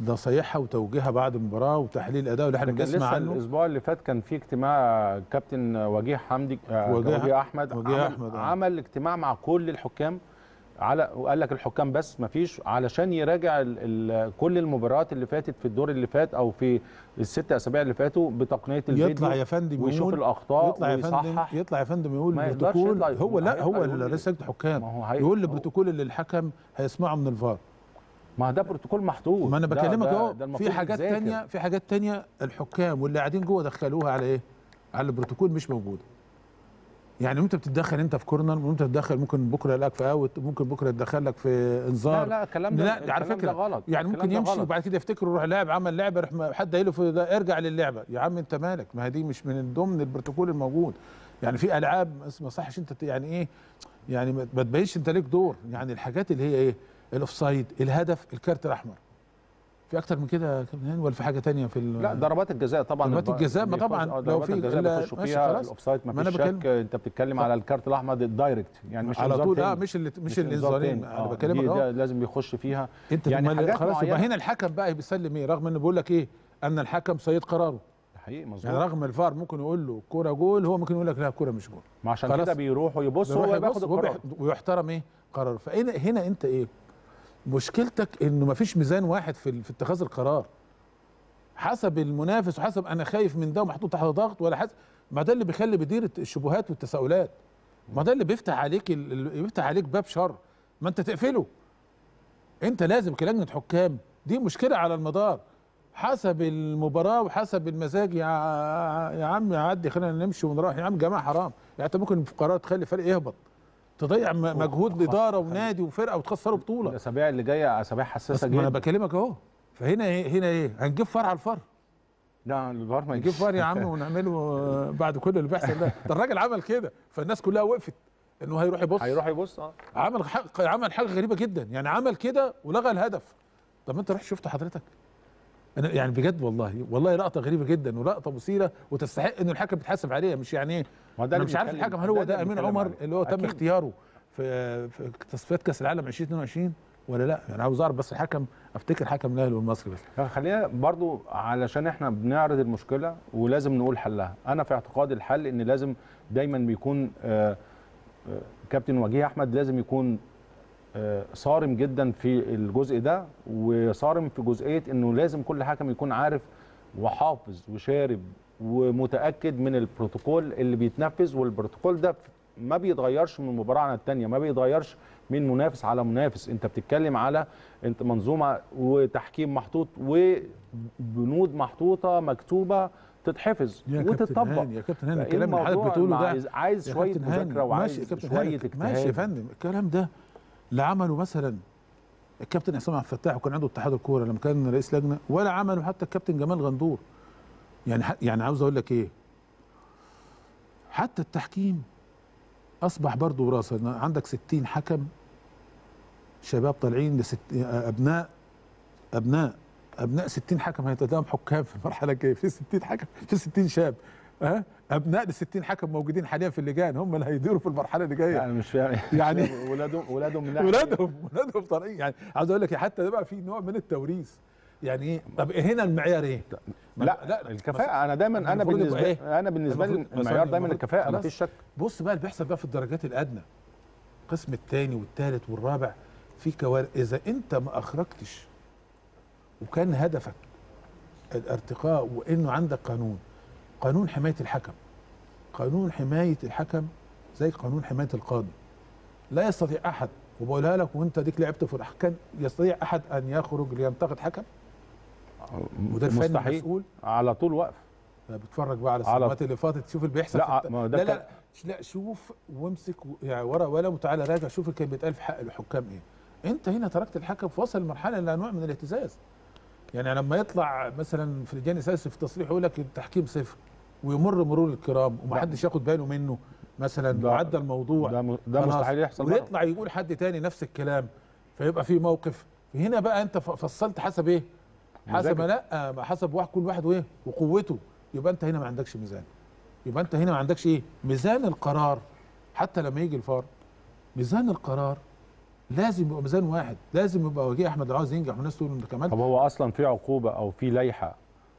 نصايحها وتوجيهها بعد المباراة وتحليل الاداء اللي إحنا بنسمع عنه الأسبوع اللي فات كان في اجتماع كابتن وجيه حمدي آه، وجيه- وجيه أحمد وجيه عمل, أحمد، آه. عمل اجتماع مع كل الحكام على وقال لك الحكام بس ما فيش علشان يراجع ال ال كل المباريات اللي فاتت في الدور اللي فات أو في الست أسابيع اللي فاتوا بتقنية الفيديو يطلع يا فندم ويشوف الأخطاء يطلع يا فندم يطلع يا فندم يقول ما يقدرش بروتوكول يطلع هو لا هو لجنه هي- يقول البروتوكول اللي الحكم هيسمعه من الفار. ما ده بروتوكول محطوط ما أنا بكلمك أهو. في حاجات. تانية في حاجات تانية الحكام واللي قاعدين جوه دخلوها على إيه؟ على البروتوكول مش موجودة. يعني وانت بتتدخل انت في كورنر وانت بتتدخل ممكن بكرة يلاقيك في اوت ممكن بكرة يتدخل لك في انذار. لا لا الكلام ده لا على فكرة غلط. يعني ممكن يمشي غلط. وبعد كده يفتكر يروح لاعب عمل لعبة يروح حد قايل له ارجع للعبة. يا عم انت مالك؟ ما هي دي مش من ضمن البروتوكول الموجود. يعني في ألعاب ما صحش انت يعني إيه يعني ما تبينش انت ليك دور. يعني الحاجات اللي هي إيه ال offside الهدف الكارت الأحمر. في أكتر من كده يا كابتن هاني؟ ولا في حاجة تانية في لا ضربات الجزاء طبعا. ضربات الجزاء؟ ما طبعا. آه، لو ضربات في بيخشوا فيها. ال offside ما فيش شك. أنت بتتكلم على الكارت الأحمر ال direct يعني مش على طول آه تاني. مش اللي مش الانذارين. أنا آه، بكلمك ده لازم بيخش فيها. أنت يعني خلاص يبقى. هنا الحكم بقى بيسلم إيه؟ رغم إنه بيقول لك إيه؟ أن الحكم سيد قراره. حقيقي مظبوط. يعني رغم الفار ممكن يقول له كوره جول هو ممكن يقول لك لا كوره مش جول. ما عشان. كده بيروحوا يبصوا هو بياخد القرار. ويحترم إيه؟ قراره. فهنا هنا أنت إيه؟ مشكلتك إنه مفيش ميزان واحد في في اتخاذ القرار. حسب المنافس وحسب أنا خايف من ده ومحطوط تحت ضغط ولا حسب ما ده اللي بيخلي بيدير الشبهات والتساؤلات. ما ده اللي بيفتح عليك ال- ال- بيفتح عليك باب شر. ما أنت تقفله. أنت لازم كلجنة حكام. دي مشكلة على المدار. حسب المباراة وحسب المزاج يا يا عم عدي خلينا نمشي ونروح. يا عم جماعة حرام. يعني أنت ممكن في قرار تخلي فريق يهبط. تضيع مجهود اداره ونادي وفرقة وتخسره بطولة. الأسابيع اللي جاية أسابيع حساسة ما أنا جدا. بكلمك أهو. فهنا إيه هنا إيه؟ هنجيب فرع على الفرع. لا الفار ما نجيب فار يا عم <laughs> ونعمله بعد كل اللي بيحصل ده. ده الراجل عمل كده فالناس كلها وقفت إنه هيروح يبص. هيروح يبص آه. عمل حق عمل حاجة غريبة جدا. يعني عمل كده ولغى الهدف. طب أنت رحت شفت حضرتك. أنا يعني بجد والله والله لقطة غريبة جدا ولقطة مثيرة وتستحق إن الحكم يتحاسب عليها مش يعني إيه ما ده أنا مش عارف الحكم هل هو ده أمين عمر عليه. اللي هو تم أكيد. اختياره في في تصفيات كأس العالم 2022 ولا لأ يعني عاوز أعرف بس الحكم أفتكر حكم الأهلي والمصري بس خلينا برضو علشان إحنا بنعرض المشكلة ولازم نقول حلها أنا في اعتقادي الحل إن لازم دايما بيكون آه، آه، كابتن وجيه أحمد لازم يكون صارم جدا في الجزء ده وصارم في جزئية إنه لازم كل حكم يكون عارف وحافظ وشارب ومتأكد من البروتوكول اللي بيتنفذ والبروتوكول ده ما بيتغيرش من مباراه عن الثانية ما بيتغيرش من منافس على منافس. أنت بتتكلم على أنت منظومة وتحكيم محطوط وبنود محطوطة مكتوبة تتحفظ هاني يا كابتن هاني الكلام اللي حضرتك بتقوله ده. عايز- شوية مذاكرة وعايز شوية اجتهاد ماشي يا فندم. الكلام ده اللي عمله مثلا الكابتن عصام عبد الفتاح وكان عنده اتحاد الكورة لما كان رئيس لجنة ولا عمله حتى الكابتن جمال غندور. يعني يعني عاوز أقول لك إيه؟ حتى التحكيم أصبح برضه وراثة. عندك 60 حكم شباب طالعين لست أبناء أبناء أبناء 60 حكم هيتقدم حكام في المرحلة الجاية. في 60 حكم في 60 شاب. ها؟ أبناء ل 60 حكم موجودين حاليا في اللجان هم اللي هيديروا في المرحلة اللي جاية. يعني مش فاهم. يعني- <laughs> ولادهم ولادهم من <laughs> ولادهم ولادهم طالعين يعني عاوز أقول لك حتى ده بقى في نوع من التوريث. يعني إيه؟ طب هنا المعيار إيه؟ ما- لا, الكفاءة. أنا دايما أنا بالنسبة إيه؟ أنا بالنسبة لي المعيار دايما الكفاءة. خلاص. مفيش شك. بص بقى اللي بيحصل بقى في الدرجات الأدنى. القسم الثاني والثالث والرابع في كوارث. إذا أنت ما أخرجتش وكان هدفك الارتقاء وإنه عندك قانون قانون حماية الحكم. قانون حماية الحكم زي قانون حماية القاضي. لا يستطيع أحد وبقولها لك وأنت ديك لعبت في الأحكام يستطيع أحد أن يخرج لينتقد حكم؟ وده الفني مستحيل. المسؤول على طول واقف. بتتفرج بقى على السنوات اللي فاتت تشوف اللي بيحصل لا، ما لا لا لا شوف وامسك يعني ورقة وقلم وتعالى راجع شوف اللي كان بيتقال في حق الحكام إيه. أنت هنا تركت الحكم في وصل لمرحله إلى نوع من الاهتزاز. يعني لما يطلع مثلا في لجان اساسي في تصريح يقول لك التحكيم صفر. ويمر مرور الكرام ومحدش ياخد باله منه. مثلا وعدى الموضوع. ده ده. مستحيل يحصل. ويطلع يقول حد تاني نفس الكلام فيبقى في موقف. هنا بقى انت فصلت حسب إيه؟ حسب. لا حسب واحد كل واحد وايه؟ وقوته. يبقى انت هنا ما عندكش ميزان. يبقى انت هنا ما عندكش إيه؟ ميزان القرار. حتى لما يجي الفار ميزان القرار لازم يبقى ميزان واحد. لازم يبقى وجيه أحمد عاوز ينجح والناس تقول انت كمان طب هو أصلا في عقوبة أو في لائحة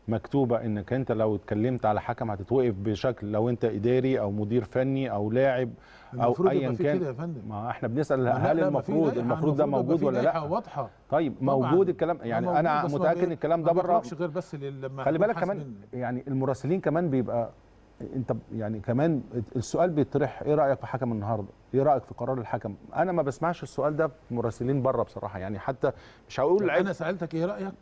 مكتوبة إنك أنت لو اتكلمت على حكم هتتوقف بشكل لو أنت إداري أو مدير فني أو لاعب أو ايا في كده كان يا فندم. ما إحنا بنسأل هل لا، المفروض لائحة، المفروض ده موجود ولا لا؟ واضحة. طيب. موجود الكلام يعني أنا متأكد إن الكلام ده بره غير بس لما خلي بالك كمان يعني المراسلين كمان بيبقى أنت يعني كمان السؤال بيطرح إيه رأيك في حكم النهارده؟ إيه رأيك في قرار الحكم؟ أنا ما بسمعش السؤال ده في مراسلين بره بصراحة يعني حتى مش هقول أنا سألتك إيه رأيك؟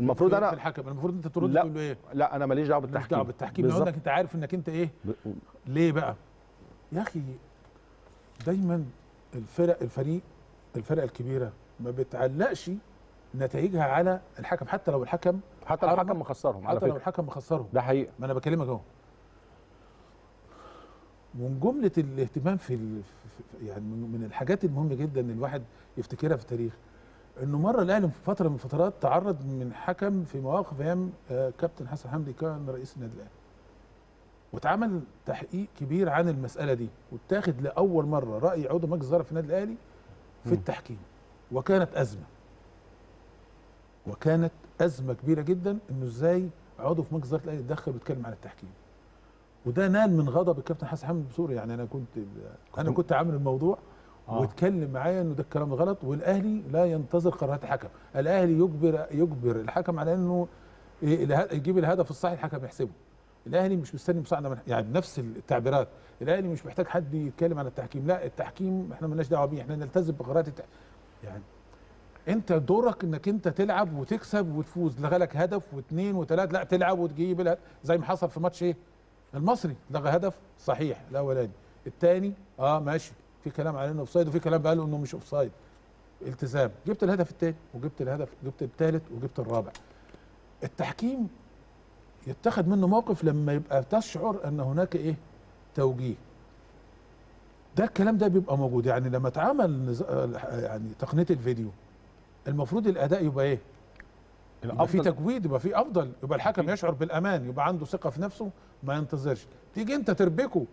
المفروض أنا الحكم المفروض أنت ترد تقول له إيه؟ لا أنا ماليش دعوة ماليش بالتحكيم. دعوة بالتحكيم. لو. انك أنت عارف إنك أنت إيه؟ ب- ليه بقى؟ يا أخي دايما الفرق الفريق الفرق الكبيرة ما بتعلقش نتائجها على الحكم. حتى لو الحكم حتى لو الحكم مخسرهم حتى لو الحكم مخسرهم. ده حقيقي. ما أنا بكلمك أهو. ومن جملة الاهتمام في, ال... في يعني من من الحاجات المهمة جدا إن الواحد يفتكرها في التاريخ إنه مرة الأهلي في فترة من الفترات تعرض من حكم في مواقف أيام آه، كابتن حسن حمدي كان رئيس النادي الأهلي. واتعمل تحقيق كبير عن المسألة دي واتاخد لأول مرة رأي عضو مجلس الاداره في النادي الأهلي في. التحكيم. وكانت أزمة. وكانت أزمة كبيرة جدا إنه إزاي عضو في مجلس إدارة الأهلي يتدخل ويتكلم عن التحكيم. وده نال من غضب الكابتن حسن حمدي بسوري يعني أنا كنت أنا كنت عامل الموضوع. آه. واتكلم معايا إنه ده الكلام غلط والأهلي لا ينتظر قرارات الحكم. الأهلي يجبر يجبر الحكم على إنه إيه يجيب الهدف الصحيح الحكم يحسبه. الأهلي مش مستني مساعده من يعني بنفس التعبيرات. الأهلي مش محتاج حد يتكلم عن التحكيم. لا التحكيم إحنا مالناش دعوة بيه إحنا نلتزم بقرارات التح... يعني أنت دورك إنك أنت تلعب وتكسب وتفوز. لغلك هدف واثنين وثلاث لا تلعب وتجيب زي ما حصل في ماتش إيه؟ المصري. لغى هدف صحيح الاولاني الثاني آه ماشي. في كلام على إنه أوفسايد وفي كلام قالوا إنه مش أوفسايد. التزام. جبت الهدف الثاني وجبت الهدف جبت الثالث وجبت الرابع. التحكيم يتخذ منه موقف لما يبقى تشعر إن هناك إيه؟ توجيه. ده الكلام ده بيبقى موجود. يعني لما اتعمل يعني تقنية الفيديو المفروض الأداء يبقى إيه؟ يبقى في تجويد يبقى في أفضل. يبقى الحكم يشعر بالأمان يبقى عنده ثقة في نفسه ما ينتظرش. تيجي أنت تربكه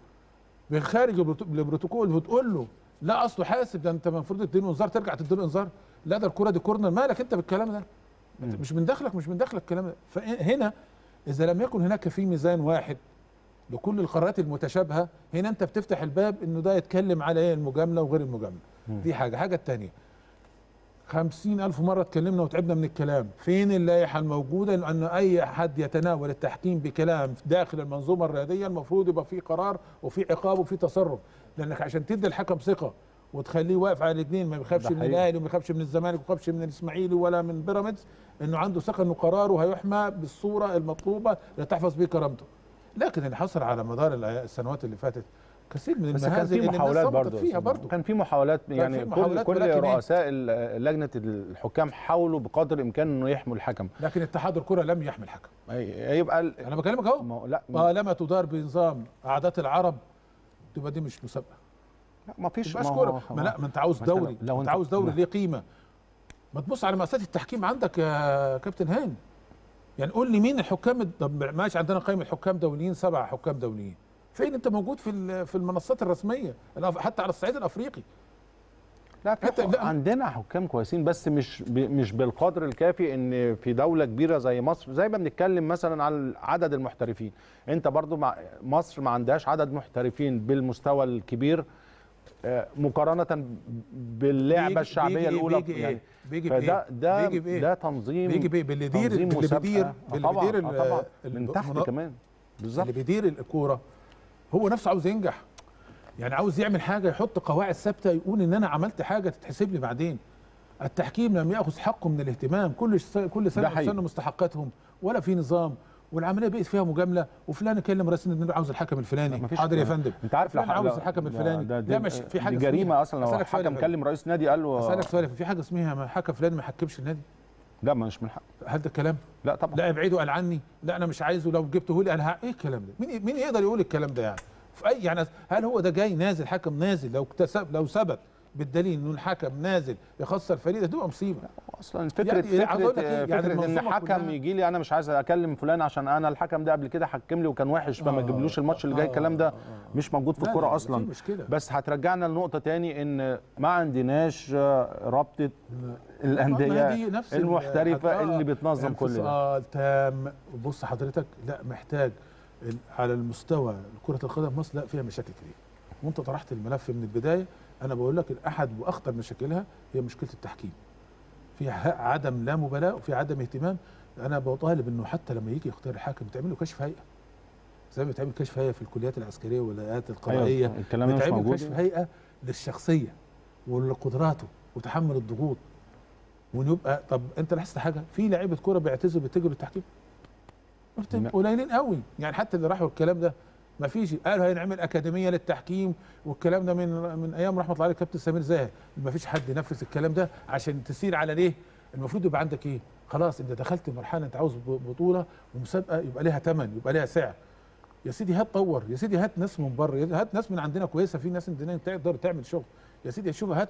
خارج البروتو- البروتوكول وتقول له لا أصله حاسب ده أنت المفروض تديله إنذار ترجع تديله إنذار. لا ده الكرة دي كورنر مالك أنت بالكلام ده؟ مش من داخلك مش من داخلك الكلام ده. فهنا إذا لم يكن هناك في ميزان واحد لكل القرارات المتشابهة هنا أنت بتفتح الباب إنه ده يتكلم على إيه؟ المجاملة وغير المجاملة. دي حاجة. حاجة الثانية خمسين ألف مرة اتكلمنا وتعبنا من الكلام. فين اللائحة الموجودة؟ لأن أي حد يتناول التحكيم بكلام داخل المنظومة الرياضية المفروض يبقى في قرار وفي عقاب وفي تصرف. لأنك عشان تدي الحكم ثقة وتخليه واقف على الاثنين ما بيخافش من. الأهلي وما بيخافش من الزمالك وما بيخافش من الإسماعيلي ولا من بيراميدز إنه عنده ثقة إنه قراره هيحمى بالصورة المطلوبة لتحفظ به كرامته. لكن اللي حصل على مدار السنوات اللي فاتت كثير من بس كان في محاولات برضه. فيها برضه. كان في محاولات يعني في كل محاولات كل ولكن إيه؟ رؤساء لجنة الحكام حاولوا بقدر الإمكان إنه يحموا الحكم. لكن اتحاد الكرة لم يحمي الحكم. يبقى ال- أنا بكلمك أهو. لا. طالما تدار بنظام عادات العرب تبقى دي مش مسابقة. لا، ما فيش ما كورة. هو- ما لا ما انت عاوز دوري. لو انت عاوز دوري ليه قيمة؟ ما تبص على مؤسسات التحكيم عندك يا كابتن هاني. يعني قول لي مين الحكام طب ماشي عندنا قائمة حكام دوليين سبع حكام دوليين. فين انت موجود في في المنصات الرسمية حتى على الصعيد الأفريقي لا في. عندنا حكام كويسين بس مش. مش بالقدر الكافي إن في دولة كبيرة زي مصر زي ما بنتكلم مثلا على عدد المحترفين أنت برضو مع مصر ما عندهاش عدد محترفين بالمستوى الكبير آه، مقارنة باللعبة بيجي- الشعبية بيجي؟ الأولى بيجي يعني إيه؟ بيجي فده؟ ده بيجي بإيه؟ ده تنظيم بيجي بيه باللي تنظيم باللي. بيدير آه باللي بيدير آه ال- طبعا ال- من تحت كمان بالظبط اللي بيدير الكورة هو نفسه عاوز ينجح. يعني عاوز يعمل حاجة يحط قواعد ثابتة يقول إن أنا عملت حاجة تتحسب لي بعدين. التحكيم لم يأخذ حقه من الاهتمام. كل كل سنة ده. وسنة مستحقاتهم. ولا في نظام. والعملية بقت فيها مجاملة. وفلان يكلم رئيس النادي عاوز الحكم الفلاني. حاضر يا فندم. أنت عارف لو عاوز الحكم ده- الفلاني. ده لا دي- مش في حاجة جريمة أصلا. لو حكم. كلم رئيس نادي قال له أسألك سؤال في حاجة اسمها حكم فلان ما حكمش النادي؟ لا مش من حق هل ده كلام؟ لا طبعا. لا ابعده قال عني. لا أنا مش عايزه. لو جبته لي أنا إيه الكلام ده؟ مين مين يقدر يقول الكلام ده يعني؟ في أي يعني هل هو ده جاي نازل حكم نازل؟ لو اكتسب لو ثبت. بالدليل إنه الحكم نازل يخسر فريق ده تبقى مصيبة. أصلا فكره يعني فكرة, لك إيه؟ فكرة يعني ان حكم يجي لي أنا مش عايز أكلم فلان عشان أنا الحكم ده قبل كده حكم لي وكان وحش فما آه، تجيبلوش الماتش اللي جاي آه، الكلام ده آه، مش موجود في الكورة لا، أصلا. بس هترجعنا لنقطة تاني إن ما عندناش آه، رابطة الأندية المحترفة آه، اللي بتنظم كل ده. انفصال تام. بص حضرتك لا محتاج على المستوى كرة القدم مصر لا فيها مشاكل كتير. وانت طرحت الملف من البداية أنا بقول لك احد وأخطر مشاكلها هي مشكلة التحكيم. في عدم لا مبالاة وفي عدم اهتمام. أنا بطالب إنه حتى لما يجي يختار الحاكم بتعمل له كشف هيئة. زي ما بتعمل كشف هيئة في الكليات العسكرية والهيئات القضائية. أيوة، الكلام ده مش بتعمل موجود. كشف هيئة للشخصية ولقدراته وتحمل الضغوط. وإن يبقى طب أنت لاحظت حاجة؟ في لعيبة كورة بيعتزلوا بيتجروا التحكيم. قليلين قوي. يعني حتى اللي راحوا الكلام ده ما فيش. قالوا هنعمل أكاديمية للتحكيم والكلام ده من من أيام رحمة الله عليه الكابتن سمير زاهر. ما فيش حد ينفذ الكلام ده عشان تسير على ليه؟ المفروض يبقى عندك إيه؟ خلاص أنت دخلت مرحلة أنت عاوز بطولة ومسابقة يبقى ليها ثمن يبقى ليها سعر. يا سيدي هات طور يا سيدي هات ناس من بره هات ناس من عندنا كويسة في ناس عندنا تقدر تعمل شغل. يا سيدي شوف هات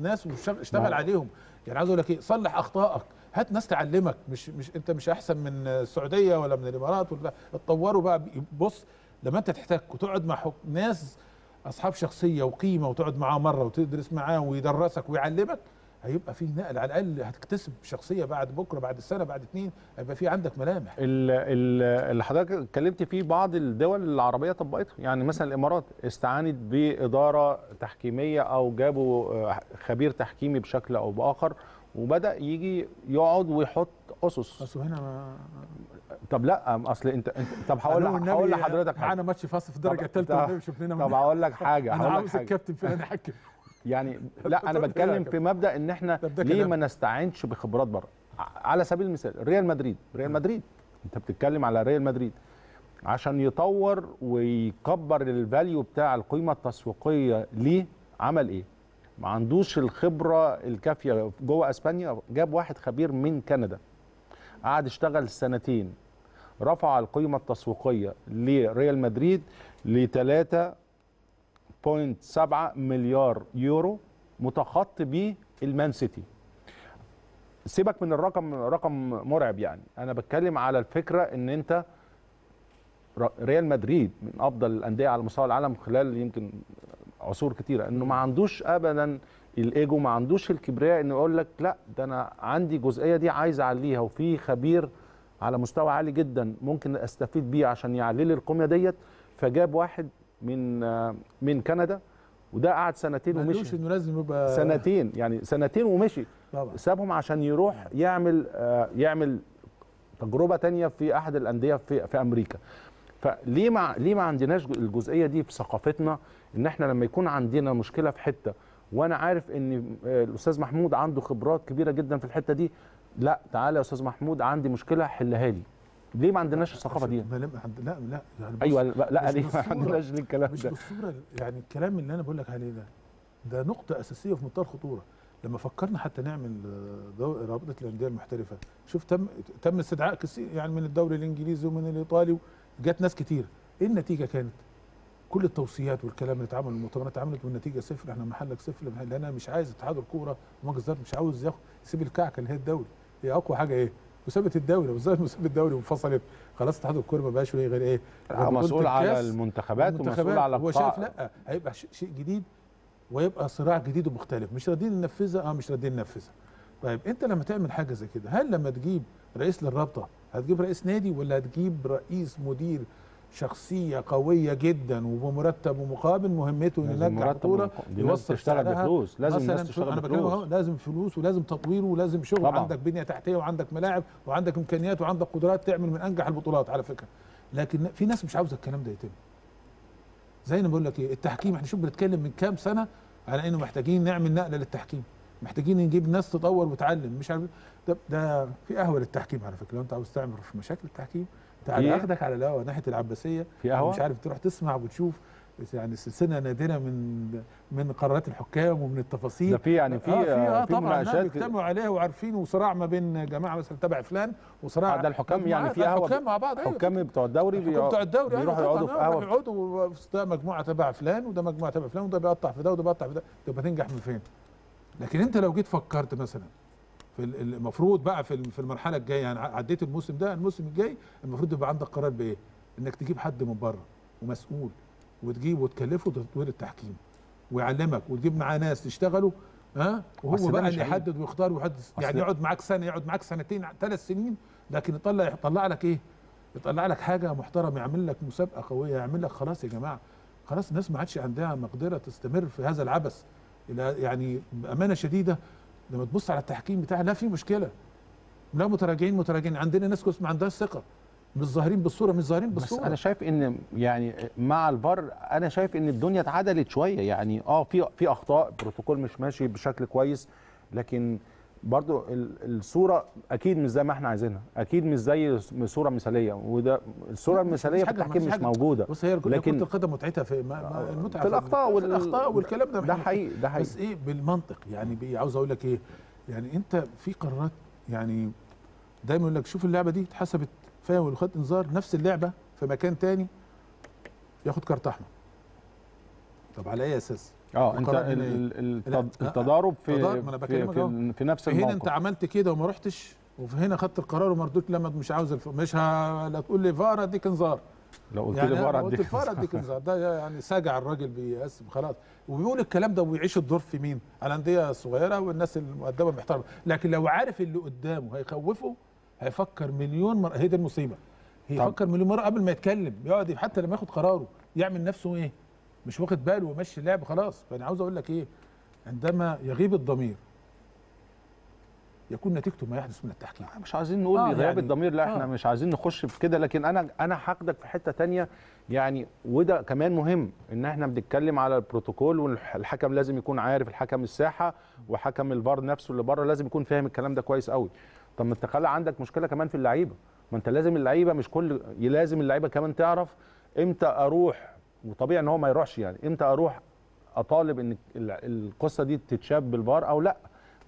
ناس واشتغل- اشتغل. عليهم. يعني عاوز أقول لك إيه؟ صلح أخطائك. هات ناس تعلمك. مش مش أنت مش أحسن من السعودية ولا من الإمارات ولا اتطوروا بقى. بص لما انت تحتاج وتقعد مع حك- ناس أصحاب شخصية وقيمة وتقعد معاه مرة وتدرس معاه ويدرسك ويعلمك هيبقى في نقل على الأقل هتكتسب شخصية بعد بكرة بعد السنة بعد اتنين هيبقى في عندك ملامح. ال- ال- اللي حضرتك اتكلمت فيه بعض الدول العربية طبقته. يعني مثلا الإمارات استعانت بإدارة تحكيمية أو جابوا آه، خبير تحكيمي بشكل أو بآخر وبدأ يجي يقعد ويحط أسس. بس هنا ما طب لا أصل أنت, أنت طب هقول هقول لحضرتك معانا ماتش فاصل في الدرجه الثالثه والنبي شوف لنا طب هقول لك حاجة أنا عاوز الكابتن فلان يحكم. <laughs> يعني لا أنا بتكلم في مبدأ إن إحنا ليه. ما نستعينش بخبرات بره؟ على سبيل المثال ريال مدريد ريال مدريد. أنت بتتكلم على ريال مدريد. عشان يطور ويكبر ال value بتاع القيمة التسويقية ليه عمل إيه؟ ما عندوش الخبرة الكافية. جوه إسبانيا جاب واحد خبير من كندا. قعد اشتغل سنتين. رفع القيمة التسويقية لريال مدريد ل 3.7 مليار يورو متخطي بيه المان سيتي. سيبك من الرقم رقم مرعب يعني. أنا بتكلم على الفكرة إن أنت ريال مدريد من أفضل الأندية على مستوى العالم خلال يمكن عصور كتيرة. إنه ما عندوش ابدا الإيجو ما عندوش الكبرياء إنه يقول لك لا ده أنا عندي جزئية دي عايز أعليها وفي خبير على مستوى عالي جدا ممكن أستفيد بيه عشان يعلي لي القيمه ديت. فجاب واحد من من كندا وده قعد سنتين ومشي. إنه لازم يبقى سنتين يعني سنتين ومشي. طبعا. سابهم عشان يروح يعمل آه، يعمل تجربة تانية في أحد الأندية في في أمريكا. فليه ما ليه ما عندناش الجزئية دي في ثقافتنا؟ إن إحنا لما يكون عندنا مشكلة في حتة وأنا عارف إن آه، الأستاذ محمود عنده خبرات كبيرة جدا في الحتة دي لا تعالى يا أستاذ محمود عندي مشكلة حلها لي. ليه ما عندناش الثقافة دي؟ ما لا لا يعني أيوه لا مش ليه ما بالصورة. عندناش الكلام مش ده. بالصورة يعني الكلام اللي أنا بقول لك عليه ده ده نقطة أساسية في منتهى الخطوره لما فكرنا حتى نعمل آه، رابطة الأندية المحترفة شوف تم تم استدعاء كثير يعني من الدوري الإنجليزي ومن الإيطالي جت ناس كتير. إيه النتيجة كانت؟ كل التوصيات والكلام اللي اتعمل المؤتمرات اتعملت والنتيجة صفر إحنا محلك صفر لأن أنا مش عايز اتحاد الكورة ومجلس مش عاوز ياخد يسيب الكعكة اللي هي الدوري. هي أقوى حاجة إيه؟ مسابقه الدوري وازاي مسابقه الدوري وانفصلت خلاص اتحاد الكورة ما بقاش غير إيه؟ غير بطولة مسؤول على الكاس المنتخبات ومسؤول المنتخبات. على هو شايف لأ هيبقى شيء جديد ويبقى صراع جديد ومختلف مش راضيين ننفذها آه مش راضيين ننفذها طيب أنت لما تعمل حاجة زي كده هل لما تجيب رئيس للرابطة هتجيب رئيس نادي ولا هتجيب رئيس مدير شخصية قوية جدا وبمرتب ومقابل مهمته انه لازم ينجح ناس يوصل تشتغل. بفلوس لازم الناس تشتغل بفلوس. لازم فلوس ولازم تطوير ولازم شغل طبعاً. عندك بنية تحتية وعندك ملاعب وعندك إمكانيات وعندك قدرات تعمل من أنجح البطولات على فكرة. لكن في ناس مش عاوزة الكلام ده يتم. زي ما بقول لك إيه التحكيم إحنا شوف بنتكلم من كام سنة على إنه محتاجين نعمل نقلة للتحكيم. محتاجين نجيب ناس تطور وتعلم مش عارف. ده, ده في قهوه للتحكيم على فكرة. لو أنت عاوز تعمل في مشاكل التحكيم تعال أخدك على القهوه ناحية العباسية في قهوة مش عارف تروح تسمع وتشوف يعني سلسلة نادرة من من قرارات الحكام ومن التفاصيل ده في يعني في آه في, آه في طبعا لا مناقشات بيجتمعوا عليها وعارفين وصراع ما بين جماعة مثلا تبع فلان وصراع آه، ده الحكام يعني في قهوة حكام مع بعض أيوة. حكام بتوع الدوري الحكام بتوع الدوري أيوة بيروحوا يقعدوا في آه، قهوة يقعدوا ده مجموعة تبع فلان وده مجموعة تبع فلان وده بيقطع في ده وده بيقطع في ده تبقى تنجح من فين؟ لكن أنت لو جيت فكرت مثلا في ال- المفروض بقى في ال- في المرحلة الجاية يعني عديت الموسم ده الموسم الجاي المفروض يبقى عندك قرار بإيه؟ إنك تجيب حد من بره ومسؤول وتجيب وتكلفه تطوير التحكيم ويعلمك وتجيب معاه ناس يشتغلوا ها وهو بقى اللي. يحدد ويختار ويحدد يعني يقعد معاك سنة يقعد معاك سنتين ثلاث سنين لكن يطلع يطلع لك إيه؟ يطلع لك حاجة محترمة يعمل لك مسابقة قوية يعمل لك خلاص يا جماعة خلاص الناس ما عادش عندها مقدرة تستمر في هذا العبث يعني بأمانة شديدة لما تبص على التحكيم بتاعنا لا في مشكلة. لا متراجعين متراجعين. عندنا ناس ما عندهاش ثقة. مش ظاهرين بالصورة مش ظاهرين بس بالصورة. أنا شايف إن يعني مع الفار أنا شايف إن الدنيا اتعدلت شوية. يعني آه في في أخطاء بروتوكول مش ماشي بشكل كويس لكن برضو ال- الصورة أكيد مش زي ما إحنا عايزينها. أكيد مش زي صورة مثالية. وده الصورة المثاليه مش في التحكيم مش. موجودة. بص هي لكن- كرة القدم متعتها في المتعه في الأخطاء في الأخطاء والكلام ده ده حقيقي ده حقيقي. بس إيه؟ بالمنطق. يعني عاوز أقول لك إيه؟ يعني أنت في قرارات يعني دايما يقول لك شوف اللعبة دي اتحسبت فاول وخد انذار نفس اللعبة في مكان تاني ياخد كارت أحمر. طب على أي أساس؟ آه انت التضارب في في. في, في نفس في هنا أنت الموقف. عملت كده وما رحتش وفي هنا خدت القرار وما رضيت لما مش عاوز الف... مش ه... لا تقول لي فار أديك انذار. لو قلت يعني لي فار أديك الفار أديك انذار. ده يعني ساجع الراجل بيقسم خلاص. وبيقول الكلام ده ويعيش الدور في مين؟ الأندية الصغيرة والناس المؤدبة المحترمة. لكن لو عارف اللي قدامه هيخوفه هيفكر مليون مرة. هي دي المصيبة. هيفكر مليون مرة قبل ما يتكلم يقعد حتى لما ياخد قراره يعمل نفسه إيه؟ مش واخد باله وماشي اللعب خلاص. فأنا عاوز أقول لك إيه؟ عندما يغيب الضمير يكون نتيجته ما يحدث من التحكيم. مش عايزين نقول آه، غياب يعني- الضمير لا إحنا آه. مش عايزين نخش في كده. لكن أنا أنا هاخدك في حتة تانية. يعني وده كمان مهم إن إحنا بنتكلم على البروتوكول والحكم لازم يكون عارف الحكم الساحة وحكم الفار نفسه اللي بره لازم يكون فاهم الكلام ده كويس قوي طب ما أنت عندك مشكلة كمان في اللعيبة. ما أنت لازم اللعيبة مش كل لازم اللعيبة كمان تعرف إمتى أروح وطبيعي إن هو ما يروحش يعني. إمتى أروح أطالب إن ال- القصة دي تتشاف بالفار أو لأ؟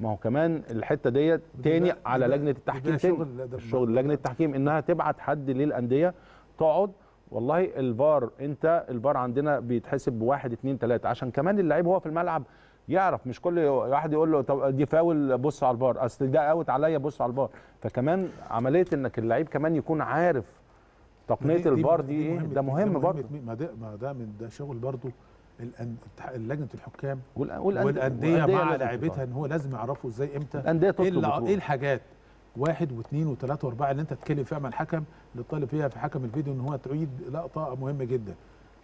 ما هو كمان الحتة ديت تاني على لجنة التحكيم تاني. الشغل لجنة التحكيم إنها تبعت حد للأندية تقعد والله الفار إنت الفار عندنا بيتحسب بواحد اتنين تلاتة. عشان كمان اللعيب هو في الملعب يعرف مش كل واحد يقول له طب دي فاول بص على الفار. أصل ده أوت عليا بص على الفار. فكمان عملية إنك اللعيب كمان يكون عارف تقنية الفار دي إيه ده مهم برضه؟ ما ده ما ده من ده شغل برضه لجنه الحكام والانديه مع لاعبتها. إن هو لازم يعرفوا إزاي إمتى الأندية تطلب. إيه الحاجات واحد واثنين وثلاثة وأربعة اللي أنت تتكلم فيها مع الحكم اللي طالب فيها في حكم الفيديو إن هو تعيد لقطة مهمه جدا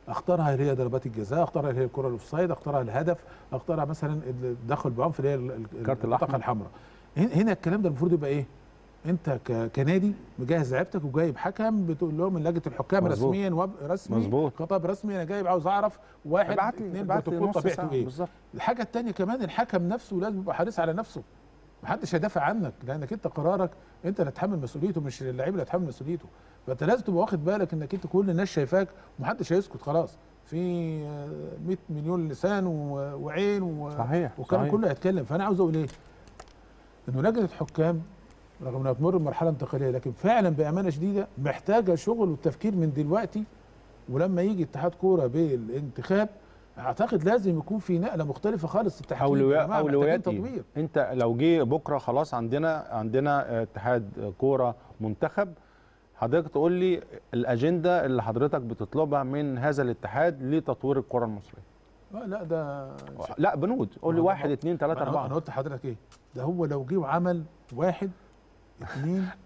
أختارها اللي هي ضربات الجزاء أختارها اللي هي الكرة الأوفسايد أختارها الهدف أختارها مثلا الدخل بعنف اللي هي ال- ال- الكارت. الحمراء هن- هنا الكلام ده المفروض يبقى إيه انت كنادي مجهز لعيبتك وجايب حكم بتقول لهم من لجنة الحكام مظبوط. رسميا وب... رسمي مظبوط. خطاب رسمي أنا جايب عاوز أعرف واحد اثنين بروتوكول طبيعته إيه؟ بالظبط. الحاجة الثانية كمان الحكم نفسه لازم يبقى حريص على نفسه. محدش هيدافع عنك لأنك أنت قرارك أنت اللي هتحمل مسؤوليته مش اللعيب اللي هيتحمل مسؤوليته. فأنت لازم تبقى واخد بالك إنك أنت كل الناس شايفاك ومحدش هيسكت خلاص. في آه، 100 مليون لسان و- وعين و... صحيح والكلام صحيح. كله هيتكلم. فأنا عاوز أقول إيه؟ إنه لجنة الحكام رغم إنها تمر بمرحلة انتقالية لكن فعلا بأمانة شديدة محتاجة شغل والتفكير من دلوقتي. ولما يجي اتحاد كورة بالانتخاب أعتقد لازم يكون في نقلة مختلفة خالص التحكيم. يا اولويات اولويات تطوير؟ أنت لو جه بكرة خلاص عندنا عندنا اتحاد كورة منتخب حضرتك تقول لي الأجندة اللي حضرتك بتطلبها من هذا الاتحاد لتطوير الكره المصرية. آه لا ده لا بنود. قول لي واحد اثنين ثلاثة أنا أربعة. قلت لحضرتك إيه؟ ده هو لو جه وعمل واحد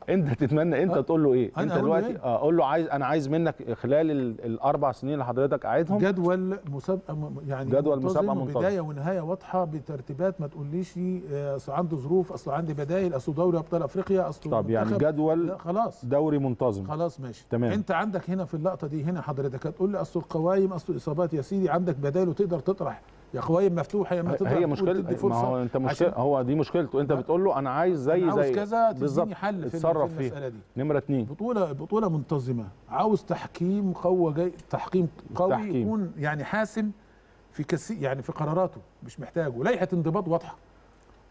انت تتمنى انت. تقول له إيه انت دلوقتي إيه؟ آه قول له عايز أنا عايز منك خلال ال- الأربع سنين اللي حضرتك قاعدهم جدول مسابقة يعني جدول مسابقة منتظم. وبداية ونهاية واضحة بترتيبات ما تقوليش آه، أصل عنده ظروف أصل عندي بدايل أصل دوري أبطال أفريقيا أصل طب يعني. جدول لا خلاص دوري منتظم خلاص ماشي تمام. أنت عندك هنا في اللقطة دي هنا حضرتك هتقول لي أصل القوايم أصل الإصابات يا سيدي عندك بدائل وتقدر تطرح يا قوايم مفتوحة يا اما تطرح هي مشكله ما هو انت مشكله هو دي مشكلته. انت. بتقول له أنا عايز زي أنا عاوز زي كذا بالظبط. تديني حل في, المسألة دي. نمرة اتنين. بطولة بطولة منتظمة. عاوز تحكيم قوي جاي تحكيم قوي التحكيم. يكون يعني حاسم في كسي يعني في قراراته مش محتاجه. ولائحة انضباط واضحة.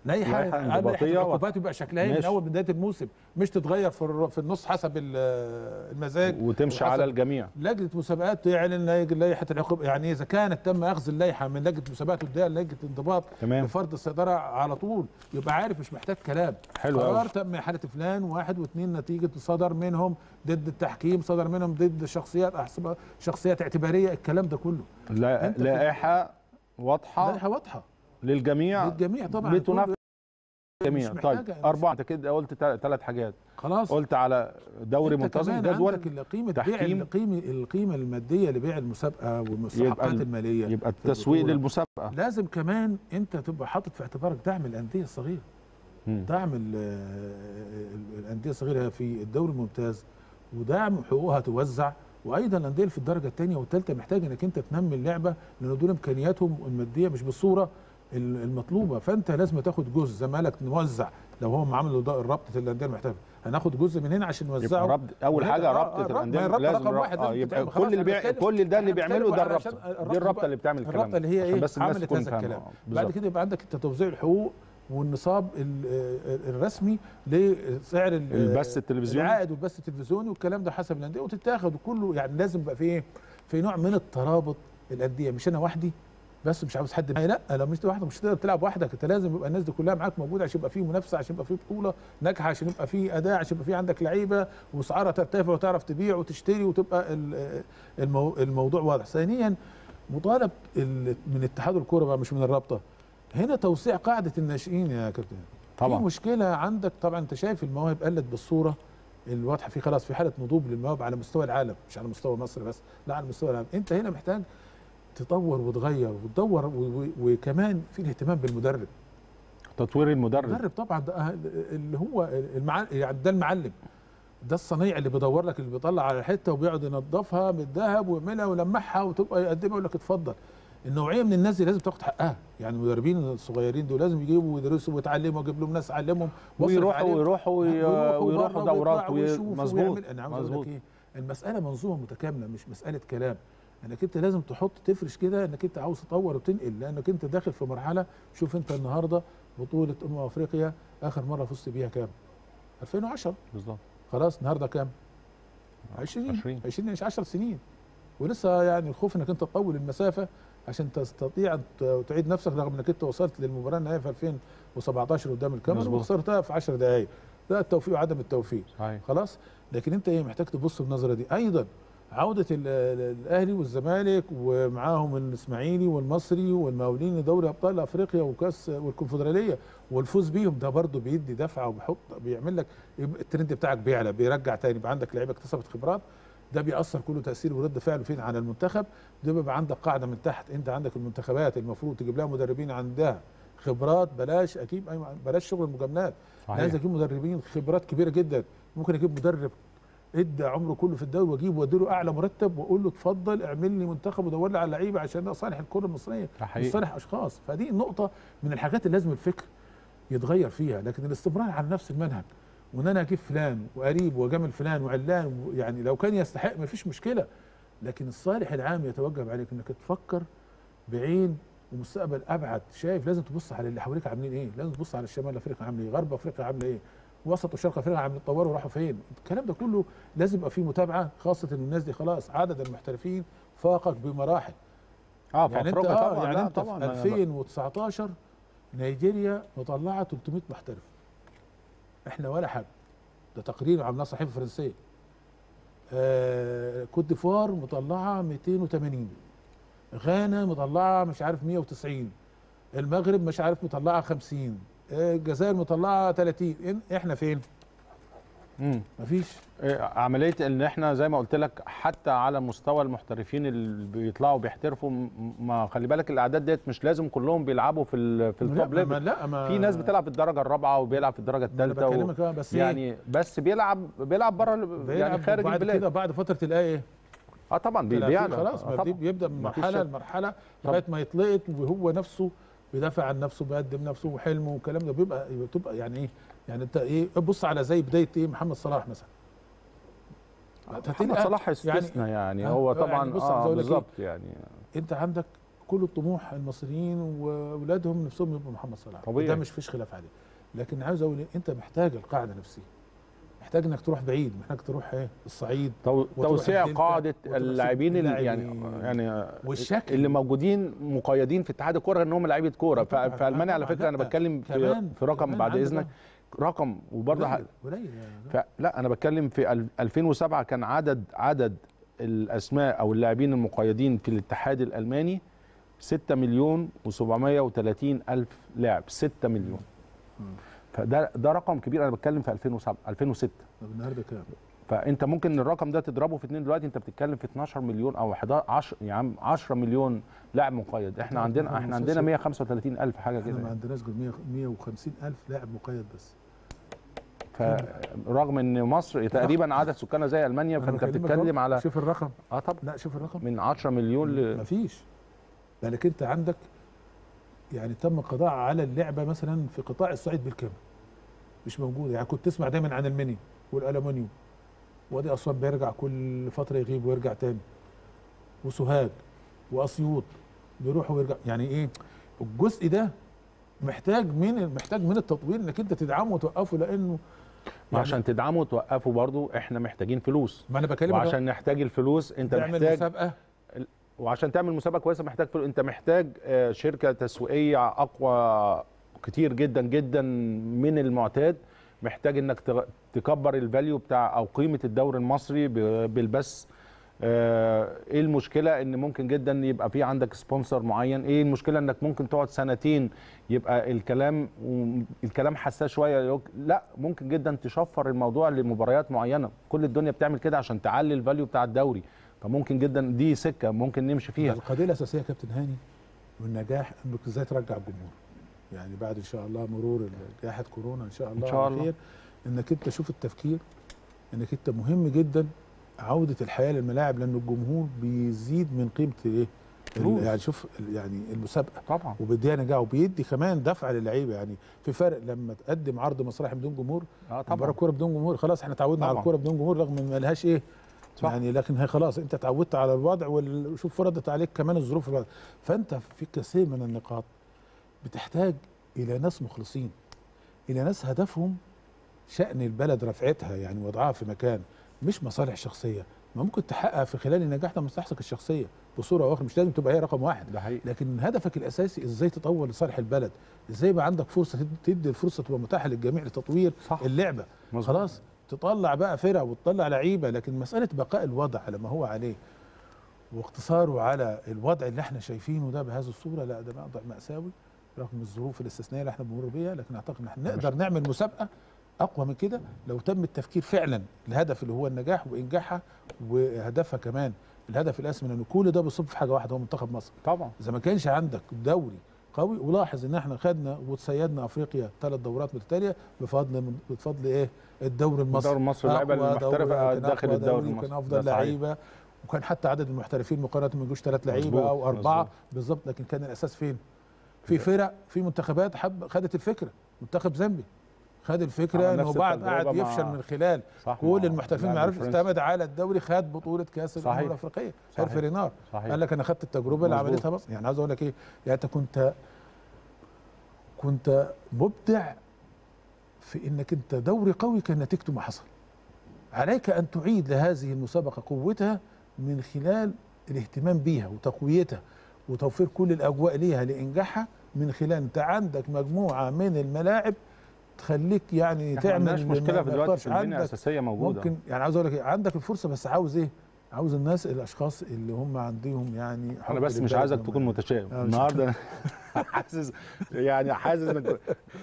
لائحة انضباطية العقوبات يبقى شكلها من. أول بداية الموسم مش تتغير في في النص حسب ال- المزاج. وتمشي على الجميع. لجنة مسابقات تعلن لائحة- لائحة العقوبة. يعني إذا كانت تم أخذ اللائحة من لجنة مسابقات وتديها لجنة انضباط تمام. بفرض السيطرة على طول يبقى عارف مش محتاج كلام. حلو قرار تم حالة فلان واحد واثنين نتيجة صدر منهم ضد التحكيم صدر منهم ضد شخصيات شخصيات اعتبارية الكلام ده كله. لا لائحة واضحة؟ لائحة واضحة. للجميع. للجميع طبعا. الجميع مش طيب أربعة أنت كده قلت ثلاث حاجات. خلاص. قلت على دوري منتظم جدول عندك قيمة بيع تحكيم. القيمة القيمة المادية لبيع المسابقة والمستحقات ال- المالية يبقى التسويق. للمسابقة. لازم كمان أنت تبقى حاطط في اعتبارك دعم الأندية الصغيره. دعم ال- ال- الأندية الصغيرة في الدوري الممتاز ودعم حقوقها توزع. وأيضا الأندية في الدرجة الثانية والثالثه محتاج إنك أنت تنمي اللعبة لأن دول إمكانياتهم المادية مش بالصورة. ال- المطلوبة فأنت لازم تاخد جزء زمالك نوزع لو هم عملوا رابطه الأندية المحترفة هناخد جزء من هنا عشان يبقى نوزعه ربط أول حاجة آه، آه، رابطه الرابطة. الانديه لازم رقم. واحد لازم يبقى كل اللي بيع كل ده اللي بيعمله ده الرابطه دي الرابطه اللي بتعمل الكلام الرابطه اللي هي إيه بس الناس عملت تكون هذا. الكلام آه، بعد. كده يبقى عندك أنت توزيع الحقوق والنصاب ال- ال- الرسمي لسعر ال- البث التلفزيوني. العائد والبث التلفزيوني والكلام ده حسب الأندية وتتاخد وكله يعني لازم يبقى في إيه في نوع من الترابط الأندية مش أنا وحدي بس مش عاوز حد لا لو مش لوحدك مش هتقدر تلعب وحدك. انت لازم يبقى الناس دي كلها معاك موجودة عشان يبقى في منافسة عشان يبقى في بطولة ناجحة عشان يبقى في أداء عشان يبقى في عندك لعيبة واسعارها ترتفع وتعرف تبيع وتشتري وتبقى ال- المو الموضوع واضح. ثانيا مطالب ال- من اتحاد الكورة بقى مش من الرابطة. هنا توسيع قاعدة الناشئين يا كابتن. طبعا. في مشكلة عندك. طبعا انت شايف المواهب قلت بالصورة. الواضحة في خلاص في حالة نضوج للمواهب على مستوى العالم مش على مستوى مصر بس لا على مستوى العالم. انت هنا محتاج تطور وتغير وتدور وكمان في الاهتمام بالمدرب. تطوير المدرب. المدرب طبعا ده أه- اللي هو المع... يعني ده المعلم. ده الصنيع اللي بيدور لك اللي بيطلع على الحته وبيقعد ينظفها بالذهب ويعملها ويلمعها وتبقى يقدمها يقول لك اتفضل. النوعية من الناس دي لازم تاخد حقها. يعني المدربين الصغيرين دول لازم يجيبوا ويدرسوا ويتعلموا ويجيب لهم ناس علمهم واصرف ويروحوا. ويروحوا وي- ويروحوا دورات. مظبوط. أنا عاوز أقول مظبوط. لك إيه؟ المسألة منظومة متكاملة مش مسألة كلام. انك انت لازم تحط تفرش كده انك انت عاوز تطور وتنقل لانك انت داخل في مرحلة شوف انت النهارده بطولة أمم أفريقيا آخر مرة فزت بيها كام؟ 2010 بالظبط. خلاص النهارده كام؟ 20 20. 20 مش 10 سنين. ولسه يعني الخوف انك انت تطول المسافة عشان تستطيع أن تعيد نفسك رغم انك انت وصلت للمباراة النهائية في 2017 قدام الكاميرون. وخسرتها في 10 دقائق ده التوفيق وعدم التوفيق. صحيح. خلاص؟ لكن انت إيه محتاج تبص بالنظره دي. أيضا عودة ال- ال- الأهلي والزمالك ومعاهم الإسماعيلي والمصري والمقاولين لدوري أبطال أفريقيا وكأس والكونفدرالية والفوز بيهم. ده برضه بيدي دفعة وبيحط بيعمل لك الترند بتاعك بيعلى بيرجع تاني. يبقى عندك لعيبة اكتسبت خبرات. ده بيأثر كله تأثير ورد فعل فين؟ على المنتخب. ده بيبقى عندك قاعدة من تحت. انت عندك المنتخبات المفروض تجيب لها مدربين عندها خبرات. بلاش أكيد أيوة، بلاش شغل المجاملات. صحيح. عايز أجيب مدربين خبرات كبيرة جدا. ممكن أجيب مدرب ادى عمره كله في الدوري واجيبه واديله اعلى مرتب واقول له اتفضل اعمل لي منتخب ودور لي على لعيبه عشان ده صالح الكره المصريه ده حقيقي. مش صالح اشخاص. فدي نقطه من الحاجات اللي لازم الفكر يتغير فيها. لكن الاستمرار على نفس المنهج وان أنا أجيب فلان وقريب واجامل فلان وعلان يعني لو كان يستحق ما فيش مشكله. لكن الصالح العام يتوجب عليك انك تفكر بعين ومستقبل ابعد. شايف لازم تبص على اللي حواليك عاملين إيه؟ لازم تبص على الشمال افريقيا عامله إيه؟ غرب افريقيا عامله إيه؟ وسط وشرق افريقيا عاملين اتطوروا وراحوا فين؟ الكلام ده كله لازم يبقى فيه متابعة خاصة إن الناس دي خلاص عدد المحترفين فاقك بمراحل. آه يعني أنت آه طبعا. يعني أنت طبعا. في أنا ب- 2019 نيجيريا مطلعة 300 محترف. إحنا ولا حاجة. ده تقرير عملناه صحيفة فرنسية. آه كوت ديفوار مطلعة 280 غانا مطلعة مش عارف 190 المغرب مش عارف مطلعة 50 آه، الجزائر مطلعة 30 إن- إحنا فين مم. مفيش إيه، عملية إن إحنا زي ما قلت لك حتى على مستوى المحترفين اللي بيطلعوا بيحترفوا ما خلي بالك الأعداد ديت مش لازم كلهم بيلعبوا في ال- في لا، ال top level لا ما في ناس بتلعب في الدرجة الرابعة وبيلعب في الدرجة الثالثه. بكلمك آه بس إيه؟ يعني بس بيلعب بيلعب بره يعني خارج بعد البلاد كده بعد فترة تلاقي إيه آه طبعا بي- بيعلى بيعلى خلاص آه طبعاً. بيبدأ من مرحلة. لمرحلة لغاية ما يتلقط وهو نفسه بيدافع عن نفسه بيقدم نفسه وحلمه والكلام ده بيبقى بتبقى يعني إيه؟ يعني أنت إيه؟ بص على زي بداية إيه؟ محمد صلاح مثلا. محمد صلاح استثنى يعني, يعني آه، هو يعني طبعا بص آه أقول لك إيه؟ بالظبط يعني. أنت عندك كل الطموح المصريين وأولادهم نفسهم يبقوا محمد صلاح طبيعي. ده مش فيش خلاف عليه. لكن عاوز أقول إيه؟ أنت محتاج القاعدة نفسية. محتاج إنك تروح بعيد محتاج تروح إيه الصعيد توسيع قاعدة اللاعبين اللي يعني. يعني والشكل. اللي موجودين مقيدين في اتحاد الكورة ان هم لعيبه كورة ف- طبعاً، في ألمانيا على فكرة أنا. بتكلم في, في رقم بعد إذنك رقم وبرضه قليل يعني ف- لا أنا بتكلم في ال- 2007 كان عدد عدد الأسماء أو اللاعبين المقيدين في الاتحاد الألماني 6 مليون و730 ألف لاعب 6 مليون فده ده رقم كبير أنا بتكلم في 2007 2006 طب النهارده كام؟ فأنت ممكن الرقم ده تضربه في اتنين دلوقتي أنت بتتكلم في 12 مليون أو 11 10 يا عم 10 مليون لاعب مقيد إحنا عندنا إحنا. عندنا 135 ألف حاجة إحنا كده ما يعني. عندناش غير 100 150 ألف لاعب مقيد بس فرغم إن مصر تقريبا عدد سكانها زي ألمانيا فأنت بتتكلم. على شوف الرقم آه طبعا لا شوف الرقم من 10 مليون ل... مفيش لأنك أنت عندك يعني تم القضاء على اللعبة مثلا في قطاع الصعيد بالكامل. مش موجودة. يعني كنت تسمع دايما عن المني والالومنيوم وأدي اسوان بيرجع كل فترة يغيب ويرجع تاني. وسوهاج وأسيوط بيروح ويرجع. يعني إيه؟ الجزء ده محتاج من محتاج من التطوير إنك أنت تدعمه وتوقفه لأنه يعني عشان تدعموا وتوقفوا برضو إحنا محتاجين فلوس. ما أنا بكلمك. وعشان نحتاج الفلوس أنت محتاج مسابقة. وعشان تعمل مسابقة كويسة محتاج فلوس انت محتاج آه، شركة تسويقية أقوى كتير جدا جدا من المعتاد. محتاج انك تكبر الفاليو بتاع أو قيمة الدوري المصري بالبث. آه، إيه المشكلة؟ ان ممكن جدا يبقى في عندك sponsor معين. إيه المشكلة؟ انك ممكن تقعد سنتين يبقى الكلام الكلام حساس شوية. لا ممكن جدا تشفر الموضوع لمباريات معينة. كل الدنيا بتعمل كده عشان تعلي ال value بتاع الدوري. فممكن جدا دي سكة ممكن نمشي فيها. القضية الأساسية يا كابتن هاني والنجاح إنك إزاي ترجع الجمهور. يعني بعد إن شاء الله مرور جائحة كورونا إن شاء الله إن شاء الله. خير إنك أنت شوف التفكير إنك أنت مهم جدا عودة الحياة للملاعب لأن الجمهور بيزيد من قيمة إيه. يعني شوف يعني المسابقة. طبعا. وبيديها نجاح وبيدي كمان دفعه للعيبة. يعني في فرق لما تقدم عرض مسرحي بدون جمهور آه مباراة طبعا كورة بدون جمهور خلاص إحنا اتعودنا على. الكورة بدون جمهور رغم ما لهاش إيه صح. يعني لكن هي خلاص انت اتعودت على الوضع وشوف فرضت عليك كمان الظروف الوضع. فانت في كثير من النقاط بتحتاج إلى ناس مخلصين إلى ناس هدفهم شأن البلد رفعتها يعني وضعها في مكان مش مصالح شخصية ما ممكن تحقق في خلال النجاح ده مصلحتك الشخصية بصورة أو أخرى مش لازم تبقى هي رقم واحد ده حقيقي لكن هدفك الأساسي إزاي تطور لصالح البلد إزاي يبقى عندك فرصة تد- تدي الفرصة تبقى متاحة للجميع لتطوير صح. اللعبة مظبوط. خلاص تطلع بقى فرق وتطلع لعيبة لكن مسألة بقاء الوضع على ما هو عليه واقتصاره على الوضع اللي إحنا شايفينه ده بهذه الصورة لا ده وضع مأساوي رغم الظروف الاستثنائية اللي إحنا بنمر بيها لكن أعتقد إن إحنا نقدر نعمل مسابقة أقوى من كده لو تم التفكير فعلا الهدف اللي هو النجاح وإنجاحها وهدفها كمان. الهدف الأسمى لأن كل ده بيصب في حاجة واحدة هو منتخب مصر. طبعا. إذا ما كانش عندك دوري قوي ولاحظ إن إحنا خدنا وتصيدنا أفريقيا ثلاث دورات متتالية بفضل بفضل إيه؟ الدوري المصري الدوري المصري اللعيبه المحترفة كان داخل الدوري دوري، المصري وكان ده افضل صحيح. لعيبة وكان حتى عدد المحترفين مقارنة ما يجوش ثلاث لعيبة أو أربعة. بالظبط لكن كان الأساس فين؟ في فرق في منتخبات حب خدت الفكرة منتخب زامبي خد الفكرة إنه بعد قعد يفشل من خلال كل المحترفين ما عرفش. اعتمد على الدوري خد بطولة كأس الأمم صحيح. الأفريقية صحيح. رينار صحيح قال لك أنا خدت التجربة اللي. عملتها مصر يعني عاوز أقول لك إيه يعني أنت كنت كنت مبدع في إنك أنت دوري قوي كان نتيجته ما حصل عليك أن تعيد لهذه المسابقة قوتها من خلال الاهتمام بيها وتقويتها وتوفير كل الأجواء ليها لإنجاحها من خلال أنت عندك مجموعة من الملاعب تخليك يعني تعمل مشكلة في دلوقتي. في البنيه الاساسيه موجودة ممكن يعني عاوز أقول لك عندك الفرصة بس عاوز إيه؟ عاوز الناس الأشخاص اللي هم عندهم يعني أنا بس مش عايزك تكون متشائم النهارده <laughs> حاسس يعني حاسس إنك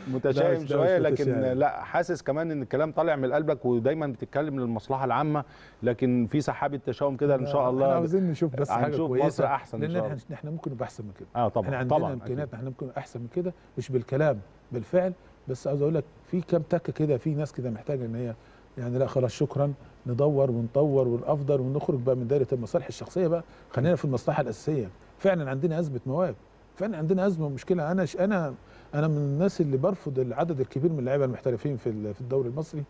متشائم شوية لكن. لا حاسس كمان إن الكلام طالع من قلبك ودايما بتتكلم للمصلحة العامة لكن في سحابة تشاؤم كده إن شاء إحنا الله عاوزين نشوف بس حاجة هنشوف كويسة إن لأن شاء إحنا الله. إحنا ممكن نبقى أحسن من كده آه طبعا إحنا عندنا طبعا إمكانيات. إحنا ممكن أحسن من كده مش بالكلام بالفعل بس عاوز أقول لك في كام تكة كده في ناس كده محتاجة إن هي يعني لا خلاص شكرا ندور ونطور والأفضل ونخرج بقى من دايرة المصالح الشخصية بقى. خلينا في المصلحة الأساسية. فعلا عندنا أزمة مواهب فعلا عندنا أزمة ومشكلة. أنا ش... أنا أنا من الناس اللي برفض العدد الكبير من اللعيبة المحترفين في في الدوري المصري.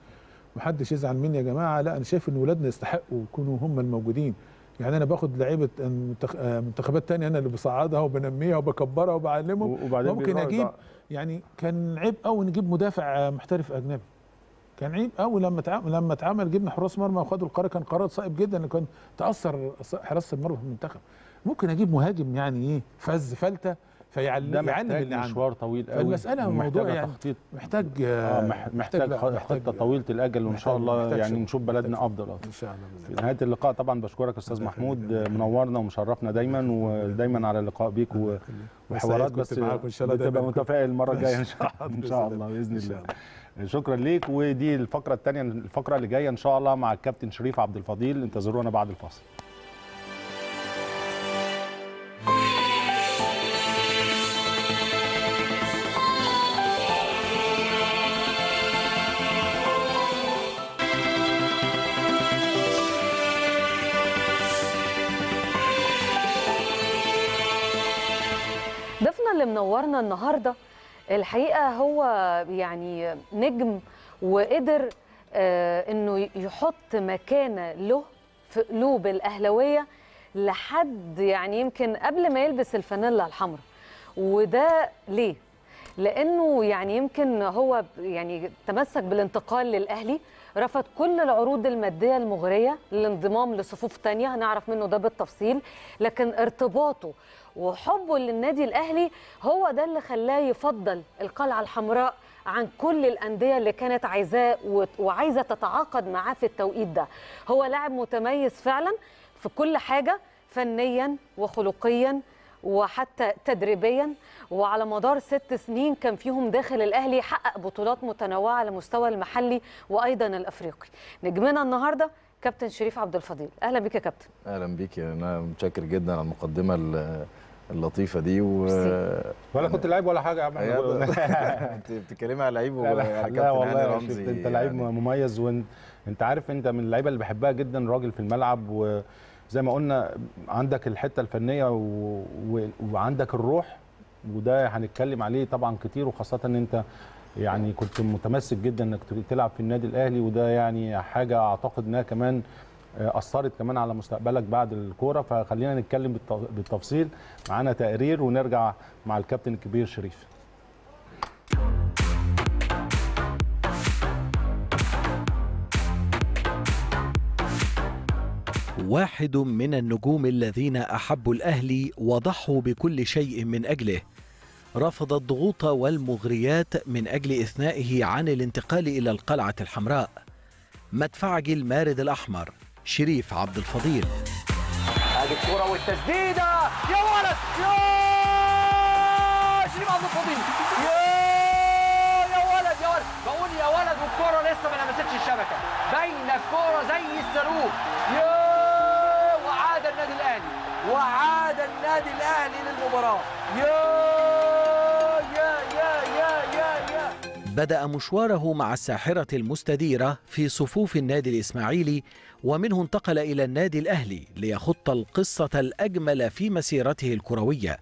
محدش يزعل مني يا جماعة. لا أنا شايف إن ولادنا يستحقوا يكونوا هم الموجودين. يعني أنا باخد لعيبة منتخ- منتخبات تانية أنا اللي بصعدها وبنميها وبكبرها وبعلمهم. ممكن أجيب يعني كان عيب قوي نجيب مدافع محترف أجنبي. كان عيب قوي لما لما اتعمل جبنا حراس مرمى وخدوا القرار كان قرار صائب جدا ان كان تأثر حراسه المرمى في المنتخب ممكن أجيب مهاجم يعني إيه فز فلتة ده فيعلم يعلم محتاج اللي عنده مشوار طويل قوي ومحتاجة موضوع يعني تخطيط محتاج مح- محتاج محتاج- خطة طويلة الأجل وإن شاء الله يعني. نشوف بلدنا. أفضل إن شاء الله في. نهاية اللقاء طبعا بشكرك أستاذ محمود. منورنا ومشرفنا دايما ودايما على اللقاء بيك وحوارات بس إن شاء الله كنت- متفائل المرة الجاية إن شاء الله إن بإذن شاء الله. الله بإذن الله شكرا ليك. ودي الفقرة الثانية الفقرة اللي جاية إن شاء الله مع الكابتن شريف عبد الفضيل. انتظرونا بعد الفاصل. ضيفنا اللي منورنا النهارده الحقيقة هو يعني نجم وقدر آه، إنه يحط مكانة له في قلوب الأهلاوية لحد يعني يمكن قبل ما يلبس الفانيلا الحمراء وده ليه؟ لأنه يعني يمكن هو يعني تمسك بالانتقال للأهلي رفض كل العروض المادية المغرية للانضمام لصفوف تانية هنعرف منه ده بالتفصيل لكن ارتباطه وحبه للنادي الأهلي هو ده اللي خلاه يفضل القلعة الحمراء عن كل الأندية اللي كانت عايزاه وعايزة تتعاقد معاه في التوقيت ده. هو لاعب متميز فعلا في كل حاجة فنيا وخلقيا وحتى تدريبيا. وعلى مدار ست سنين كان فيهم داخل الأهلي حقق بطولات متنوعة على المستوى المحلي وأيضا الأفريقي. نجمنا النهارده كابتن شريف عبد الفضيل. أهلا بك يا كابتن. أهلا بيك أنا متشكر جدا على المقدمة ال- اللطيفة دي و ولا كنت لعيب ولا حاجة يا عم. يا <laughs> <laughs> أنت بتتكلمي على لعيب لا, لا, ويعني لا كابتن والله رمزي أنت لعيب يعني مميز وانت أنت عارف أنت من اللعيبة اللي بحبها جدا راجل في الملعب وزي ما قلنا عندك الحتة الفنية و... و... وعندك الروح وده هنتكلم عليه طبعا كتير وخاصة إن أنت يعني كنت متمسك جدا إنك تلعب في النادي الأهلي وده يعني حاجة أعتقد إنها كمان أثرت كمان على مستقبلك بعد الكورة. فخلينا نتكلم بالت- بالتفصيل. معانا تقرير ونرجع مع الكابتن الكبير شريف. واحد من النجوم الذين احبوا الاهلي وضحوا بكل شيء من أجله. رفض الضغوط والمغريات من أجل إثنائه عن الانتقال إلى القلعة الحمراء. مدفعج المارد الأحمر شريف عبد الفضيل. ادي الكرة والتسديدة. يا ولد! يا شريف عبد الفضيل! يا يا ولد يا ولد! بقول يا ولد والكرة لسه ما لمستش الشبكة. باينة الكرة زي الصاروخ. يا الأهلي وعاد النادي الأهلي للمباراة. يا يا يا يا يا يا. بدأ مشواره مع الساحرة المستديرة في صفوف النادي الإسماعيلي ومنه انتقل إلى النادي الأهلي ليخط القصة الأجمل في مسيرته الكروية.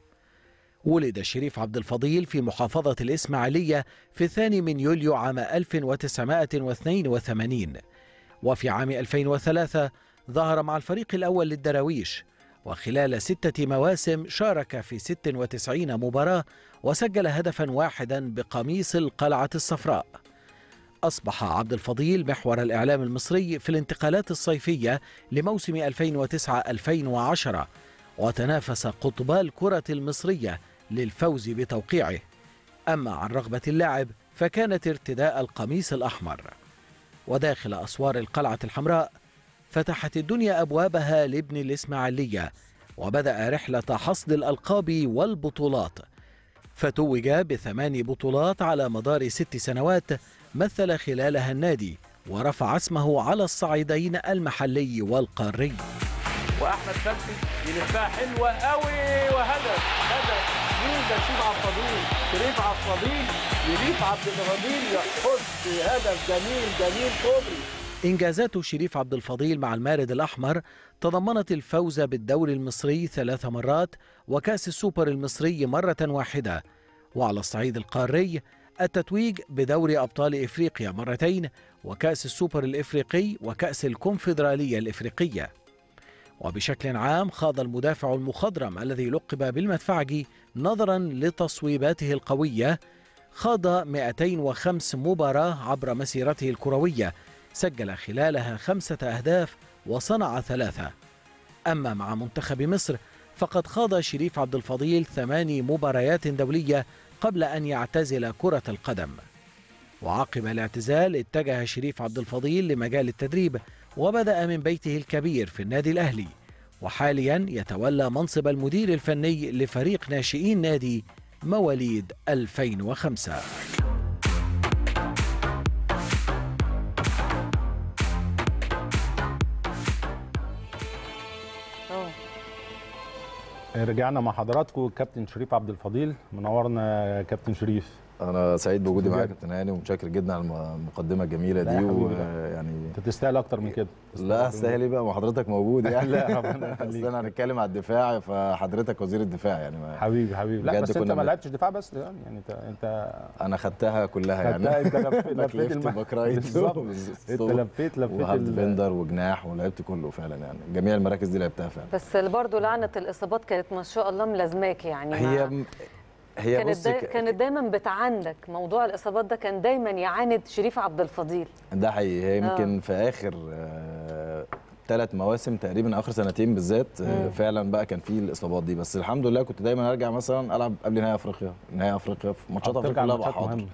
ولد شريف عبد الفضيل في محافظة الإسماعيلية في الثاني من يوليو عام 1982 وفي عام 2003 ظهر مع الفريق الأول للدراويش وخلال ستة مواسم شارك في 96 مباراة وسجل هدفا واحدا بقميص القلعة الصفراء. أصبح عبد الفضيل محور الإعلام المصري في الانتقالات الصيفية لموسم 2009-2010 وتنافس قطبا الكرة المصرية للفوز بتوقيعه. أما عن رغبة اللاعب فكانت ارتداء القميص الأحمر. وداخل أسوار القلعة الحمراء فتحت الدنيا أبوابها لابن الإسماعيلية وبدأ رحلة حصد الألقاب والبطولات. فتوج بثمان بطولات على مدار ست سنوات مثل خلالها النادي ورفع اسمه على الصعيدين المحلي والقاري. وأحمد فتحي يلفها حلوة قوي وهدف هدف. مين ده؟ شريف عبد الفضيل شريف عبد الفضيل شريف عبد الفضيل يحط هدف جميل جميل كوبري. إنجازات شريف عبد الفضيل مع المارد الأحمر تضمنت الفوز بالدوري المصري ثلاث مرات وكأس السوبر المصري مرة واحدة. وعلى الصعيد القاري التتويج بدوري أبطال إفريقيا مرتين وكأس السوبر الإفريقي وكأس الكونفدرالية الإفريقية. وبشكل عام خاض المدافع المخضرم الذي لقب بالمدفعجي نظرا لتصويباته القوية خاض 205 مباراة عبر مسيرته الكروية. سجل خلالها خمسة أهداف وصنع ثلاثة. أما مع منتخب مصر فقد خاض شريف عبد الفضيل ثماني مباريات دولية قبل أن يعتزل كرة القدم. وعقب الاعتزال اتجه شريف عبد الفضيل لمجال التدريب وبدأ من بيته الكبير في النادي الأهلي. وحاليا يتولى منصب المدير الفني لفريق ناشئين نادي مواليد 2005 رجعنا مع حضراتكم. كابتن شريف عبد الفضيل منورنا كابتن شريف. أنا سعيد بوجودي معاك. كابتن هاني ومتشكر جدا على الم- المقدمة الجميلة دي. ويعني أنت تستاهل أكتر من كده. لا أستاهل إيه بقى؟ ما حضرتك موجود <laughs> يعني. لا، ربنا يخليك. أنا هنتكلم على الدفاع فحضرتك وزير الدفاع يعني. ما حبيبي حبيبي. لا بس أنت ما لعبتش دفاع بس يعني يعني أنت أنت أنا خدتها كلها يعني. خدتها، أنت لفيت- باك لفيت ليفت الم- و back right. أنت لفيت لفيت <laughs> و half defender وجناح ولعبت كله فعلا يعني. جميع المراكز دي لعبتها فعلا. بس برضه لعنة الإصابات كانت ما شاء الله ملازماك يعني. هي هي كانت دا... كانت دايما بتعاندك موضوع الإصابات ده كان دايما يعاند شريف عبد الفضيل. ده حقيقي. هي آه. يمكن في آخر ثلاث مواسم تقريبا آخر سنتين بالذات آه،. فعلا بقى كان في الإصابات دي. بس الحمد لله كنت دايما أرجع مثلا ألعب قبل نهائي أفريقيا. نهائي أفريقيا في ماتشات أفريقيا كلها بقى ماتشات حاضر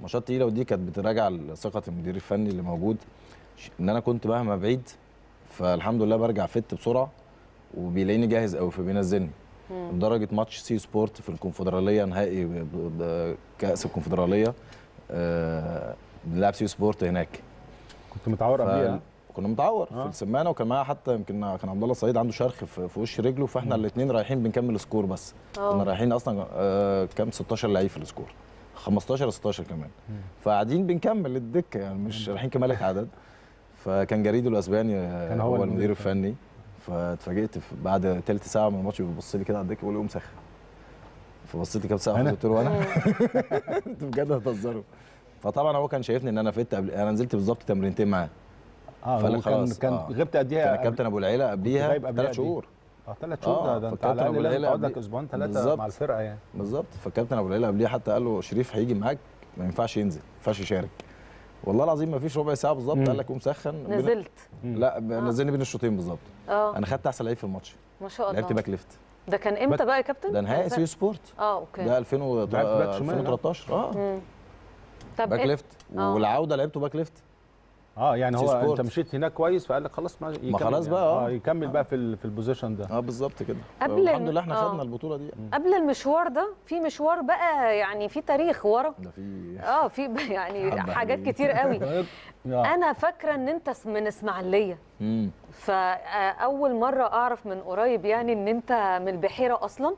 ماتشات تقيلة ودي كانت بتراجع ثقة المدير الفني اللي موجود. إن أنا كنت مهما بعيد فالحمد لله برجع فت بسرعة وبيلاقيني جاهز قوي فبينزلني. لدرجة ماتش سيوي سبور في الكونفدرالية نهائي كأس الكونفدرالية. آه، بنلعب سيوي سبور هناك. كنت متعور ف- قبليها كنا متعور آه. في السمانة وكان معايا حتى يمكن كان عبد الله السعيد عنده شرخ في, في وش رجله فإحنا الاثنين رايحين بنكمل squad بس. آه. كنا رايحين أصلا آه كام؟ 16 لعيب في ال squad. 15 16 كمان. فقاعدين بنكمل الدكة يعني مش رايحين كمالة عدد فكان جريدو الأسباني آه، كان هو هو, المدير المدير الفني. فاتفاجئت في- بعد ثلث ساعة من الماتش بيبص لي كده على الدكة بيقول لي قوم سخن. فبصيت لي كام ساعه أنا؟ قلت له أنا <laughs> أنتوا بجد هتهزروا. فطبعا هو كان شايفني إن أنا فت قبل أنا نزلت بالظبط تمرينتين معاه. آه فقال كان خلاص، كان آه. غبت قد إيه؟ كان الكابتن أبو العيلة قبليها ثلاث إيه؟ شهور. آه ثلاث شهور؟ آه، ده, ده انت على الأقل لازم العيلة تقعد لك أسبوعين ثلاثة. مع الفرقة يعني. بالظبط. فالكابتن أبو العيلة قبليها حتى قال له شريف هيجي معاك ما ينفعش ينزل ما ينفعش يشارك. والله العظيم ما فيش ربع ساعة بالظبط. قال لك قوم سخن. بين- نزلت. لا ب- نزلني بين الشوطين بالظبط. آه. أنا خدت أحسن لعيب في الماتش. ما شاء الله. لعبت back left. ده كان إمتى بقى يا كابتن؟ ده نهائي سيوي سبور. آه okay. ده 2000 و- لعبت back شمال، آه. 2013 آه. مم. طب back إيه؟ left. آه. والعودة لعبته back left. آه يعني هو سبورت. انت مشيت هناك كويس فقال لك خلاص ما يكمل خلاص يعني. بقى، آه. آه يكمل بقى في ال- في ال position ده آه بالظبط كده قبل الحمد لله إحنا آه. خدنا البطولة دي قبل المشوار ده في مشوار بقى يعني في تاريخ ورا ده في آه في <laughs> يعني حاجات. كتير قوي <laughs> آه. أنا فاكرة إن أنت من إسماعيلية مم. فأول مرة أعرف من قريب يعني إن أنت من البحيرة أصلا.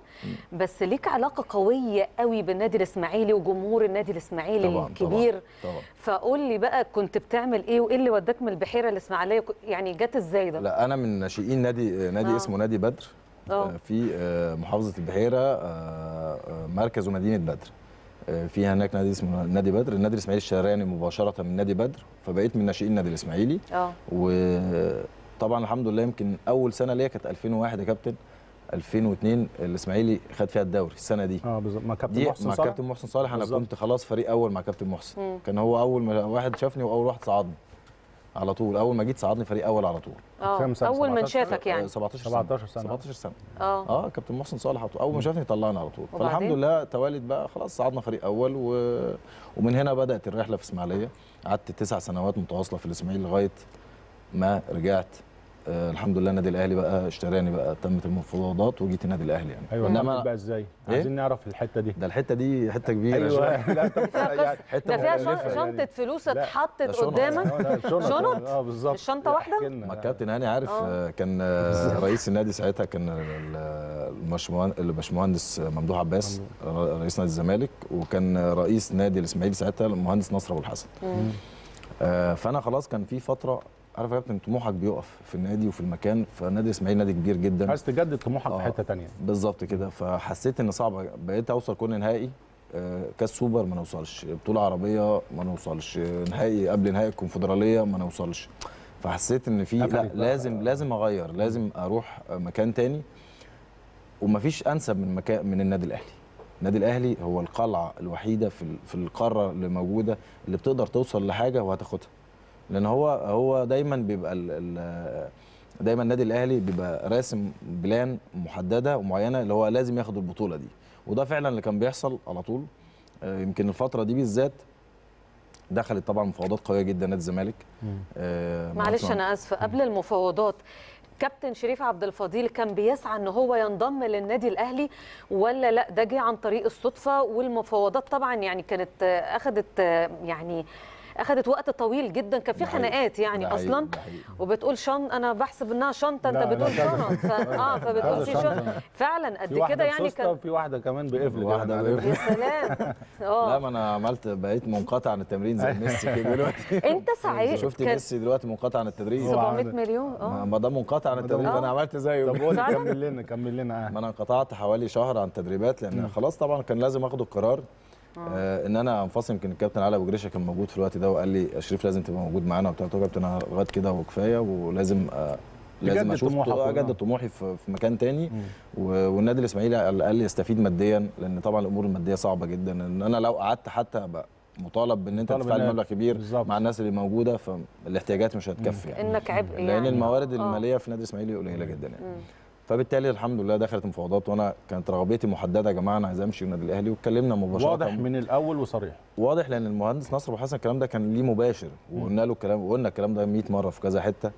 بس ليك علاقة قوية قوي بالنادي الإسماعيلي وجمهور النادي الإسماعيلي طبعا الكبير. طبعا فقول لي بقى كنت بتعمل إيه وإيه اللي وداك من البحيرة الإسماعيلية؟ يعني جت إزاي ده؟ لا أنا من ناشئين نادي نادي آه. اسمه نادي بدر. آه. آه، في آه، محافظة البحيرة آه، مركز ومدينة بدر. في هناك نادي اسمه نادي بدر. النادي الإسماعيلي الشهراني مباشرة من نادي بدر فبقيت من ناشئين النادي الإسماعيلي. آه. وطبعا الحمد لله يمكن أول سنة ليا كانت 2001 يا كابتن. 2002 الإسماعيلي خد فيها الدوري السنة دي. آه بالظبط. مع كابتن دي محسن مع صالح كابتن محسن صالح أنا. كنت خلاص فريق أول مع كابتن محسن. مم. كان هو أول ما واحد شافني وأول واحد صعدني. على طول. أول ما جيت صعدني فريق أول على طول. آه كام؟ أول من 17 شافك يعني. 17 سنة. 17 سنة. 17 سنة. آه. آه كابتن محسن صالح على طول. أول ما شافني طلعني على طول؟ فالحمد لله توالد بقى. خلاص صعدنا فريق أول و... ومن هنا بدأت الرحلة في إسماعيلية. قعدت تسع سنوات متواصلة في الإسماعيلي لغاية ما رجعت آه الحمد لله النادي الأهلي بقى اشتراني بقى تمت المفاوضات وجيت النادي الأهلي يعني أيوه إنما بقى إزاي إيه؟ عايزين نعرف الحتة دي ده الحتة دي حتة كبيرة أيوه شوية. <laughs> لا يعني حتة ده فيها مختلفة شن- يعني. شنطه فلوس لا، اتحطت. قدامك لا، شنط شنط؟ آه بالظبط؟ احكي لنا. ما الكابتن هاني عارف آه. آه. كان رئيس النادي ساعتها كان الباشمهندس ممدوح عباس رئيس نادي الزمالك وكان رئيس نادي الإسماعيلي ساعتها المهندس نصر أبو الحسن فأنا خلاص كان في فترة عارف يا كابتن طموحك بيقف في النادي وفي المكان فالنادي الاسماعيلي نادي كبير جدا. عايز تجدد طموحك في آه. حتة ثانية بالظبط كده. فحسيت إن صعب بقيت أوصل كل نهائي آه، كاس سوبر ما نوصلش بطولة عربية ما نوصلش نهائي قبل نهائي الكونفدرالية ما نوصلش. فحسيت إن في لا. لازم لازم أغير لازم أروح مكان تاني. ومفيش أنسب من مكان من النادي الأهلي. النادي الأهلي هو القلعة الوحيدة في في القارة اللي موجودة اللي بتقدر توصل لحاجة وهتاخدها. لأن هو هو دايما بيبقى ال ال دايما النادي الأهلي بيبقى راسم plan محددة ومعينة اللي هو لازم ياخد البطولة دي. وده فعلا اللي كان بيحصل على طول. آه، يمكن الفترة دي بالذات دخلت طبعا مفاوضات قوية جدا نادي الزمالك. آه، معلش أنا اسفه قبل المفاوضات كابتن شريف عبد الفضيل كان بيسعى إن هو ينضم للنادي الأهلي ولا لأ؟ ده جه عن طريق الصدفة والمفاوضات طبعا يعني كانت آه، اخذت آه، يعني اخذت وقت طويل جدا كان في. خناقات يعني ده أصلا ده. وبتقول شن أنا بحسب إنها شنطة أنت لا، لا، بتقول. شنط ف... آه فبتقول كذا في شنطة. شنط فعلا في قد واحدة كده يعني كان وفي واحدة كمان بقفل واحدة كده. بقفل. يا سلام <laughs> لا آه ما أنا عملت بقيت منقطع عن التمرين زي ميسي كده دلوقتي <laughs> أنت سعيد <laughs> شفت ميسي دلوقتي منقطع عن التدريب هو 700 عمل- مليون ما آه ما ده منقطع عن التدريب آه. أنا عملت زيه طب قول؟ كمل لنا كمل لنا ما آه. أنا انقطعت حوالي شهر عن التدريبات لأن خلاص طبعا كان لازم آخد القرار آه. إن أنا أنفصل يمكن الكابتن علي ابو جريشه كان موجود في الوقت ده وقال لي يا شريف لازم تبقى موجود معانا وبتاع. قلت له يا كابتن أنا لغاية كده وكفاية ولازم آه لازم أشوف طموحك اجدد والله. طموحي في مكان تاني. و- والنادي الإسماعيلي على الاقل يستفيد ماديا لأن طبعا الأمور المادية صعبة جدا. إن أنا لو قعدت حتى أبقى مطالب بإن أنت تدفع مبلغ كبير بالظبط. مع الناس اللي موجودة فالاحتياجات مش هتكفي يعني. إنك عبء لأن يعني. الموارد آه. المالية في النادي الإسماعيلي قليلة جدا يعني. فبالتالي الحمد لله دخلت مفاوضات وأنا كانت رغبتي محددة يا جماعة أنا عايز امشي النادي الاهلي واتكلمنا مباشرة. واضح من الأول وصريح. واضح لأن المهندس نصر أبو حسن الكلام ده كان ليه مباشر وقلنا له الكلام وقلنا الكلام ده 100 مرة في كذا حتة.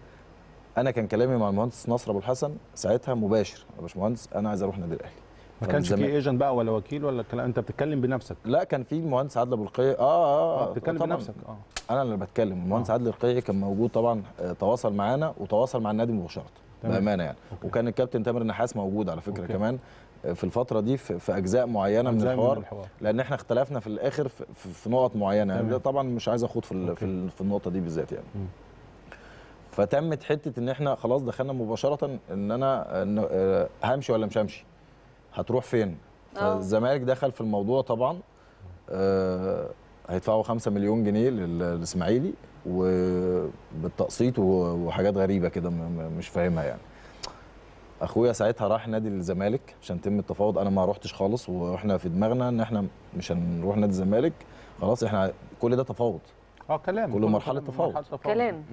أنا كان كلامي مع المهندس نصر أبو الحسن ساعتها مباشر يا باشمهندس أنا عايز أروح النادي الأهلي. ما كانش في agent بقى ولا وكيل ولا الكلام أنت بتتكلم بنفسك؟ لا كان في المهندس عادل القيعي آه آه, آه بتتكلم طبعاً. بنفسك آه. أنا اللي بتكلم. المهندس عادل القيعي كان موجود طبعا آه، تواصل معانا وتواصل مع النادي مباشرة. بأمانة يعني okay. وكان الكابتن تامر النحاس موجود على فكرة okay. كمان في الفترة دي في, في أجزاء معينة من الحوار الحوار. لأن إحنا اختلفنا في الآخر في, نقط معينة يعني. ده طبعا مش عايز أخوض في. في, في النقطة دي بالذات يعني مم. فتمت حتة إن إحنا خلاص دخلنا مباشرة إن أنا آه، همشي ولا مش همشي هتروح فين. فالزمالك دخل في الموضوع طبعا آه، هيدفعوا 5 مليون جنيه لل- للإسماعيلي وبالتقسيط وحاجات غريبة كده مش فاهمها يعني. أخويا ساعتها راح نادي الزمالك عشان يتم التفاوض. أنا ما روحتش خالص وإحنا في دماغنا إن إحنا مش هنروح نادي الزمالك. خلاص إحنا كل ده تفاوض. آه كلام. كله مرحلة كله تفاوض. كلام.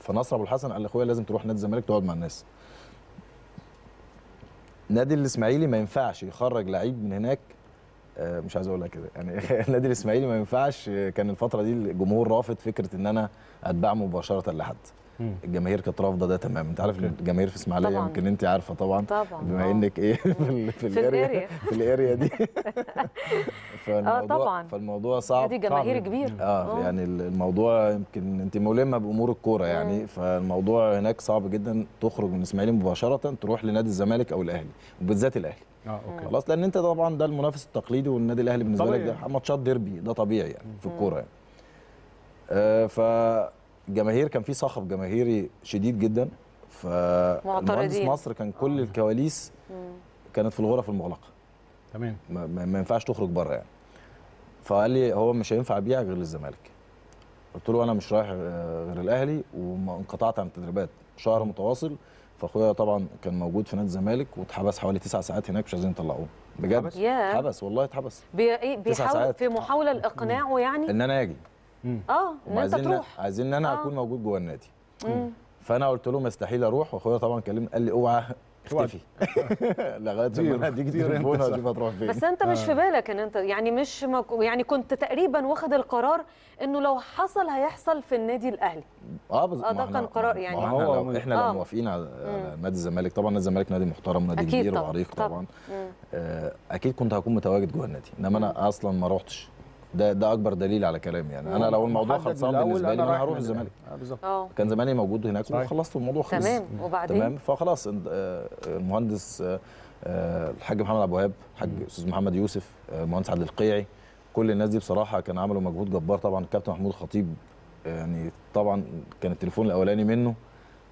فنصر أبو الحسن قال لأخويا لازم تروح نادي الزمالك تقعد مع الناس. نادي الإسماعيلي ما ينفعش يخرج لعيب من هناك مش عايز أقول لك كده يعني <laughs> النادي الاسماعيلي ما ينفعش آه، كان الفترة دي الجمهور رافض فكرة إن أنا أتباع مباشرة لحد. الجماهير كانت رافضة ده تمام انت عارف. الجماهير في إسماعيلية طبعاً. يمكن انت عارفة طبعا طبعا بما آه. إنك إيه <laughs> في, ال- في, في ال area. <laughs> في ال area دي <laughs> فالموضوع طبعاً. فالموضوع صعب نادي جماهيري صعب. كبير آه يعني الموضوع يمكن انت ملمة بأمور الكورة يعني. فالموضوع هناك صعب جدا تخرج من الاسماعيلي مباشرة تروح لنادي الزمالك أو الأهلي وبالذات الأهلي آه okay خلاص لأن أنت طبعا ده المنافس التقليدي والنادي الأهلي بالنسبة لك. ده ماتشات ديربي ده طبيعي يعني في الكورة يعني آه فالجماهير كان في صخب جماهيري شديد جدا معترضين. مصر كان كل الكواليس مم. كانت في الغرف المغلقة تمام ما, ما ما ينفعش تخرج بره يعني فقال لي هو مش هينفع ابيعك غير للزمالك قلت له أنا مش رايح آه، غير الأهلي وانقطعت عن التدريبات شهر متواصل فأخويا طبعا كان موجود في نادي الزمالك واتحبس حوالي تسع ساعات هناك مش عايزين يطلعوه بجد اتحبس؟ ياه. اتحبس والله اتحبس. إيه بيحاول. في محاولة لإقناعه يعني إن أنا آجي آه إن أنت تروح. عايزين إن أنا آه. أكون موجود جوه النادي. مم. فأنا قلت له مستحيل أروح وأخويا طبعا كلمني قال لي أوعى. اختفي. <laughs> لغاية أنا أديك كتير تليفون انت وأشوف هتروح فين. بس أنت مش في بالك إن أنت يعني مش مك... يعني كنت تقريبا واخد القرار إنه لو حصل هيحصل في النادي الأهلي. آه بس آه، ما ده كان قرار يعني. ما هو لو إحنا آه. لو موافقين على نادي الزمالك طبعا نادي الزمالك نادي محترم نادي كبير وعريق طبعاً. آه، أكيد كنت هكون متواجد جوه النادي. إنما أنا أصلا ما روحتش. ده ده أكبر دليل على كلامي يعني. أنا لو الموضوع خلصان بالنسبة لي أنا أنا هروح الزمالك. آه بالظبط. آه. كان زماني موجود هناك. وخلصت الموضوع خلص. تمام. وبعدين؟ تمام. فخلاص آه، المهندس آه، آه، الحاج محمد ابو وهاب الحاج أستاذ محمد يوسف آه، المهندس عادل القيعي كل الناس دي بصراحة كانوا عملوا مجهود جبار. طبعا الكابتن محمود خطيب يعني طبعا كان التليفون الأولاني منه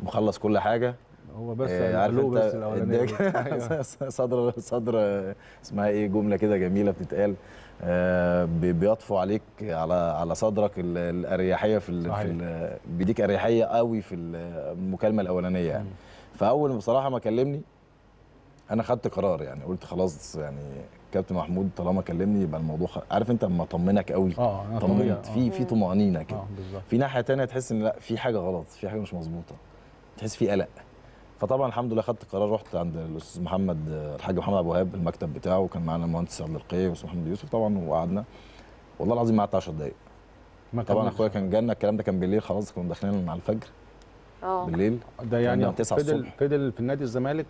مخلص كل حاجة. هو بس آه، عارف أنت بس الأولانية. اداك <laughs> صدر صدر آه، اسمها إيه جملة كده جميلة بتتقال. آه، بيطفو عليك على على صدرك ال- الأريحية في بيديك أريحية قوي في ال- المكالمة الأولانية يعني. فأول بصراحة ما كلمني أنا خدت قرار يعني قلت خلاص يعني كابتن محمود طالما كلمني يبقى الموضوع خ... عارف أنت لما اطمنك قوي آه. طمنت. في في طمأنينة كده. بالظبط. في ناحية تانية تحس إن لأ في حاجة غلط في حاجة مش مظبوطة. تحس في قلق. فطبعا الحمد لله خدت قرار رحت عند الأستاذ محمد الحاج محمد أبو وهاب المكتب بتاعه وكان معانا المهندس عبد القيع والاستاذ محمد يوسف طبعا وقعدنا والله العظيم ما قعدت 10 دقائق ما طبعا. أخويا كان جالنا الكلام ده كان بالليل خلاص كنا داخلين على الفجر آه بالليل ده يعني فضل الصبح. فضل في نادي الزمالك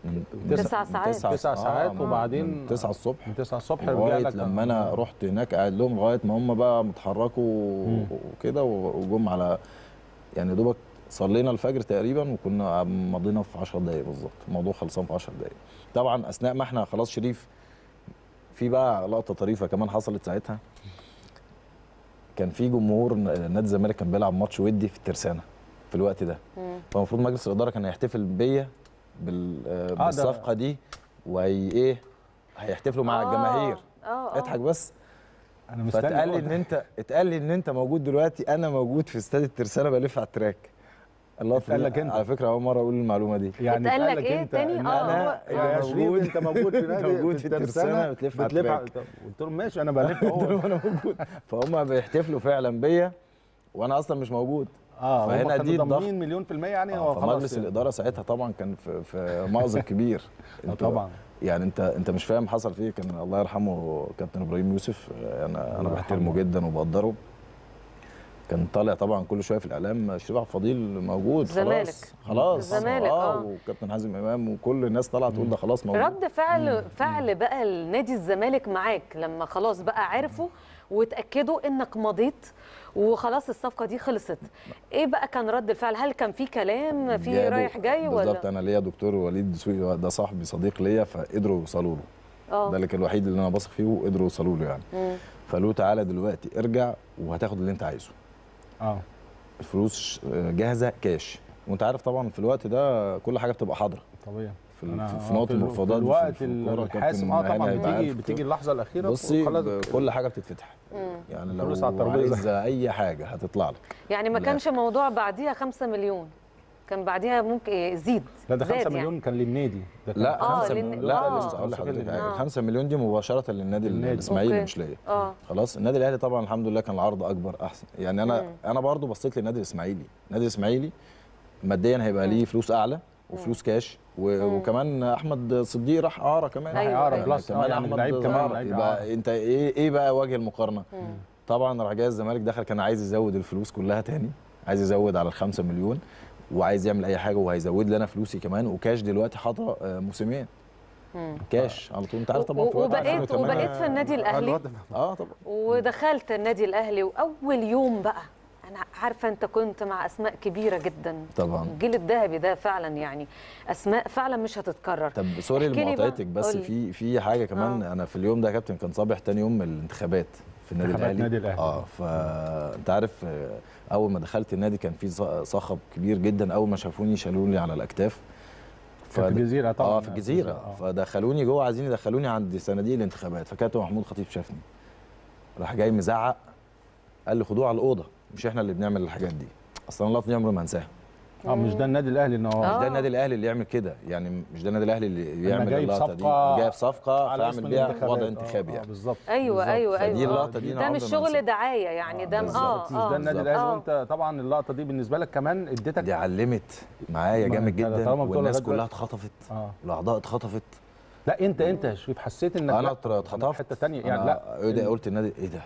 تسع ساعات. تسع ساعات من- وبعدين- من 9 الصبح من 9 الصبح رجع لك لما أنا رحت هناك قاعد لهم لغاية ما هم بقى متحركوا. وكده وجم على يعني دوبك صلينا الفجر تقريبا وكنا مضينا في 10 دقايق بالظبط. الموضوع خلصان في 10 دقايق. طبعا أثناء ما إحنا خلاص شريف في بقى لقطة طريفة كمان حصلت ساعتها. كان في جمهور نادي الزمالك كان بيلعب ماتش ودي في الترسانة في الوقت ده. فالمفروض مجلس الإدارة كان هيحتفل بيا آه، بالصفقة دي وهي إيه؟ هيحتفلوا مع آه. الجماهير. آه آه. اضحك بس. أنا مستني فاتقال لي. إن أنت اتقال لي إن أنت موجود دلوقتي أنا موجود في استاد الترسانة بلف على التراك. اللقطه اتقال دي لك انت على فكرة أول مرة أقول المعلومة دي يعني اتقال لك انت تاني؟ إن آه، أنا هو- يا آه. شريف موجود. أنت موجود في نادي موجود في الترسانة بتلف على بتلف. قلت لهم ماشي أنا بلف قلت أهو <laughs> لهم أنا موجود فهم بيحتفلوا فعلا بيا وأنا أصلا مش موجود آه فهنا دي الضغط. ضامنين مليون في المية يعني هو آه، خلاص فمجلس يعني. الإدارة ساعتها طبعا كان في في مأزق كبير <laughs> آه، انت- طبعا يعني انت انت مش فاهم حصل فيه كان الله يرحمه كابتن إبراهيم يوسف آه، أنا أنا الله بحترمه. جدا وبقدره كان طالع طبعا كل شوية في الإعلام شريف عبد الفضيل موجود الزمالك. خلاص خلاص. الزمالك، آه. وكابتن حازم إمام وكل الناس طالعة تقول ده خلاص موجود. رد فعل فعل بقى النادي الزمالك معاك لما خلاص بقى عرفوا وتاكدوا إنك مضيت وخلاص الصفقة دي خلصت. إيه بقى كان رد الفعل؟ هل كان في كلام؟ في رايح جاي بالظبط. ولا أنا ليا دكتور وليد دسوقي ده صاحبي صديق ليا فقدروا يوصلوا له ده آه اللي كان الوحيد اللي أنا بثق فيه وقدروا يوصلوا له يعني. مم. فقالوا تعالى دلوقتي ارجع وهتاخد اللي أنت عايزه. آه الفلوس جاهزة كاش. وانت عارف طبعا في الوقت ده كل حاجة بتبقى حاضرة. طبيعي. في, في, في آه، نقط ال- المفاوضات في الوقت الحاسم آه طبعا بتيجي بتيجي اللحظة الأخيرة بصي كل حاجة بتتفتح. يعني لو. عايزة أي حاجة هتطلع لك. يعني ما. كانش موضوع بعديها 5 مليون. كان بعديها ممكن يزيد لا ده 5 زاد يعني. مليون كان للنادي ده كان لا آه، 5 لأن- مليون لا آه. لسه أقول لحضرتك آه. حاجة 5 مليون دي مباشرة للنادي. الإسماعيلي. مش ليا آه خلاص النادي الأهلي طبعا الحمد لله كان العرض أكبر أحسن يعني أنا مم. أنا برضو بصيت للنادي الإسماعيلي النادي الإسماعيلي ماديا هيبقى ليه فلوس أعلى وفلوس كاش. وكمان أحمد صديق راح إعارة كمان أيوة، هيعرف أيوة. بلس آه يعني أحمد لعيب كمان يبقى. أنت إيه إيه بقى وجه المقارنة. طبعا راح جاي الزمالك دخل كان عايز يزود الفلوس كلها تاني عايز يزود على الخمسة مليون وعايز يعمل أي حاجة وهيزود لي أنا فلوسي كمان وكاش دلوقتي حاطة آه، موسمين. مم. كاش على طول. انت عارف طبعا في وبقيت 2008 وبقيت في النادي الأهلي. آه طبعا. ودخلت النادي الأهلي وأول يوم بقى أنا عارفة أنت كنت مع أسماء كبيرة جدا. طبعا. الجيل الذهبي ده فعلا يعني أسماء فعلا مش هتتكرر. طب سوري. لمقاطعتك بس. في في حاجة كمان. آه. أنا في اليوم ده يا كابتن كان صباح تاني يوم الانتخابات. في النادي الأهلي. النادي الأهلي. آه فانت عارف آه، أول ما دخلت النادي كان في صخب كبير جدا أول ما شافوني شالوني على الأكتاف. كان في الجزيرة طبعا. آه في الجزيرة. آه. فدخلوني جوه عايزين يدخلوني عند صناديق الانتخابات. فكابتن محمود خطيب شافني. راح جاي مزعق قال لي خدوه على الأوضة مش إحنا اللي بنعمل الحاجات دي. أصلا اللقطه دي عمري ما انساها آه مش ده النادي الأهلي ان هو آه. مش ده النادي الأهلي اللي يعمل كده يعني مش ده النادي الأهلي اللي يعمل جايب اللقطة دي صفقة جايب صفقة فاعمل بيها. وضع آه، انتخابي آه، يعني بالظبط أيوه بالظبط. أيوه فدي أيوه اللقطة دي أنا ده عمري مش شغل. دعاية يعني ده بالظبط. آه مش ده النادي. الأهلي. وانت طبعا اللقطة دي بالنسبة لك كمان اديتك دي علمت معايا جامد أنت جدا والناس كلها. اتخطفت آه الأعضاء اتخطفت لا انت انت يا شريف حسيت إنك أنا اتخطفت حتة ثانية يعني لا إيه ده قلت النادي إيه ده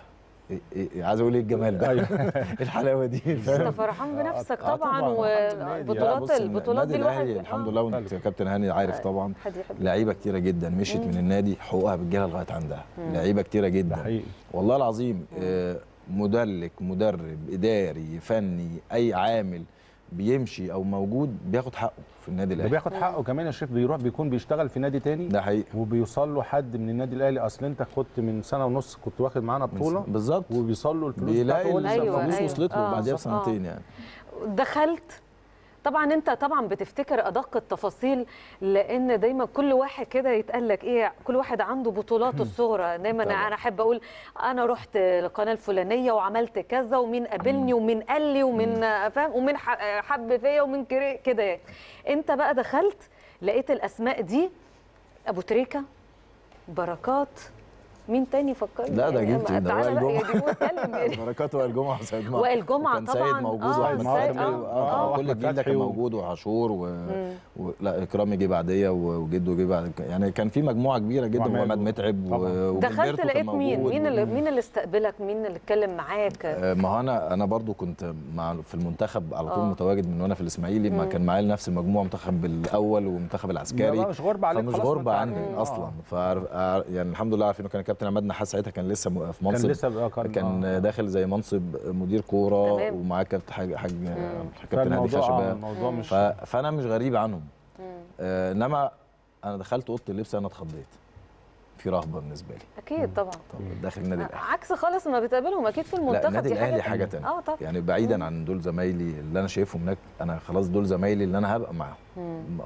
عايز أقول إيه الجمال ده؟ أيوة. إيه <laughs> الحلاوة دي <laughs> أنت فرحان بنفسك آه، طبعا طبعاً. لا، والبطولات بص، البطولات دي النادي الواحد الحمد آه. لله وأنت كابتن هاني عارف طبعا لعيبة كتيرة جدا مشيت من النادي حقوقها بتجيلها لغاية عندها. لعيبة كتيرة ده جدا حقيقي. والله العظيم آه، مدلك مدرب إداري فني أي عامل بيمشي أو موجود بياخد حقه في النادي الأهلي. بياخد حقه كمان يا شريف بيروح بيكون بيشتغل في نادي تاني ده حقيقي. وبيوصل له حد من النادي الأهلي. أصل أنت كنت من سنة ونص كنت واخد معانا بطولة بالظبط. وبيوصل له الفلوس بتاعته هو اللي أيوة، الفلوس أيوة. وصلت له آه، بعديها آه. بسنتين يعني. دخلت طبعا أنت طبعا بتفتكر أدق التفاصيل لأن دايما كل واحد كده يتقال لك إيه كل واحد عنده بطولاته الصغرى دايما طبعا. أنا أحب أقول أنا رحت القناة الفلانية وعملت كذا ومين قابلني ومين قال لي ومين فاهم ومين حب فيا ومين كده يعني. أنت بقى دخلت لقيت الأسماء دي أبو تريكة بركات مين تاني فكرني لا ده يعني جبت ده وائل يعني. <laughs> بركات وائل جمعة وسيد جمعه وائل وكان طبعاً. سيد موجود آه، وأحمد فتحي آه، آه آه. كل الجيل ده كان موجود وعاشور و... و... لا إكرامي جه بعدية وجده جه بعد يعني كان في مجموعة كبيرة جدا وعماد و- متعب. و... دخلت لقيت مين مين و- اللي مين اللي استقبلك مين اللي اتكلم معاك آه، ما هو أنا أنا برضو كنت مع في المنتخب على طول آه. متواجد من وأنا في الإسماعيلي ما. كان معايا نفس المجموعة منتخب الأول والمنتخب العسكري مش غربة عليك ما غربه عني. أصلا آه. ف يعني الحمد لله عارفين كان الكابتن عماد نحاس ساعتها كان لسه في كان منصب لسه آه، كان كان آه. داخل زي منصب مدير كورة. ومعاه كابتن حاج حاج كابتن هادي آه، خشبه الموضوع مش. فأنا مش غريب عنهم. آه إنما أنا دخلت أوضة اللبس أنا اتخضيت في رهبه بالنسبة لي. أكيد طبعا. طب داخل النادي الأهلي. عكس خالص ما بتقابلهم. أكيد في لا المنتخب النادي دي الأهلي حاجة تانية. آه طبعا. يعني بعيدا عن دول زمايلي اللي أنا شايفهم هناك أنا خلاص دول زمايلي اللي أنا هبقى معاهم.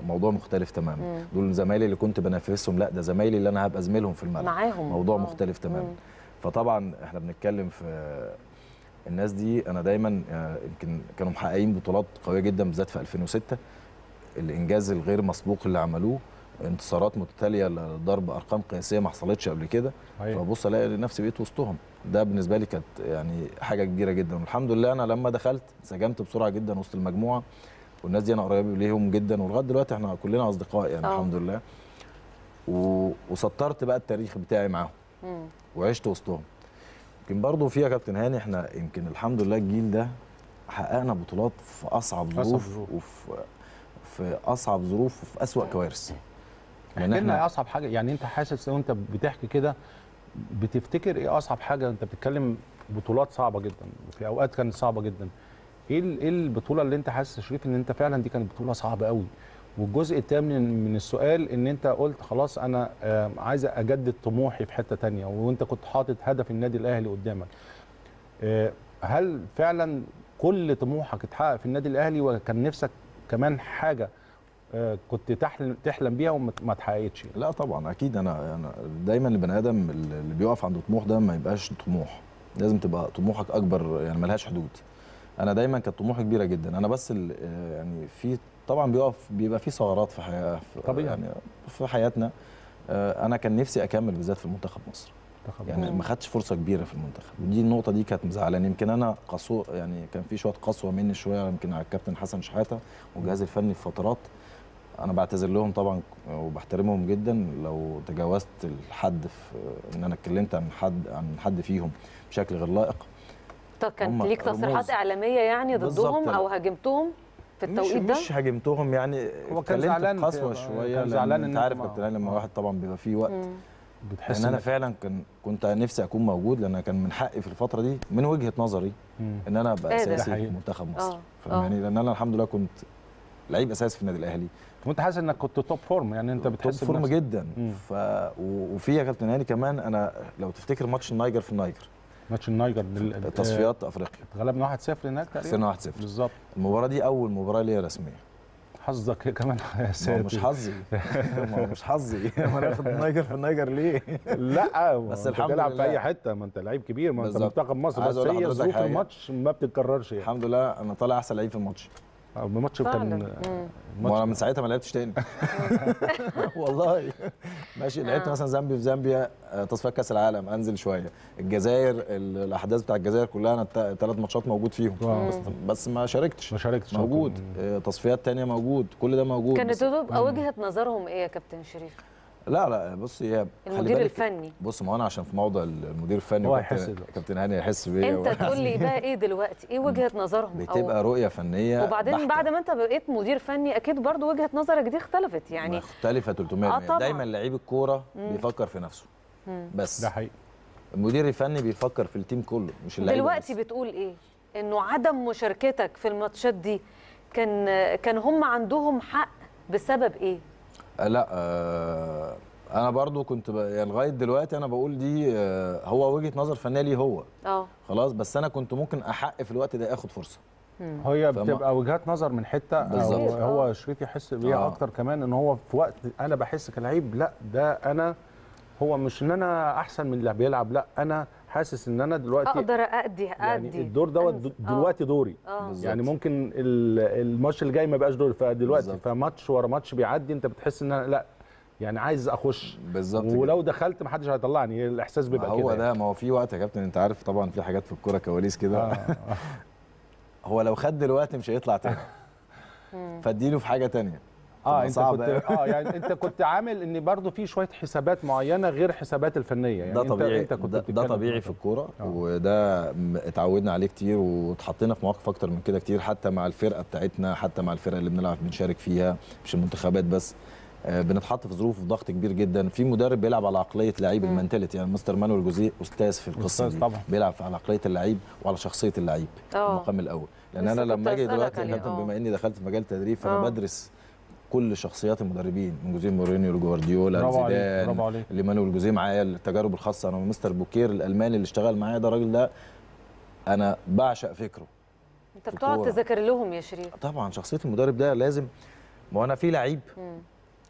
موضوع مختلف تماما. دول زمايلي اللي كنت بنافسهم لا ده زمايلي اللي أنا هبقى زميلهم في الملعب. معاهم. موضوع آه. مختلف تماما. فطبعا إحنا بنتكلم في الناس دي. أنا دايما آه، يمكن كانوا محققين بطولات قوية جدا بالذات في 2006 الإنجاز الغير مسبوق اللي عملوه انتصارات متتالية لضرب أرقام قياسية ما حصلتش قبل كده. فبص ألاقي نفسي بقيت وسطهم. ده بالنسبة لي كانت يعني حاجة كبيرة جدا. والحمد لله أنا لما دخلت انسجمت بسرعة جدا وسط المجموعة. والناس دي أنا قريب ليهم جدا. ولغاية دلوقتي إحنا كلنا أصدقاء يعني آه. الحمد لله. و... وسطرت بقى التاريخ بتاعي معاهم. وعشت وسطهم. يمكن برضه فيها كابتن هاني إحنا يمكن الحمد لله الجيل ده حققنا بطولات في أصعب أصعب ظروف ظروف. وفي في أصعب ظروف وفي أسوأ كوارث. احكي لنا إيه أصعب حاجة؟ يعني أنت حاسس وانت بتحكي كده بتفتكر إيه أصعب حاجة؟ أنت بتتكلم بطولات صعبة جدا في أوقات كانت صعبة جدا. إيه إيه البطولة اللي أنت حاسس شريف إن أنت فعلا دي كانت بطولة صعبة قوي والجزء الثاني من السؤال إن أنت قلت خلاص أنا عايز أجدد طموحي في حتة تانية وأنت كنت حاطط هدف النادي الأهلي قدامك. آه، هل فعلا كل طموحك اتحقق في النادي الأهلي وكان نفسك كمان حاجة كنت تحلم تحلم بيها وما ما اتحققتش لا طبعا أكيد. أنا أنا دايما البني آدم اللي بيقف عند طموح ده ما يبقاش طموح. لازم تبقى طموحك أكبر يعني ملهاش حدود. أنا دايما كانت طموحي كبيرة جدا. أنا بس آه، يعني في طبعا بيقف بيبقى في ثغرات في حياة في طبيعي. يعني في حياتنا. آه، أنا كان نفسي أكمل بالذات في المنتخب مصر. يعني ما خدتش فرصة كبيرة في المنتخب. ودي النقطة دي كانت مزعلاني. يمكن أنا قسو يعني كان في شوية قسوة مني شوية يمكن على الكابتن حسن شحاتة والجهاز الفني في فترات. أنا بعتذر لهم طبعا وبحترمهم جدا لو تجاوزت الحد في إن أنا اتكلمت عن حد عن حد فيهم بشكل غير لائق طب كان ليك تصريحات. إعلامية يعني بالظبط. ضدهم أو هاجمتهم في مش التوقيت ده مش هاجمتهم يعني هو كان زعلان بقسوه في- شوية زعلان أنت عارف كابتن لما واحد طبعا بيبقى فيه وقت مم. بتحس لأن أنا فعلا كان كنت نفسي أكون موجود لأن كان من حقي في الفترة دي من وجهة نظري. إن أنا أبقى. أساسي في. منتخب مصر آه. فاهماني لأن أنا الحمد لله كنت لعيب أساسي في النادي الأهلي وانت حاسس انك كنت top form يعني انت top بتحس form بنفسك. جدا. مم. ف وفي يا كابتن هاني كمان أنا لو تفتكر ماتش النيجر في النيجر ماتش النايجر بال- تصفيات أفريقيا. آه، اتغلبنا 1-0 هناك تقريبا. خسرنا 1-0 بالظبط. المباراة دي أول مباراة ليا رسميه حظك كمان. <laughs> يا ساتر <laughs> مش حظي. مش <laughs> حظي. ما أنا آخد النيجر في النيجر ليه؟ لا بس الحمد تلعب في لله. اي حتة. ما أنت لعيب كبير ما أنت. منتخب مصر. بس هي ظروف. الماتش ما بتتكررش يعني. الحمد لله أنا طالع أحسن لعيب في الماتش. الماتش. كان. وأنا من ساعتها ما لعبتش تاني. <laughs> والله. ماشي لعبت آه. مثلا زامبيا في زامبيا آه، تصفيات كأس العالم أنزل شوية. الجزائر ال- الأحداث بتاع الجزائر كلها أنا ثلاث ماتشات موجود فيهم. بس, بس ما شاركتش. ما شاركتش. موجود. آه، تصفيات تانية موجود. كل ده موجود. كانت تبقى وجهة نظرهم إيه يا كابتن شريف؟ لا لا بص هي المدير بالك- الفني. بص ما أنا عشان في موضوع المدير الفني هو هيحس. كابتن هاني يحس بيا أنت تقول لي بقى إيه دلوقتي؟ إيه وجهة نظرهم؟ أو- بتبقى رؤية فنية وبعدين بحتة. بعد ما أنت بقيت مدير فني أكيد برضو وجهة نظرك دي اختلفت يعني. مختلفة 300 آه. دايما لعيب الكورة بيفكر في نفسه. بس ده حقيقي. المدير الفني بيفكر في التيم كله مش اللعيبة دلوقتي بس. بتقول إيه؟ إنه عدم مشاركتك في الماتشات دي كان كان هم عندهم حق بسبب إيه؟ لا آه أنا برضو كنت ب... يعني لغاية دلوقتي أنا بقول دي آه هو وجهة نظر فنية ليه هو. آه. خلاص بس أنا كنت ممكن أحق في الوقت ده آخد فرصة. هي فما- بتبقى وجهات نظر من حتة بالظبط. هو هو شريف يحس بيها آه. أكتر كمان إن هو في وقت أنا بحس كلعيب لا ده أنا هو مش إن أنا أحسن من اللي بيلعب لا أنا حاسس إن أنا دلوقتي أقدر ادي يعني ادي الدور دوت. د- دلوقتي دوري آه بالظبط. يعني ممكن ال- الماتش اللي جاي ما يبقاش دوري فدلوقتي بالظبط. فماتش ورا ماتش بيعدي أنت بتحس إن أنا لأ يعني عايز أخش بالظبط كده. ولو دخلت محدش هيطلعني الإحساس بيبقى كده هو يعني. ده ما هو في وقت يا كابتن أنت عارف طبعا في حاجات في الكورة كواليس كده آه. آه. <laughs> هو لو خد دلوقتي مش هيطلع تاني <laughs> فاديله في حاجة تانية آه أنت كنت. <laughs> آه يعني أنت كنت عامل إن برضو في شوية حسابات معينة غير حسابات الفنية يعني ده انت طبيعي أنت كنت ده, ده طبيعي في الكورة آه. وده اتعودنا عليه كتير واتحطينا في مواقف أكتر من كده كتير حتى مع الفرقة بتاعتنا حتى مع الفرقة اللي بنلعب بنشارك فيها مش المنتخبات بس آه، بنتحط في ظروف ضغط كبير جدا في مدرب بيلعب على عقلية لعيب المنتاليتي يعني مستر مانويل جوزيه أستاذ في القصة أستاذ دي طبعا. بيلعب على عقلية اللعيب وعلى شخصية اللعيب في آه. المقام الأول لأن أنا لما أجي دلوقتي آه. بما إني دخلت في مجال التدريب فأنا آه. بدرس كل شخصيات المدربين من جوزيه مورينيو لجوارديولا برافو عليك، لزيدان برافو عليك. لمانويل جوزيه معايا التجارب الخاصة أنا مستر بوكير الألماني اللي اشتغل معايا ده الراجل ده أنا بعشق فكره أنت بتقعد. تذاكر لهم يا شريف طبعا شخصية المدرب ده لازم ما هو أنا في لعيب.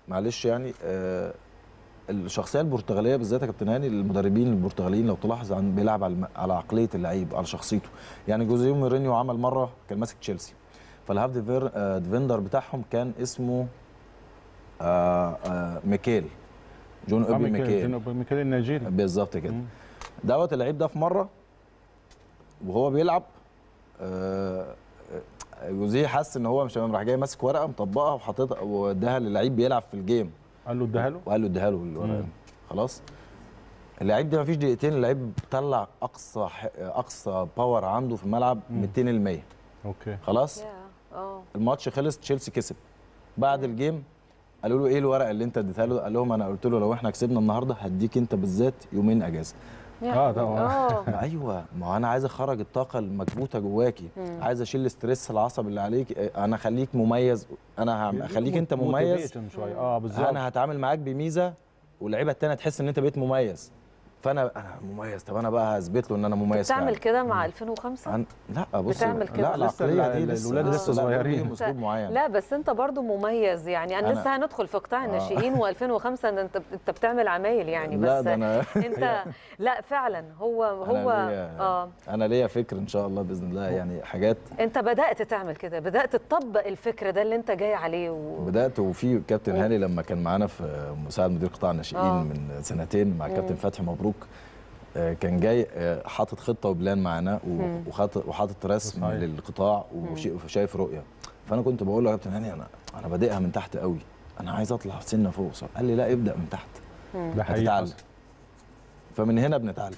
معلش يعني آه الشخصية البرتغالية بالذات يا كابتن هاني المدربين البرتغاليين لو تلاحظ عن بيلعب على على عقلية اللعيب على شخصيته يعني جوزيه مورينيو عمل مرة كان ماسك تشيلسي فال half آه، defender بتاعهم كان اسمه آه آه ميكيل جون أوبي ميكيل ميكيل. جون أوبي ميكيل النيجيري بالظبط كده. دوت اللعيب ده في مرة وهو بيلعب جوزيه حس إن هو مش تمام راح جاي ماسك ورقة مطبقها وحاططها واداها للعيب بيلعب في ال game. قال له اداها له؟ وقال له اديها له الورقه مم. خلاص. اللعيب ده مفيش دقيقتين اللعيب طلع أقصى ح- أقصى power عنده في الملعب 200% okay. خلاص؟ يا آه. الماتش خلص تشيلسي كسب. بعد ال game قالوا له إيه الورقه اللي أنت اديتها له؟ قال لهم أنا قلت له لو إحنا كسبنا النهارده هديك أنت بالذات يومين أجازة. آه طبعا آه. <laughs> أيوه. ما هو أنا عايز أخرج الطاقة المكبوتة جواك. عايز أشيل ال stress العصبي اللي عليك. أنا اخليك مميز. أنا اخليك أنت مميز. آه بالظبط. أنا هتعامل معاك بميزة واللعيبة التانية تحس إن أنت بقيت مميز. فانا أنا مميز طب أنا بقى هثبت له إن أنا مميز بتعمل. كده مع 2005 عن... لا بص بتعمل كده. لا لسه العقلية ال- دي لسه الولاد لسه صغيرين. اسلوب معين لا بس أنت برضو مميز يعني أنا أنا- لسه هندخل في قطاع آه. الناشئين <laughs> و2005 انت أنت بتعمل عمايل يعني بس لا ده أنا <laughs> انت <laughs> لا فعلا هو هو أنا ليا- آه أنا ليا فكر إن شاء الله بإذن الله يعني حاجات أنت بدأت تعمل كده بدأت تطبق الفكر ده اللي أنت جاي عليه و... بدأت وفي كابتن. هاني لما كان معانا في مساعد مدير قطاع الناشئين آه. من سنتين مع كابتن فتحي مبروك آه، كان جاي آه، حاطط خطة وبلان معانا مم. وحاطط رسم صحيح. للقطاع وشايف رؤية فأنا كنت بقول له يا كابتن هاني أنا أنا بادئها من تحت قوي أنا عايز أطلع سنة فوق صح. قال لي لا ابدأ من تحت ده حقيقي هتتعلم. فمن هنا بنتعلم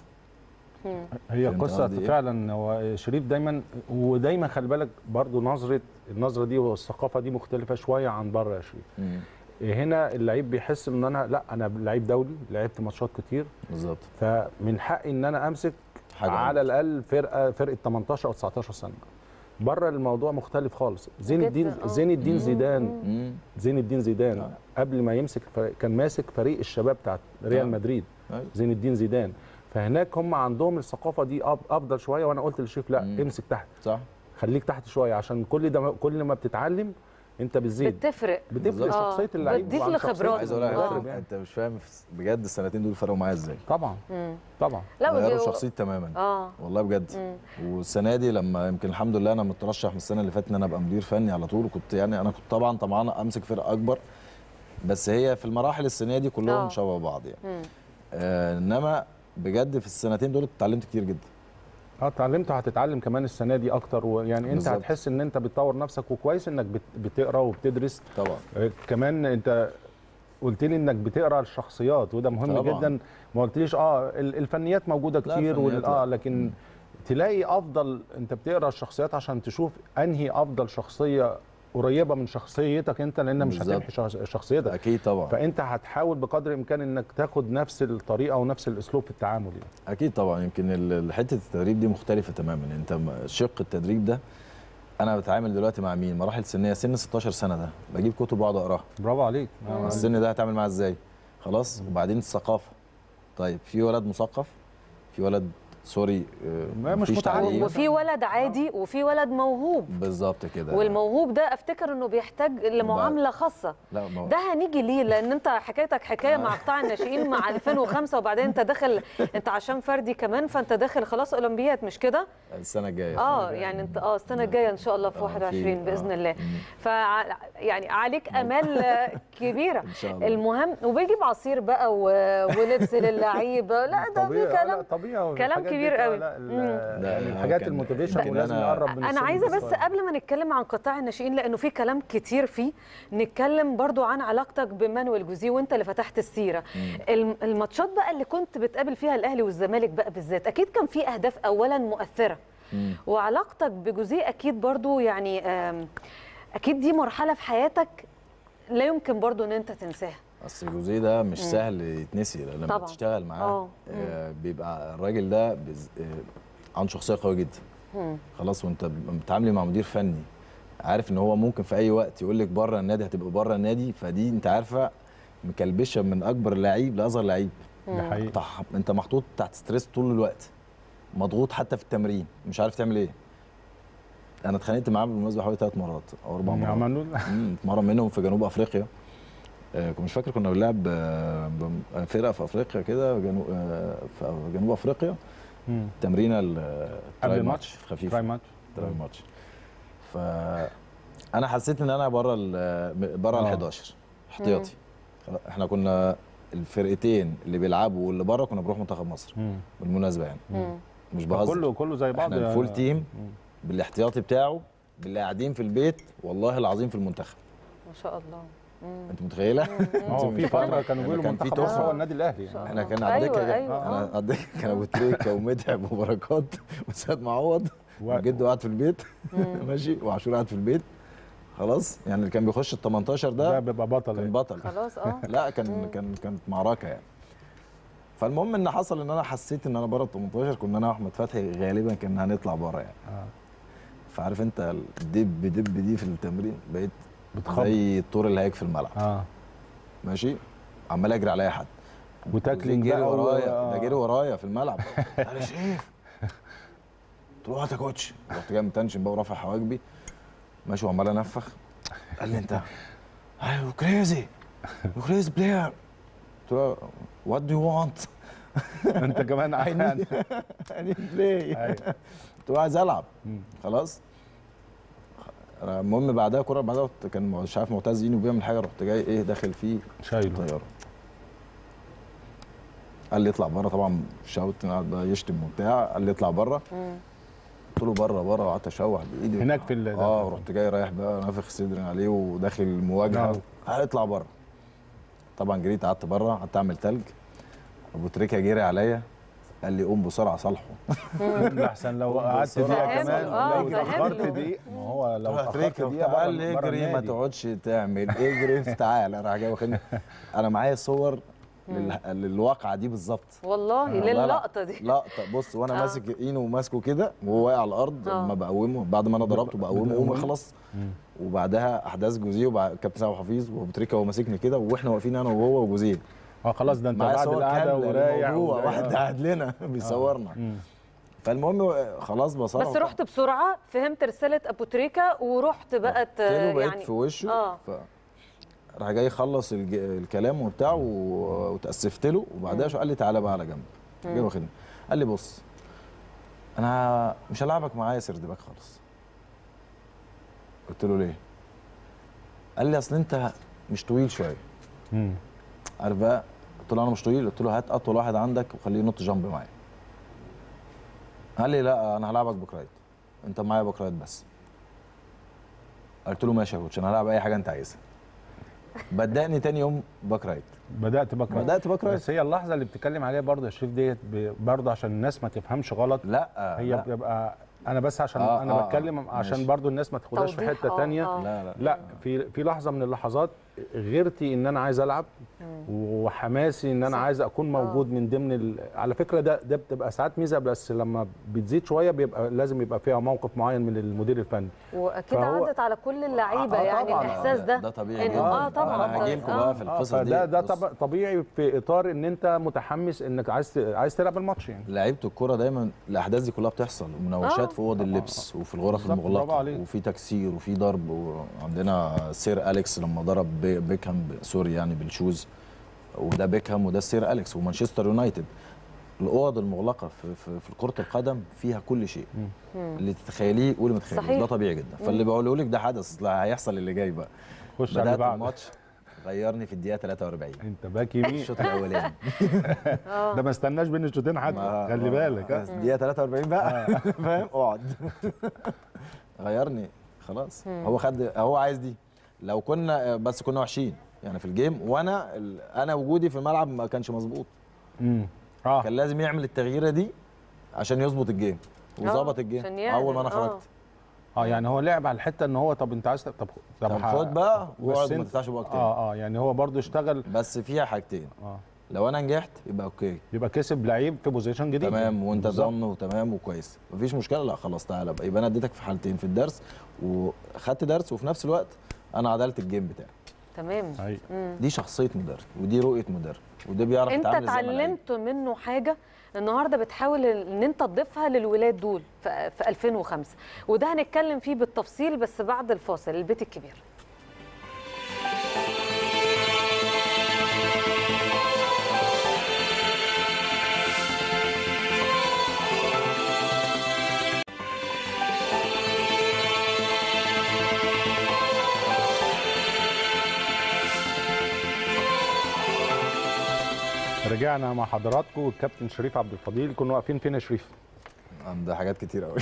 هي قصه إيه؟ فعلا هو شريف دايما ودايما خلي بالك برضو نظرة النظرة دي والثقافة دي مختلفة شوية عن بره يا شريف مم. هنا اللعيب بيحس إن أنا لأ أنا لعيب دولي لعبت ماتشات كتير بالظبط فمن حقي إن أنا أمسك حاجة على الأقل فرقة فرقة 18 أو 19 سنة بره الموضوع مختلف خالص زين الدين آه. زين الدين زيدان. زين الدين زيدان. قبل ما يمسك فريق كان ماسك فريق الشباب بتاع ريال آه. مدريد أيوة. زين الدين زيدان فهناك هم عندهم الثقافة دي أفضل شوية وأنا قلت للشيف لأ. امسك تحت صح خليك تحت شوية عشان كل ده كل ما بتتعلم انت بتزيد بتفرق بتفرق. شخصية آه. اللعيب بتضيف وعن لخبراته. شخصية عايز أقول لك المدرب آه. يعني. أنت مش فاهم بجد السنتين دول فرقوا معايا إزاي طبعا مم. طبعا لا غيروا شخصيتي تماما آه والله بجد مم. والسنة دي لما يمكن الحمد لله أنا مترشح من السنة اللي فاتت إن أنا أبقى مدير فني على طول وكنت يعني أنا كنت طبعا طبعا أمسك فرقة أكبر بس هي في المراحل السنيه دي آه. كلهم شبه بعض يعني. آه إنما بجد في السنتين دول اتعلمت كتير جدا آه اتعلمت وهتتعلم كمان السنة دي أكتر ويعني أنت بالظبط. هتحس إن أنت بتطور نفسك وكويس إنك بت- بتقرأ وبتدرس طبعا آه، كمان أنت قلت لي إنك بتقرأ الشخصيات وده مهم طبعاً. جدا ما قلتليش آه ال- الفنيات موجودة كتير وال- الفنيات آه لا. لكن تلاقي أفضل أنت بتقرأ الشخصيات عشان تشوف أنهي أفضل شخصية قريبة من شخصيتك أنت لأن مش. هتمحي شخص- شخصيتك. أكيد طبعا. فأنت هتحاول بقدر الإمكان إنك تاخد نفس الطريقة ونفس الأسلوب في التعامل يعني. أكيد طبعا. يمكن حتة التدريب دي مختلفة تماما. أنت شق التدريب ده. أنا بتعامل دلوقتي مع مين؟ مراحل سنية. سن 16 سنة ده. بجيب كتب وأقعد أقرأها. برافو عليك. آه، السن ده هتعمل معاه إزاي؟ خلاص؟ وبعدين الثقافة. طيب في ولد مثقف؟ في ولد سوري آه، ما مش متعلم. وفي ولد عادي وفي ولد موهوب. بالظبط كده. والموهوب ده أفتكر إنه بيحتاج لمعاملة خاصة. لا ما ده هنيجي ليه؟ لأن أنت حكايتك حكاية مع قطاع الناشئين مع 2005 وبعدين أنت داخل أنت عشان فردي كمان فأنت داخل خلاص اولمبياد مش كده؟ السنة الجاية. آه يعني أنت آه السنة الجاية إن شاء الله في آه، 21 بإذن آه. الله. ف يعني عليك أمال <laughs> كبيرة. إن شاء الله. المهم وبيجيب عصير بقى و- ولبس للعيبه لا ده في آه، كلام طبيعي. كلام كبير قوي. يعني الحاجات الموتيفيشن ولازم أنا- يقرب من أنا عايزة بس. قبل ما نتكلم عن قطاع الناشئين لأنه في كلام كتير فيه نتكلم برضو عن علاقتك بمانويل جوزيه وأنت اللي فتحت السيرة الم- الماتشات بقى اللي كنت بتقابل فيها الأهلي والزمالك بقى بالذات أكيد كان في أهداف اولا مؤثرة مم. وعلاقتك بجوزيه أكيد برضو يعني أكيد دي مرحلة في حياتك لا يمكن برضو إن أنت تنساها أصل جوزيه ده مش سهل يتنسي لما طبعاً. تشتغل معاه آه. آه بيبقى الراجل ده بز... آه عنده شخصية قوية جدا. خلاص وأنت بتتعاملي مع مدير فني عارف إن هو ممكن في أي وقت يقول لك بره النادي هتبقى بره النادي فدي أنت عارفة مكلبشة من أكبر لعيب لأصغر لعيب. ده حقيقي. أنت محطوط تحت ستريس طول الوقت مضغوط حتى في التمرين مش عارف تعمل إيه. أنا اتخانقت معاه بالمناسبة حوالي ثلاث مرات أو أربع مرات. عملوا مم، مره منهم في جنوب أفريقيا. مش فاكر كنا بنلعب آه، فرقة في أفريقيا كده جنوب آه، في جنوب أفريقيا. تمرينه ال- قبل الماتش؟ خفيف. try match. try match. ف أنا حسيت إن أنا بره ال بره ال آه. 11 احتياطي. إحنا كنا الفرقتين اللي بيلعبوا واللي بره كنا بنروح منتخب مصر. مم. بالمناسبة يعني. مم. مش بهزر. كله كله زي بعض إحنا يا- ال full team مم. بالاحتياطي بتاعه باللي قاعدين في البيت والله العظيم في المنتخب. ما شاء الله. انت متخيلة؟ آه في فترة كانوا بيقولوا كان في منتخب مصر تحفة. هو النادي الأهلي يعني. إحنا كان أيوة، على الدكه كان- أيوة، أنا آه. على الدكه كان أبو تريكة ومتعب وبركات <laughs> وسيد معوض. و- وجدو قاعد في البيت. <laughs> ماشي. وعاشور قاعد في البيت. خلاص. يعني اللي كان بيخش ال 18 ده ده بيبقى بطل كان يعني. بطل. خلاص آه. <laughs> لا كان كان كانت معركة يعني. فالمهم إن حصل إن أنا حسيت إن أنا بره ال 18 كنا أنا وأحمد فتحي غالبا كنا هنطلع بره يعني. آه. فعارف أنت الدب دب دي في التمرين؟ بقيت بتخبط. زي التور اللي هيك في الملعب. آه. ماشي؟ عمال أجري على اي حد. و tackling جري ورايا. آه. ده جري ورايا في الملعب. <laughs> أنا شايف. هات يا coach. رحت جاي متنشن بقى ورافع حواجبي. ماشي وعمال أنفخ. قال لي أنت أيوه crazy crazy player قلت له what do you want أنت كمان عين I play. قلت له عايز ألعب. مم. خلاص المهم بعدها كرة بعدها كان مش عارف معتز ينو بيعمل حاجة رحت جاي إيه داخل فيه شايله. طيارة. قال لي اطلع بره طبعا شاوت بقى يشتم وبتاع. قال لي اطلع بره. قلت له بره بره. وقعدت اشوح بإيدي. هناك في ال- آه رحت جاي رايح بقى نافخ صدري عليه وداخل مواجهه نعم. قال اطلع بره. طبعا جريت قعدت بره قعدت اعمل تلج. أبو تريكة جري عليا. قال لي قوم بسرعة صالحه <laughs> احسن لو قعدت فهمه، كمان لو اتأخرت. دقيقه ما هو لو اتأخرت. بره قال لي اجري ما. تقعدش تعمل اجري تعالى راح جاي واخدني أنا معايا صور لل- للواقعة دي بالظبط والله. للقطه دي لقطة بص وأنا آه. ماسك اينه وماسكه كده وهو واقع على الأرض آه. لما بقومه بعد ما أنا ضربته بقومه قوم خلاص. وبعدها احداث جوزيه وبعد كابتن سامح حفيظ وابو تريكة هو ماسكني كده وإحنا واقفين أنا وهو وجوزيه آه خلاص ده انت بعد القعدة ورايح. واحد قاعد لنا بيصورنا. مم. فالمهم خلاص بصراحه بس رحت بسرعة فهمت رسالة أبو تريكة ورحت بقى ت- له بقيت يعني في وشه آه. ف... راح جاي يخلص الج... الكلام وبتاع و... وتأسفت له وبعدها شو؟ قال لي تعالى بقى على جنب. جاي واخدني. قال لي بص أنا مش هلعبك معايا third back خالص. قلت له ليه؟ قال لي أصل أنت مش طويل شوية. مم. عارف بقى؟ قلت له أنا مش طويل قلت له هات أطول واحد عندك وخليه ينط جنب معايا. قال لي لا أنا هلعبك back right. أنت معايا back right بس. قلت له ماشي يا coach أنا هلعب أي حاجة أنت عايزها. بدأني تاني يوم back right. بدأت back right. بدأت back right. بس هي اللحظة اللي بتتكلم عليها برضه يا شريف ديت ب- برضه عشان الناس ما تفهمش غلط. لا. هي لا. بتبقى أنا بس عشان آه، أنا آه، بتكلم آه، عشان. برضه الناس ما تاخدهاش في حتة آه، تانية. آه. لا لا. لا في في لحظة من اللحظات غيرتي إن أنا عايز ألعب وحماسي إن أنا عايز أكون موجود من ضمن ال... على فكرة ده ده بتبقى ساعات ميزة بس لما بتزيد شوية بيبقى لازم يبقى فيها موقف معين من المدير الفني. وأكيد فهو- عدت على كل اللعيبة آه، يعني طبعاً. الإحساس ده. ده طبيعي جدا. آه طبعا. أنا هاجي لكم آه. بقى في آه القصص دي. ده طب- طبيعي في إطار إن أنت متحمس إنك عايز ت- عايز تلعب الماتش يعني. لعيبة الكورة دايما الأحداث دي كلها بتحصل آه. مناوشات في أوض اللبس وفي الغرف المغلقة. وفي تكسير وفي ضرب وعندنا sir أليكس لما ضرب بيكهام sorry يعني بال shoes. وده بيكهام وده sir اليكس ومانشستر يونايتد. الأوض المغلقة في في, في كرة القدم فيها كل شيء. اللي تتخيليه قولي ما تتخيليش صحيح. ده طبيعي جدا. فاللي بقوله لك ده حدث. لا هيحصل اللي جاي بقى. خش على اللي بدأت الماتش. غيرني في الدقيقة 43 انت باك يمين. الشوط الأولاني. <laughs> ده ما استناش بين الشوطين حد ما- خلي بالك؟ الدقيقه 43 بقى. <laughs> فاهم؟ اقعد. غيرني. خلاص. هو خد هو عايز دي. لو كنا بس كنا وحشين يعني في ال game وأنا أنا وجودي في الملعب ما كانش مظبوط. امم آه. كان لازم يعمل التغييرة دي عشان يظبط ال game وظبط ال game عشان يعمل، أول ما أنا آه. خرجت. آه. يعني هو لعب على الحتة إن هو طب أنت عايز طب طب خد بقى واقعد ما تفتحش بقى آه آه يعني هو برضو اشتغل. بس فيها حاجتين. آه. لو أنا نجحت يبقى okay. يبقى كسب لعيب في position جديد. تمام وأنت بالظبط. ضامن وتمام وكويس. مفيش مشكلة لا خلاص تعالى بقى. يبقى أنا اديتك في حالتين في الدرس وخدت درس وفي نفس الوقت أنا عدلت الجيم بتاعي. تمام. دي شخصية مدرب ودي رؤية مدرب وده بيعرف انت. اتعلمت منه حاجة النهارده بتحاول ان انت تضيفها للولاد دول في في 2005 وده هنتكلم فيه بالتفصيل بس بعد الفاصل البيت الكبير. رجعنا مع حضراتكم والكابتن شريف عبد الفضيل كنا واقفين فين يا شريف؟ عند حاجات كتير قوي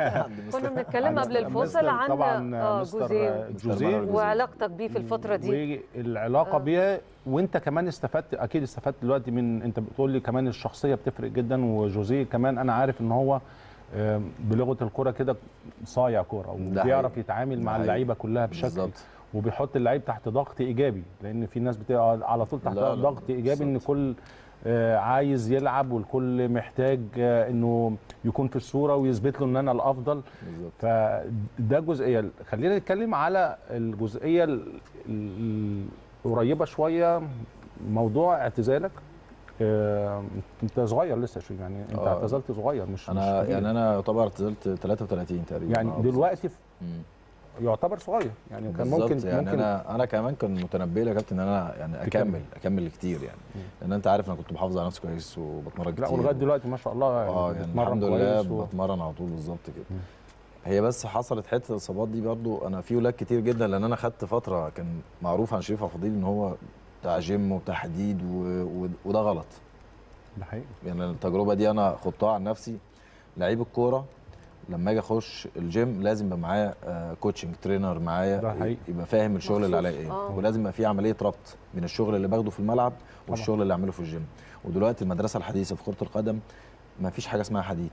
<laughs> كنا بنتكلم قبل الفاصل عن طبعا آه، مستر جوزيه وعلاقتك بيه في الفترة دي والعلاقة آه. بيها وانت كمان استفدت أكيد استفدت دلوقتي من انت بتقول لي كمان الشخصية بتفرق جدا وجوزيه كمان أنا عارف إن هو آم، بلغة الكورة كده صايع كورة وبيعرف. يتعامل مع. اللعيبة كلها بشكل بالظبط. وبيحط اللعيب تحت ضغط إيجابي لأن في ناس بتبقى على طول تحت لا، لا، ضغط إيجابي إن. كل آه، عايز يلعب والكل محتاج آه، إنه يكون في الصورة ويثبت له إن أنا الأفضل بالظبط فده جزئية خلينا نتكلم على الجزئية ال- ال- القريبه شوية موضوع اعتزالك آه، انت صغير لسه شوية يعني انت آه. اعتزلت صغير مش أنا مش. يعني أنا يعتبر اعتزلت 33 تقريبا يعني دلوقتي في-. يعتبر صغير يعني كان ممكن يعني ممكن أنا أنا كمان كان متنبئ لي يا كابتن إن أنا يعني. اكمل أكمل كتير يعني. لأن أنت عارف أنا كنت محافظ على نفسي كويس وبتمرن كتير. لا ولغاية دلوقتي ما شاء الله يعني بتتمرن الحمد لله و- بتمرن على طول بالظبط كده. هي بس حصلت حتة الاصابات دي برضو. أنا في ولاد كتير جدا لأن أنا خدت فترة كان معروف عن شريف عبد الفضيل إن هو بتاع جيم وبتاع حديد و... و... وده غلط. ده حقيقي. يعني التجربة دي أنا خضتها عن نفسي. لعيب الكورة لما أجي اخش الجيم لازم يبقى معايا آه، coaching trainer معايا ده حقيقي. يبقى فاهم الشغل اللي. عليا إيه. آه. ولازم يبقى في عملية ربط بين الشغل اللي باخده في الملعب والشغل اللي اعمله في الجيم. ودلوقتي المدرسة الحديثة في كرة القدم ما فيش حاجة اسمها حديد.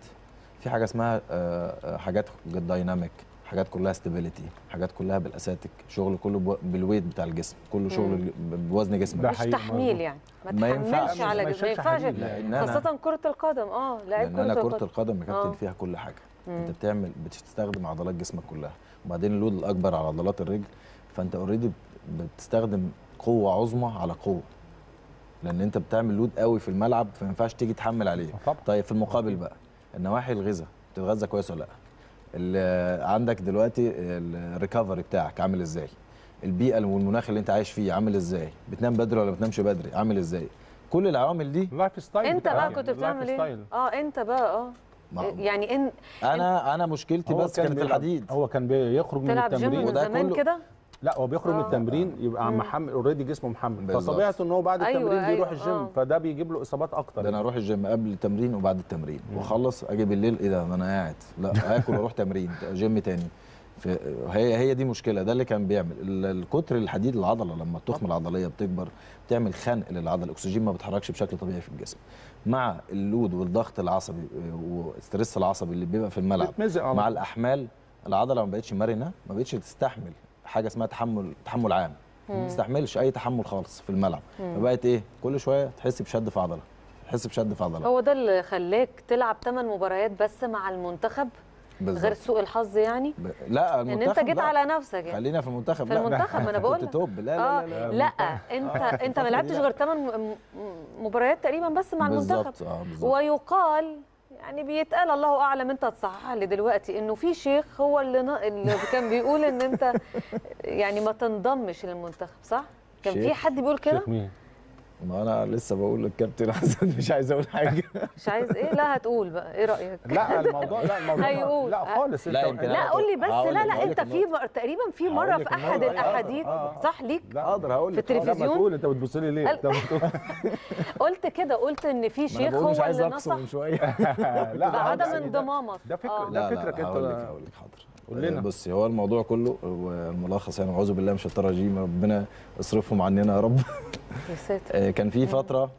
في حاجة اسمها آه، آه، حاجات dynamic حاجات كلها stability حاجات كلها بالأساتيك. شغل كله بال weight بتاع الجسم. كله شغل بوزن جسمك. ده مش تحميل. يعني. ما ينفعش. تحملش على ما جسم ما ينفعش خاصة كرة القدم. آه لعيب لأن أنا كرة كرة القدم. القدم يا كابتن آه. فيها كل حاجة. مم. انت بتعمل بتستخدم عضلات جسمك كلها. وبعدين ال load الأكبر على عضلات الرجل فأنت already بتستخدم قوة عظمى على قوة. لأن أنت بتعمل load قوي في الملعب فما ينفعش تيجي تحمل عليه. طبعا. طيب في المقابل بقى النواحي الغذاء بتتغذى كويس ولا لأ؟ ال- عندك دلوقتي ال recovery بتاعك عامل إزاي؟ البيئة والمناخ اللي أنت عايش فيه عامل إزاي؟ بتنام بدري ولا بتنامش بدري؟ عامل إزاي؟ كل العوامل دي ال lifestyle أنت بقى يعني، كنت بتعمل إيه. آه أنت بقى آه. ما- يعني ان أنا أنا مشكلتي بس كان كانت الحديد. هو كان بيخرج من التمرين. من وده زمان كله- كده؟ لا هو بيخرج من آه. التمرين يبقى محمل already جسمه محمل. فطبيعته إن هو بعد أيوة، التمرين بيروح أيوة، الجيم آه. فده بيجيب له إصابات أكتر. ده أنا أروح الجيم قبل التمرين وبعد التمرين. واخلص أجي بالليل إيه ده؟ ما أنا قاعد. لا آكل وأروح تمرين جيم تاني. هي هي دي مشكلة. ده اللي كان بيعمل. ال- الكتر الحديد العضلة لما التخمه العضليه بتكبر بتعمل خنق للعضلة. الأكسجين ما بيتحركش بشكل طبيعي في الجسم. مع ال load والضغط العصبي وال stress العصبي اللي بيبقى في الملعب على مع. الأحمال العضلة ما بقتش مرنة ما بقتش تستحمل حاجة اسمها تحمل تحمل عام ما تستحملش أي تحمل خالص في الملعب. فبقت إيه؟ كل شوية تحس بشد في عضلة تحس بشد في عضلة. هو ده اللي خلاك تلعب 8 مباريات بس مع المنتخب؟ بالظبط. غير سوء الحظ يعني ب... لا إن المنتخب انت جيت لا. على نفسك يعني خلينا في المنتخب في لا المنتخب ما أنا بقول لك. top لا آه لا لا, لا أنت أنت ما لعبتش غير 8 مباريات تقريبا بس مع المنتخب بالظبط آه بالظبط ويقال يعني بيتقال الله أعلم أنت تصحح لي دلوقتي إنه في شيخ هو اللي, ن... اللي كان بيقول إن أنت يعني ما تنضمش للمنتخب صح؟ كان في؟ حد بيقول كده؟ شيخ مين؟ ما أنا لسه بقول للكابتن حسن مش عايز أقول حاجة <laughs> مش عايز إيه؟ لا هتقول بقى إيه رأيك؟ لا الموضوع لا الموضوع هيقول. لا خالص لا، انت- يمكن لا قول لي بس لا لك- لا أنت لك في. تقريبا في مرة في أحد. الأحاديث آه. صح ليك لا أقدر هقول في لك لا ما التلفزيون تقول أنت بتبص لي ليه؟ قال- أنت بتقول <laughs> قلت كده قلت إن في شيخ هو عايز اللي نصح من شوية <laughs> لا ده- انضمامك ده فكره آه. ده لا فكرك أنت هقول لك حاضر قول لنا. آه، بصي هو الموضوع كله هو الملخص يعني اعوذ بالله من الشيطان الرجيم ربنا اصرفهم عننا يا رب يا ساتر <laughs> آه، كان في فترة.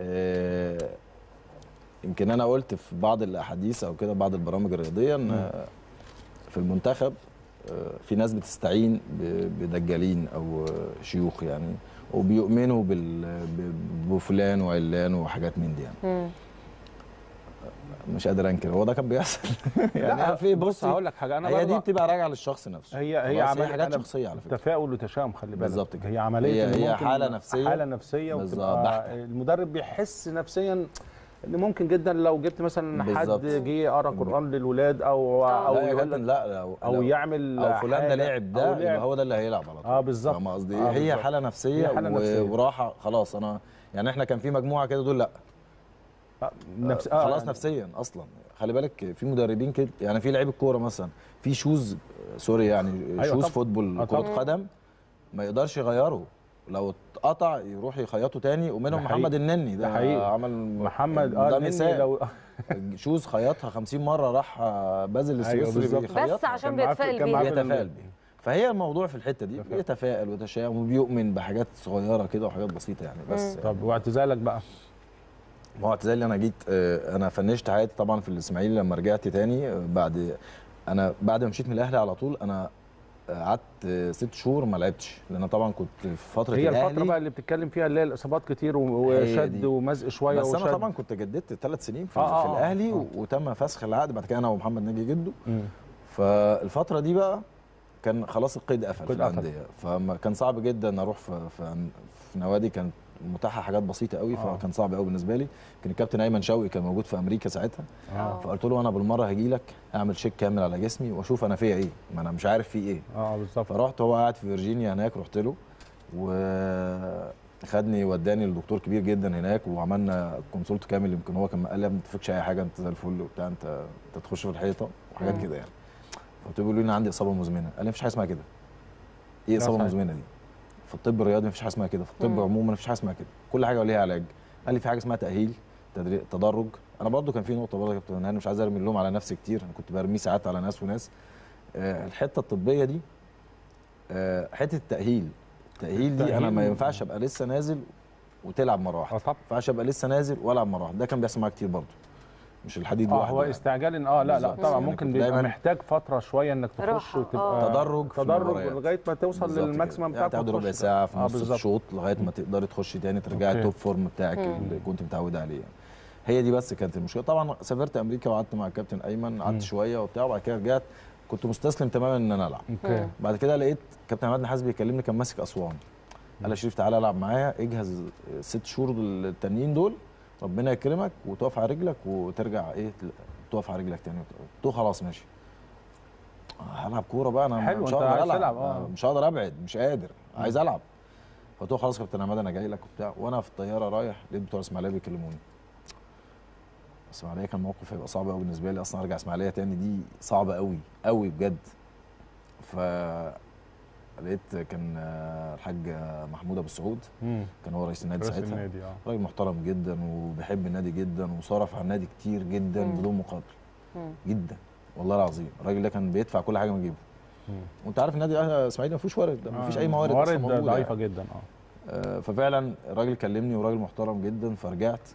آه، يمكن أنا قلت في بعض الأحاديث أو كده بعض البرامج الرياضية إن في المنتخب في ناس بتستعين بدجالين أو شيوخ يعني وبيؤمنوا بفلان وعلان وحاجات من دي يعني. مش قادر انكر هو ده كان بيحصل <laughs> يعني لا في بص هقول لك حاجة أنا هي دي بتبقى راجعة للشخص نفسه هي هي؟ عملية حاجات شخصية على فكرة تفاؤل وتشاؤم خلي بالك بالظبط. هي عملية هي- هي. حالة نفسية بالظبط، وتبقى بحتة. المدرب بيحس نفسيا إن ممكن جدا لو جبت مثلا بالظبط. حد جه يقرأ قرآن للولاد أو. أو لا يقول لك لا لو أو يعمل أو فلان ده لعب أو ده. يبقى هو ده اللي هيلعب على طول آه بالظبط فاهم قصدي آه هي. حالة نفسية, هي حالة نفسية. وراحة خلاص أنا يعني إحنا كان في مجموعة كده دول لأ نفس آه خلاص يعني نفسيا أصلا خلي بالك في مدربين كده يعني في لعيب الكورة مثلا في shoes sorry يعني أيوة shoes طبعاً. football آه كرة. قدم ما يقدرش يغيره لو اتقطع يروح يخيطه تاني ومنهم. محمد النني ده ده حقيقي. عمل محمد آه ده مثال لو <laughs> shoes خيطها 50 مرة راح آه، بازل أيوة السويسري بس عشان بيتفائل بيه بيتفائل ال- بيه فهي الموضوع في الحتة دي تفائل. بيتفائل ويتشائم وبيؤمن بحاجات صغيرة كده وحاجات بسيطة يعني بس طب واعتزالك بقى ما هو اعتزالي أنا جيت آه، أنا فنشت حياتي طبعا في الإسماعيلي لما رجعت تاني آه، بعد أنا بعد ما مشيت من الأهلي على طول أنا آه، قعدت ست شهور ما لعبتش لأن طبعا كنت في فترة هي الفترة بقى اللي بتتكلم فيها اللي هي الإصابات كتير وشد. ومزق شوية بس وشد أنا طبعا كنت جددت ثلاث سنين في, آه، في آه، الأهلي آه. وتم فسخ العقد بعد كده أنا ومحمد ناجي جده. فالفترة دي بقى كان خلاص القيد قفل في. الأندية فكان صعب جدا أروح في, في, في نوادي كانت متاحة حاجات بسيطة قوي آه. فكان صعب قوي بالنسبة لي. كان الكابتن أيمن شوقي كان موجود في أمريكا ساعتها. آه. فقلت له أنا بالمرة هاجي لك أعمل check كامل على جسمي وأشوف أنا فيا إيه. ما أنا مش عارف فيه إيه. آه بالظبط. فرحت هو قاعد في فيرجينيا هناك رحت له وخدني وداني لدكتور كبير جدا هناك وعملنا consult كامل. يمكن هو كان قال لي ما تفكش أي حاجة أنت زي الفل وبتاع أنت أنت تخش في الحيطة وحاجات. كده يعني. قلت له بيقول لي أنا عندي إصابة مزمنة. قال لي مفيش حاجة اسمها كده. إيه إصابة. مزمنة دي؟ في الطب الرياضي مفيش حاجة اسمها كده في الطب. عموما مفيش حاجة اسمها كده. كل حاجة وليها علاج. قال لي في حاجة اسمها تأهيل تدري- تدرج. أنا برضو كان في نقطة برضه يا كابتن أنا مش عايز أرمي اللوم على نفسي كتير أنا كنت برميه ساعات على ناس وناس. آه، الحتة الطبية دي آه، حتة التأهيل. التأهيل دي أنا ما ينفعش أبقى لسه نازل وتلعب مرة واحدة. آه ما ينفعش أبقى لسه نازل وألعب مرة واحدة. ده كان بيحصل معايا كتير برضه مش الحديد لوحده هو يعني. استعجال إن- آه لا لا. طبعا يعني ممكن بيبقى دايماً محتاج فترة شوية إنك تخش وتبقى آه. تدرج في تدرج. لغاية ما توصل كده. لل maximum يعني بتاعك تاخد ربع. ساعة في نص بالظبط الشوط لغاية ما تقدري تخشي تاني ترجعي. ال top form بتاعك مم. اللي كنت متعود عليه يعني. هي دي بس كانت المشكلة طبعا سافرت أمريكا وقعدت مع الكابتن أيمن. قعدت شوية وبتاع وبعد كده رجعت كنت مستسلم تماما إن أنا ألعب okay بعد كده لقيت كابتن عماد نحاس بيكلمني كان ماسك أسوان قال لي يا شريف تعالى ألعب معايا اجهز الست شهور التانيين دول ربنا يكرمك وتقف على رجلك وترجع إيه تقف على رجلك تاني قلت خلاص ماشي. هلعب كورة بقى أنا حلو، مش هقدر ألعب. آه. مش هقدر أبعد مش قادر عايز ألعب. فقلت له خلاص يا كابتن عماد أنا جاي لك وبتاع. وأنا في الطيارة رايح لقيت بتوع إسماعيلية بيكلموني. إسماعيلية كان موقف هيبقى صعب قوي بالنسبة لي أصلا أرجع إسماعيلية تاني دي صعبة قوي قوي بجد. ف لقيت كان آه، الحاج محمود أبو السعود. كان هو رئيس النادي رئيس ساعتها. النادي آه. راجل محترم جدا وبيحب النادي جدا وصرف على النادي كتير جدا مم. بدون مقابل. مم. جدا. والله العظيم. الراجل ده كان بيدفع كل حاجة من جيبه. وأنت عارف النادي الاسماعيلي ما فيهوش وارد. ما فيش آه، أي موارد موارد ضعيفة يعني. جدا آه. آه، ففعلا الراجل كلمني وراجل محترم جدا فرجعت.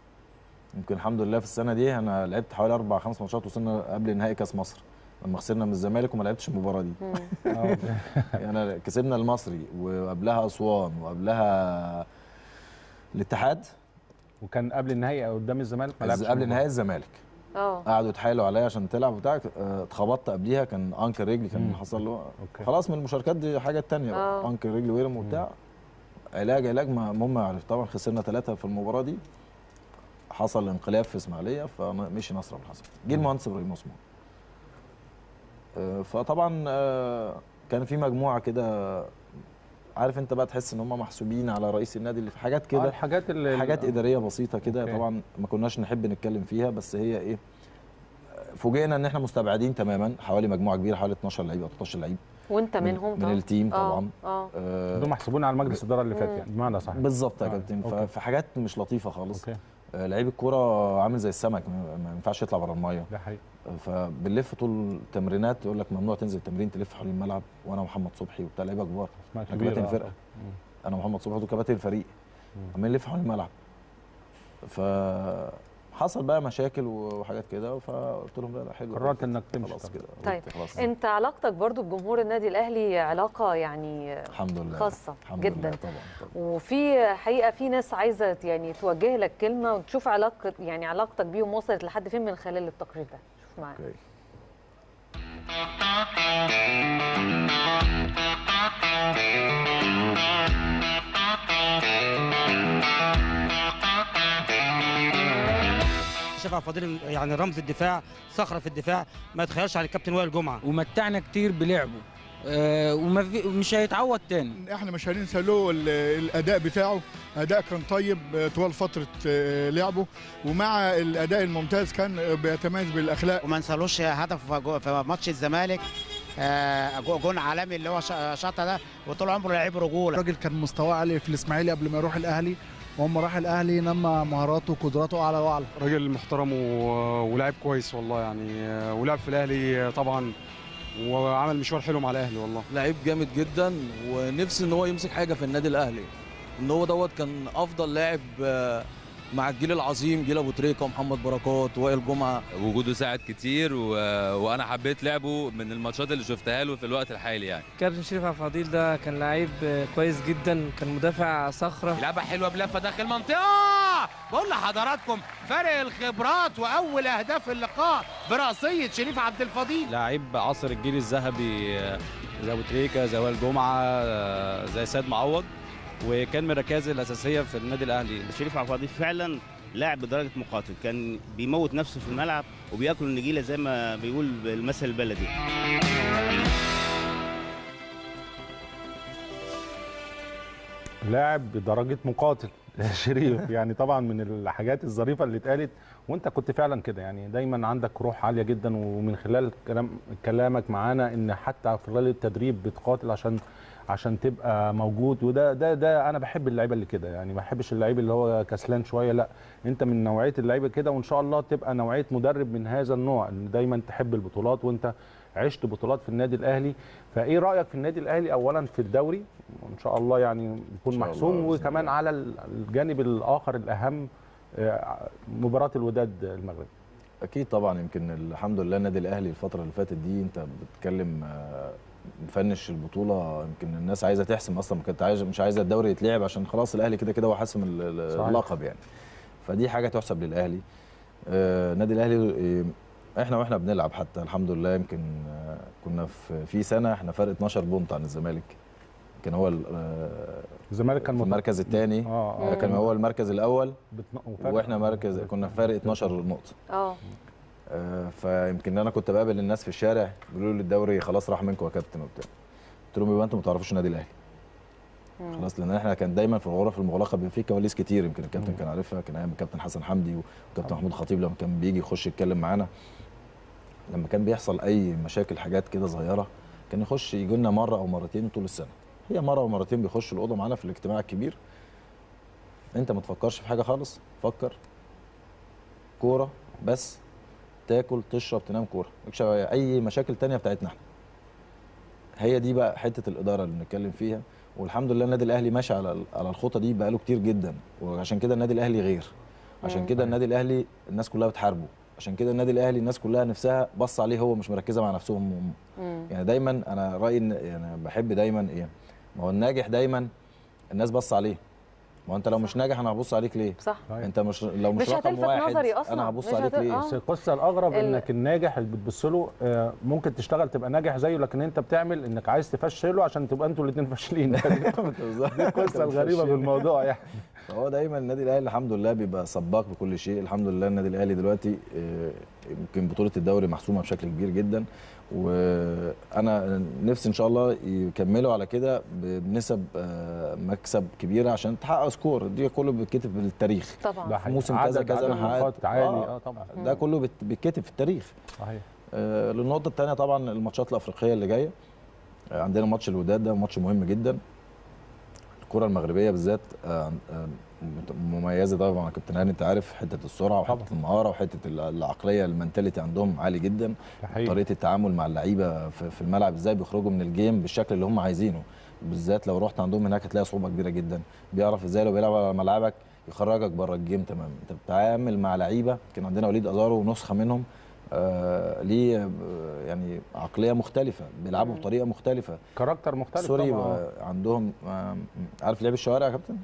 يمكن الحمد لله في السنة دي أنا لعبت حوالي أربع خمس ماتشات وصلنا قبل نهائي كأس مصر. لما خسرنا من الزمالك وما لعبتش المباراة دي. <laughs> يعني كسبنا المصري وقبلها أسوان وقبلها الاتحاد وكان قبل النهائي قدام الزمالك ما لعبش قبل. نهائي الزمالك آه قعدوا يتحايلوا عليا عشان تلعب وبتاع آه، اتخبطت قبليها كان أنكر رجلي كان. حصل له أوكي خلاص من المشاركات دي حاجة تانية آه. أنكر رجلي ورم وبتاع علاج علاج ما المهم عرف طبعا خسرنا ثلاثة في المباراة دي حصل انقلاب في إسماعيلية فمشي نصر ابو الحسن جه. المهندس إبراهيم عثمان فطبعا آه، كان في مجموعة كده عارف انت بقى تحس ان هم محسوبين على رئيس النادي اللي في حاجات آه، كده الحاجات اللي حاجات إدارية بسيطة كده okay. طبعا ما كناش نحب نتكلم فيها بس هي إيه فوجئنا إن إحنا مستبعدين تماما حوالي مجموعة كبيرة حوالي 12 لعيب أو 13 لعيب. وأنت من- منهم من طبعا. ال team آه، طبعا. آه. آه دول محسوبين على مجلس الاداره اللي فات. يعني. بمعنى صح. بالظبط يا آه، كابتن. okay. فحاجات مش لطيفة خالص. okay. آه لعيب الكورة عامل زي السمك ما ينفعش يطلع بره المية ده حقيقي فبنلف طول التمرينات يقول لك ممنوع تنزل التمرين تلف حوالين الملعب وأنا محمد صبحي وبتاع لعيبة كبار كباتن. الفرقه مم. أنا ومحمد صبحي كباتن الفريق. عمالين نلف حوالين الملعب فحصل بقى مشاكل وحاجات كده فقلت لهم لا لا حلو قررت إنك تمشي خلاص. كده طيب، خلاص. أنت علاقتك برضو بجمهور النادي الأهلي علاقة يعني الحمد لله. خاصة الحمد جداً. لله طبعا طبعا. وفي حقيقة في ناس عايزة يعني توجه لك كلمة وتشوف علاقة يعني علاقتك بيهم وصلت لحد فين من خلال التقرير ده. شوف معانا أوكي. عبد الفضيل يعني رمز الدفاع صخرة في الدفاع ما يتخيلش على الكابتن وائل جمعة. ومتعنا كتير بلعبه. آه ومش هيتعوض تاني. إحنا مش هننسى له ال- الأداء بتاعه. أداء كان طيب آه، طوال فترة آه، لعبه. ومع الأداء الممتاز كان بيتميز بالأخلاق. وما نسالوش هدف في ماتش الزمالك. جو- جون عالمي اللي هو شا- شاطه ده. وطول عمره لعيب رجولة. الراجل كان مستواه عالي في الإسماعيلي قبل ما يروح الأهلي. وهم راح الأهلي نمى مهاراته وقدراته أعلى وأعلى. راجل محترم ولاعب كويس والله يعني ولعب في الأهلي طبعا وعمل مشوار حلو مع الأهلي والله. لعيب جامد جدا ونفسي إن هو يمسك حاجة في النادي الأهلي. إن هو دوت كان أفضل لاعب آه، مع الجيل العظيم جيل أبو تريكة ومحمد بركات ووائل جمعة. وجوده ساعد كتير و... وأنا حبيت لعبه من الماتشات اللي شفتها له في الوقت الحالي يعني. كابتن شريف عبد الفضيل ده كان لعيب كويس جدا كان مدافع صخرة. لعبة حلوة بلفة داخل المنطقة. بقول لحضراتكم فرق الخبرات وأول أهداف اللقاء براسيه شريف عبد الفضيل. لعيب عصر الجيل الذهبي آه، زي أبو تريكة زي وائل جمعة آه، زي سيد معوض. وكان من الركائز الأساسية في النادي الأهلي. شريف عبد الفضيل فعلا لاعب بدرجة مقاتل. كان بيموت نفسه في الملعب وبياكل النجيلة زي ما بيقول المثل البلدي. لاعب بدرجة مقاتل. <laughs> شريف يعني طبعا من الحاجات الظريفة اللي اتقالت وانت كنت فعلا كده. يعني دايما عندك روح عالية جدا ومن خلال كلام كلامك معانا إن حتى في خلال التدريب بتقاتل عشان عشان تبقى موجود. وده ده ده أنا بحب اللعيبة اللي كده يعني ما بحبش اللعيب اللي هو كسلان شوية. لا أنت من نوعية اللعيبة كده وإن شاء الله تبقى نوعية مدرب من هذا النوع إن دايما تحب البطولات وأنت عشت بطولات في النادي الأهلي. فإيه رأيك في النادي الأهلي اولا في الدوري؟ وإن شاء الله يعني يكون محسوم وكمان على الجانب الآخر الأهم آه، مباراة الوداد المغرب أكيد طبعا يمكن الحمد لله النادي الأهلي الفترة اللي فاتت دي أنت بتتكلم آه، مفنش البطولة. يمكن الناس عايزة تحسم أصلا كانت عايزه مش عايزة الدوري يتلعب عشان خلاص الأهلي كده كده هو حاسم ال- ال- صحيح. اللقب يعني. فدي حاجة تحسب للأهلي. آه، النادي الأهلي آه، إحنا وإحنا بنلعب حتى الحمد لله. يمكن آه، كنا في في سنة إحنا فرق 12 بونت عن الزمالك. كان هو ال- آه، الزمالك كان في المركز الثاني آه، آه. كان هو المركز الأول. وإحنا مركز كنا فارق 12 نقطة. آه آه، فيمكن أنا كنت بقابل الناس في الشارع بيقولوا لي الدوري خلاص راح منكم يا كابتن وبتاع. قلت لهم يبقى أنتوا ما تعرفوش النادي الأهلي. خلاص لأن إحنا كان دايما في الغرف المغلقة بيبقى في كواليس كتير يمكن الكابتن كان عارفها كان أيام الكابتن حسن حمدي وكابتن محمود خطيب لما كان بيجي يخش يتكلم معانا. لما كان بيحصل أي مشاكل حاجات كده صغيرة كان يخش يجي لنا مرة أو مرتين طول السنة. هي مرة أو مرتين بيخش الأوضة معانا في الاجتماع الكبير. أنت ما تفكرش في حاجة خالص فكر. كورة بس. تاكل تشرب تنام كورة. مالكش أي مشاكل تانية بتاعتنا إحنا. هي دي بقى حتة الإدارة اللي بنتكلم فيها. والحمد لله النادي الأهلي ماشي على على الخطة دي بقاله كتير جدا. وعشان كده النادي الأهلي غير. عشان كده النادي الأهلي الناس كلها بتحاربه. عشان كده النادي الأهلي الناس كلها نفسها بص عليه هو مش مركزة مع نفسهم. هم يعني دايما أنا رأيي يعني بحب دايما إيه ما هو الناجح دايما الناس بص عليه. ما هو انت لو مش ناجح أنا هبص عليك ليه؟ صح. انت مش لو مش, مش رقم هتلفت واحد نظري أصلاً. أنا هبص عليك هت- ليه؟ آه. بس القصة الأغرب ال- إنك الناجح اللي بتبص له آه، ممكن تشتغل تبقى ناجح زيه لكن أنت بتعمل إنك عايز تفشله عشان تبقى أنتوا الاثنين فاشلين. <laughs> دي القصة الغريبة في الموضوع يعني. <laughs> فهو دايما النادي الأهلي الحمد لله بيبقى سباق بكل شيء. الحمد لله النادي الأهلي دلوقتي آه، يمكن بطولة الدوري محسومة بشكل كبير جدا. وأنا نفسي ان شاء الله يكملوا على كده بنسب آه، مكسب كبيره عشان تحقق سكور. دي كله بيتكتب في التاريخ. طبعا. ده في موسم. كذا كذا أنا حققت عالي. آه طبعا. ده كله بيتكتب في التاريخ. صحيح. آه، للنقطة الثانية طبعا الماتشات الأفريقية اللي جاية. آه، عندنا ماتش الوداد ده ماتش مهم جدا. الكرة المغربية بالذات آه، آه، مميزة طبعا يا كابتن هاني أنت عارف حتة السرعة وحتة المهارة وحتة ال- العقلية ال mentality عندهم عالي جدا. حقيقي. طريقة التعامل مع اللعيبة في الملعب إزاي بيخرجوا من ال game بالشكل اللي هم عايزينه. بالذات لو رحت عندهم هناك هتلاقي صعوبة كبيرة جدا. بيعرف إزاي لو بيلعب على ملعبك يخرجك بره ال game تمام أنت بتتعامل مع لعيبة كان عندنا وليد أزارو نسخة منهم آه ليه آه، يعني عقلية مختلفة بيلعبوا بطريقة مختلفة. character مختلف sorry طبعا. آه، عندهم آه، عارف لعب الشوارع يا كابتن؟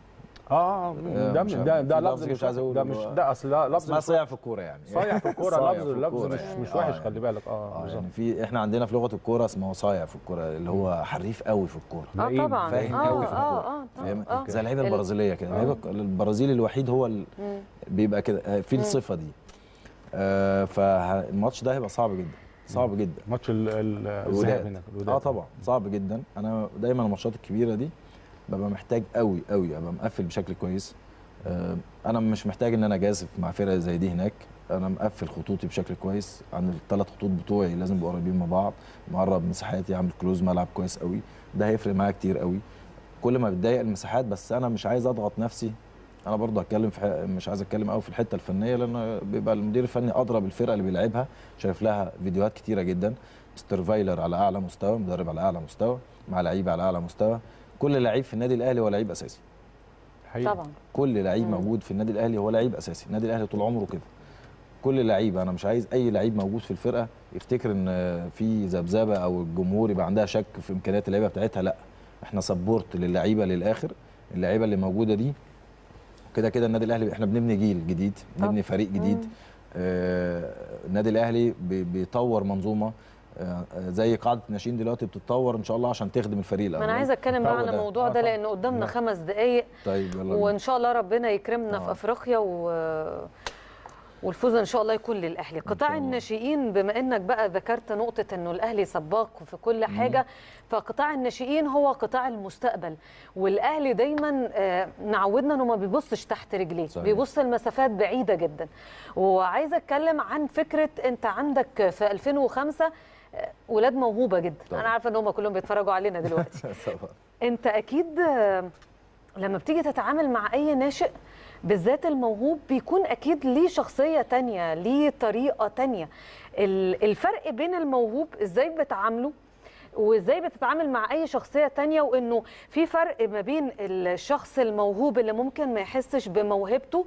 آه ده مش ده ده لفظ مش مش عايز أقوله ده مش ده أصل ده لفظ اسمها مش صايع في الكورة يعني. صايع في الكورة <laughs> لفظ لفظ الكورة مش يعني. مش آه، وحش يعني. خلي بالك. آه آه. يعني في إحنا عندنا في لغة الكورة اسمه صايع في الكورة اللي هو حريف قوي في الكورة. آه لئيم، طبعا. فاهم آه قوي في الكورة. آه آه فاهم؟ آه. زي اللعيبه ال- البرازيلية كده. اللعيبه البرازيلي الوحيد هو. بيبقى كده. آه، في. الصفة دي. آه فالماتش ده هيبقى صعب جدا. صعب جدا. ماتش ال- ال- الذهاب الوداد. هناك. آه طبعا. صعب جدا. أنا دايما الماتشات الكبيرة دي ببقى محتاج قوي قوي ابقى مقفل بشكل كويس. آه، أنا مش محتاج إن أنا جازف مع فرقة زي دي هناك. أنا مقفل خطوطي بشكل كويس. عن الثلاث خطوط بتوعي لازم يبقوا قريبين من بعض. مقرب مساحاتي عامل كلوز ملعب كويس قوي. ده هيفرق معايا كتير قوي. كل ما بتضايق المساحات بس أنا مش عايز أضغط نفسي. أنا برضه هتكلم في ح- مش عايز أتكلم قوي في الحتة الفنية لأن بيبقى المدير الفني ادرى بالفرقه اللي بيلعبها. شايف لها فيديوهات كتيرة جدا. سترفايلر على أعلى مستوى مدرب على أعلى مستوى مع لعيبة على أعلى مستوى. كل لعيب في النادي الأهلي هو لعيب أساسي. طبعا. كل لعيب موجود في النادي الأهلي هو لعيب أساسي. النادي الأهلي طول عمره كده. كل لعيب أنا مش عايز أي لعيب موجود في الفرقة يفتكر إن في ذبذبة أو الجمهور يبقى عندها شك في إمكانيات اللعيبة بتاعتها. لأ إحنا سبورت للعيبة للآخر. اللعيبة اللي موجودة دي كده كده النادي الأهلي إحنا بنبني جيل جديد بنبني فريق جديد. آه النادي الأهلي بي- بيطور منظومة. زي قاعدة الناشئين دلوقتي بتتطور إن شاء الله عشان تخدم الفريق الأول أنا عايزة أتكلم بقى ده. الموضوع ده لأن قدامنا خمس دقائق طيب يلا. وإن شاء الله ربنا يكرمنا في أفريقيا و والفوز إن شاء الله يكون للأهلي. قطاع الناشئين بما إنك بقى ذكرت نقطة إنه الأهلي سباق في كل حاجة فقطاع الناشئين هو قطاع المستقبل. والأهلي دايما آه، نعودنا إنه ما بيبصش تحت رجليه. صحيح. بيبص لمسافات بعيدة جدا. وعايزة أتكلم عن فكرة أنت عندك في 2005 آه، ولاد موهوبة جدا. طبعا. أنا عارفة إن هم كلهم بيتفرجوا علينا دلوقتي. <laughs> أنت أكيد لما بتيجي تتعامل مع أي ناشئ بالذات الموهوب بيكون أكيد ليه شخصية تانية ليه طريقة تانية. ال- الفرق بين الموهوب إزاي بتعامله وإزاي بتتعامل مع أي شخصية تانية وإنه في فرق ما بين الشخص الموهوب اللي ممكن ما يحسش بموهبته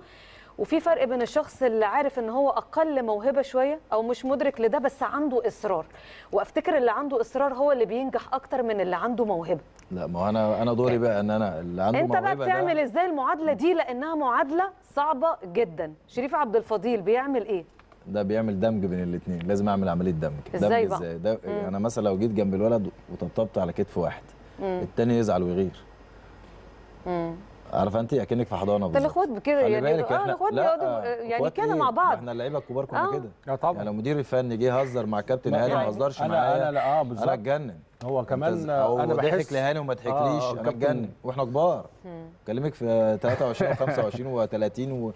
وفي فرق بين الشخص اللي عارف إن هو أقل موهبة شوية أو مش مدرك لده بس عنده إصرار. وأفتكر اللي عنده إصرار هو اللي بينجح أكتر من اللي عنده موهبة. لا ما أنا أنا دوري بقى إن أنا اللي عنده أنت بقى موهبة ده بتعمل إزاي المعادلة دي؟ لأنها معادلة صعبة جدا. شريف عبد الفضيل بيعمل إيه؟ ده بيعمل دمج بين الاثنين لازم أعمل عملية دمج. إزاي دمج بقى؟ إزاي؟ ده. أنا مثلا لو جيت جنب الولد وطبطبت على كتف واحد مم. التاني يزعل ويغير. مم. عارفه انت؟ أكنك في حضانة انت بالظبط. الاخوات كده يعني بالك آه احنا- الاخوات لا، بيقعدوا يعني إخوات كده إيه؟ مع بعض. إحنا اللعيبة الكبار كنا آه. كده. آه طبعا. يعني لو مدير الفني جه يهزر مع كابتن هاني ما يعني هزرش معايا. أنا لا، آه، بالظبط. أنا أتجنن. هو كمان أو أنا بحس لهاني وما ضحكليش آه، أنا أتجنن. وإحنا كبار. كلمك في 23 و25 و30 و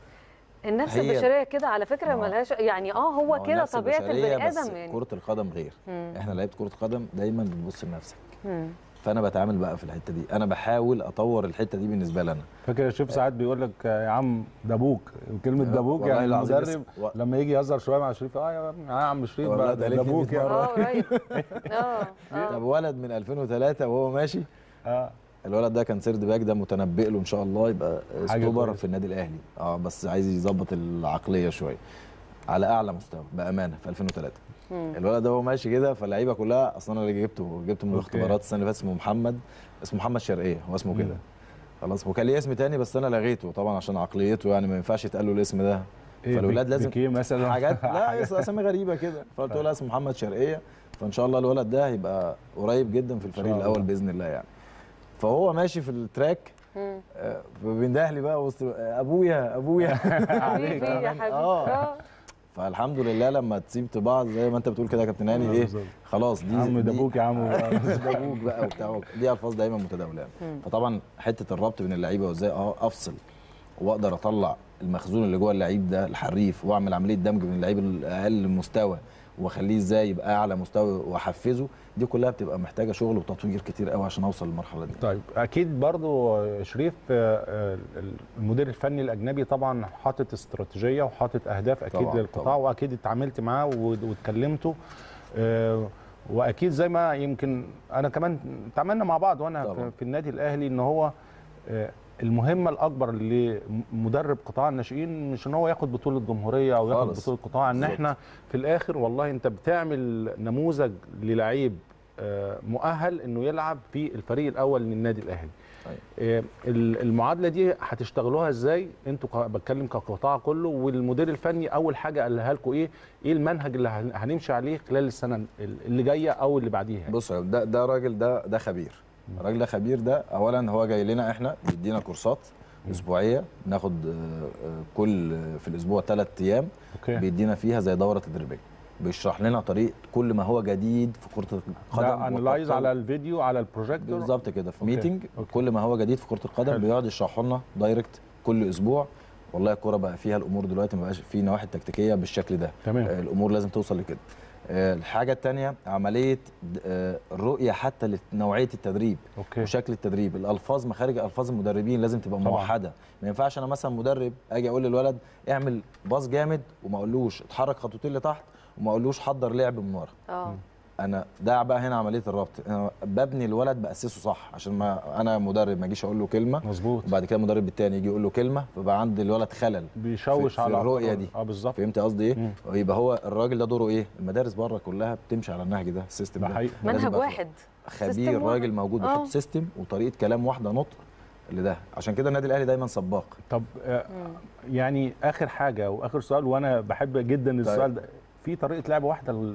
النفس هي- البشرية كده على فكرة ملهاش يعني آه هو كده طبيعة البني آدم يعني. كرة القدم غير. مم. إحنا لعيبة كرة قدم دايما بتبص لنفسك. مم. فأنا بتعامل بقى في الحتة دي. أنا بحاول أطور الحتة دي بالنسبة لي أنا فاكر يا شريف ساعات بيقول لك يا عم ده أبوك كلمه ده أبوك والله يعني المدرب و- لما يجي يهزر شوية مع شريف آه يا عم شريف والله بقى ده أبوك 100 يا. راجل آه طب ولد من 2003 وهو ماشي. آه. الولد ده كان third back ده متنبئ له إن شاء الله يبقى stopper. في النادي الأهلي. آه بس عايز يظبط العقلية شوية. على أعلى مستوى بأمانة في 2003 مم. الولد ده وهو ماشي كده فاللعيبة كلها أصلا أنا اللي جبته جبته من. الاختبارات السنة اللي فاتت اسمه محمد اسمه محمد شرقية هو اسمه كده. خلاص وكان ليه اسم تاني بس أنا لغيته طبعا عشان عقليته يعني ما ينفعش يتقال له الاسم ده. إيه، فالولاد لازم مثلا؟ حاجات <laughs> لا أسامي غريبة كده. فقلت له اسمه محمد شرقية. فإن شاء الله الولد ده هيبقى قريب جدا في الفريق. الأول بإذن الله يعني. فهو ماشي في التراك. آه، فبينده لي بقى وسط آه، أبويا أبويا. <laughs> <laughs> حبيبي. آه. آه. فالحمد لله لما تسيب طباع زي ما انت بتقول كده يا كابتن هاني إيه. خلاص دي يا عم ده أبوك يا عم <laughs> ده أبوك بقى وبتاع دي ألفاظ دايما متداولة يعني. فطبعا حتة الربط بين اللعيبة وإزاي أه أفصل وأقدر أطلع المخزون اللي جوه اللعيب ده الحريف وأعمل عملية دمج بين اللعيب الأقل مستوى وأخليه إزاي يبقى أعلى مستوى وأحفزه دي كلها بتبقى محتاجة شغل وتطوير كتير قوي عشان أوصل للمرحلة دي طيب أكيد برضو شريف آه، آه، المدير الفني الأجنبي طبعا حاطط استراتيجية وحاطط أهداف أكيد طبعاً، للقطاع طبعاً. وأكيد اتعاملت معاه واتكلمته آه، وأكيد زي ما يمكن أنا كمان اتعاملنا مع بعض وأنا طبعاً. في, النادي الأهلي إن هو المهمة الأكبر لمدرب قطاع الناشئين مش إن هو ياخد بطولة جمهورية أو ياخد. بطولة قطاع إن. إحنا في الآخر والله أنت بتعمل نموذج للعيب مؤهل إنه يلعب في الفريق الأول للنادي الأهلي. آه، ال- المعادلة دي هتشتغلوها إزاي؟ أنتوا بتكلم كقطاع كله والمدير الفني أول حاجة قالها لكم إيه؟ إيه المنهج اللي هن- هنمشي عليه خلال السنة اللي جاية أو اللي بعديها؟ يعني. بص ده ده راجل ده ده خبير. الراجل ده خبير ده اولا هو جاي لنا إحنا بيدينا كورسات أسبوعية ناخد آه، آه، كل آه، في الأسبوع ثلاث أيام okay. بيدينا فيها زي دورة تدريبية. بيشرح لنا طريقه كل ما هو جديد في كرة القدم analyze. على الفيديو على البروجيكتور بالظبط كده في. meeting كل ما هو جديد في كرة القدم حلو. بيقعد يشرحه لنا direct كل أسبوع والله الكورة بقى فيها الأمور دلوقتي ما بقاش في نواحي تكتيكية بالشكل ده تمام. آه، الأمور لازم توصل لكده آه، الحاجة الثانية عملية آه، الرؤيه حتى لنوعية التدريب okay. وشكل التدريب الألفاظ مخارج ألفاظ المدربين لازم تبقى طبعاً. موحدة ما ينفعش أنا مثلا مدرب أجي أقول للولد اعمل pass جامد وما أقولوش اتحرك خطوتين لتحت وما اقولوش حضر لعب من ورا. آه. أنا ده بقى هنا عملية الربط. أنا ببني الولد بأسسه صح عشان ما أنا مدرب ما اجيش أقول له كلمة. مظبوط. وبعد كده المدرب التاني يجي يقول له كلمة فبقى عند الولد خلل. بيشوش في, على في الرؤيه. دي. آه بالظبط. فهمت قصدي إيه؟ ويبقى هو الراجل ده دوره إيه؟ المدارس بره كلها بتمشي على النهج ده ال system ده ده. حقيقي. منهج يبقى واحد. خبير. راجل موجود. بيحط system وطريقة كلام واحدة نطق لده. عشان كده النادي الأهلي دايما سباق. طب آه، يعني آخر حاجة وآخر سؤال وأنا بحب جدا السؤال ده. في طريقة لعب واحدة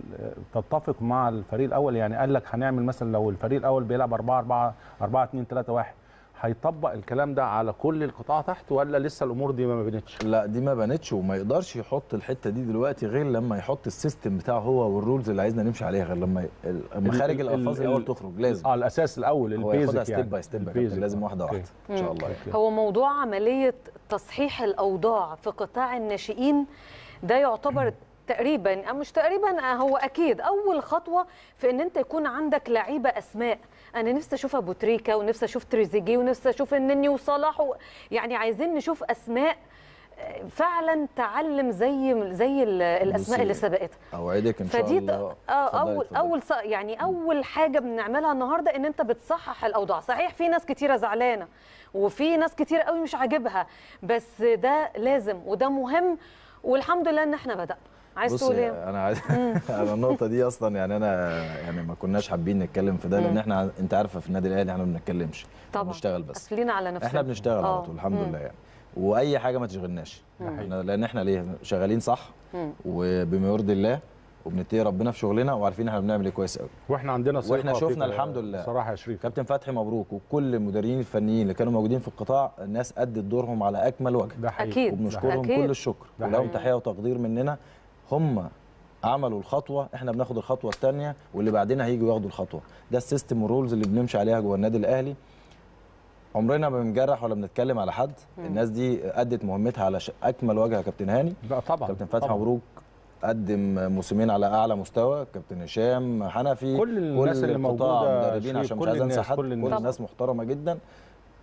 تتفق مع الفريق الأول. يعني قال لك هنعمل مثلا لو الفريق الأول بيلعب 4 4 4 2 3 1 هيطبق الكلام ده على كل القطاع تحت ولا لسه الأمور دي ما بنتش؟ لا دي ما بانتش وما يقدرش يحط الحتة دي دلوقتي غير لما يحط ال system بتاعه هو وال rules اللي عايزنا نمشي عليها غير لما مخارج ال- الألفاظ ال- الأول تخرج لازم. آه الأساس الأول ال basic step يعني. by step. لازم واحدة okay. واحدة إن شاء الله هو موضوع عملية تصحيح الأوضاع في قطاع الناشئين ده يعتبر تقريبا مش تقريبا هو أكيد. أول خطوة في إن أنت يكون عندك لعيبة أسماء. أنا نفسي أشوف أبو تريكة ونفسي أشوف تريزيجيه ونفسي أشوف النني وصلاح و... يعني عايزين نشوف أسماء فعلا تعلم زي زي ال- الأسماء بصي، اللي سبقتها. أوعدك إن شاء فدي الله. آه اتفضلي، أول. أول يعني أول حاجة بنعملها النهارده إن أنت بتصحح الأوضاع. صحيح في ناس كتيرة زعلانة وفي ناس كتير قوي مش عاجبها بس ده لازم وده مهم والحمد لله إن إحنا بدأنا. عايز تقول إيه أنا عايز <laughs> أنا النقطة دي أصلا يعني أنا يعني ما كناش حابين نتكلم في ده لأن. إحنا أنت عارفة في النادي الأهلي إحنا ما بنتكلمش طبعا بنشتغل بس قافلين على نفسنا إحنا بنشتغل على آه. طول الحمد. لله يعني وأي حاجة ما تشغلناش ده حقيقي. إحنا- لأن إحنا ليه شغالين صح. وبما يرضي الله وبنتقي ربنا في شغلنا وعارفين إحنا بنعمل إيه كويس قوي وإحنا عندنا وإحنا شفنا الحمد لله صراحة يا شريف كابتن فتحي مبروك وكل المديرين الفنيين اللي كانوا موجودين في القطاع الناس أدت دورهم على أكمل وجه ده حقيقي. وبنشكرهم. كل الشكر ولهم. تحية وتقدير مننا هم عملوا الخطوة إحنا بناخد الخطوة الثانية واللي بعدين هيجوا ياخدوا الخطوة. ده ال system وال rules اللي بنمشي عليها جوه النادي الأهلي. عمرنا ما بنجرح ولا بنتكلم على حد. مم. الناس دي أدت مهمتها على ش- أكمل وجه يا كابتن هاني. لا طبعا كابتن فتحي. مبروك قدم موسمين على أعلى مستوى. كابتن هشام حنفي كل الناس اللي القطاع موجودة مدربين عشان مش كل عايز أنسى حد. كل كل الناس. الناس محترمة جدا.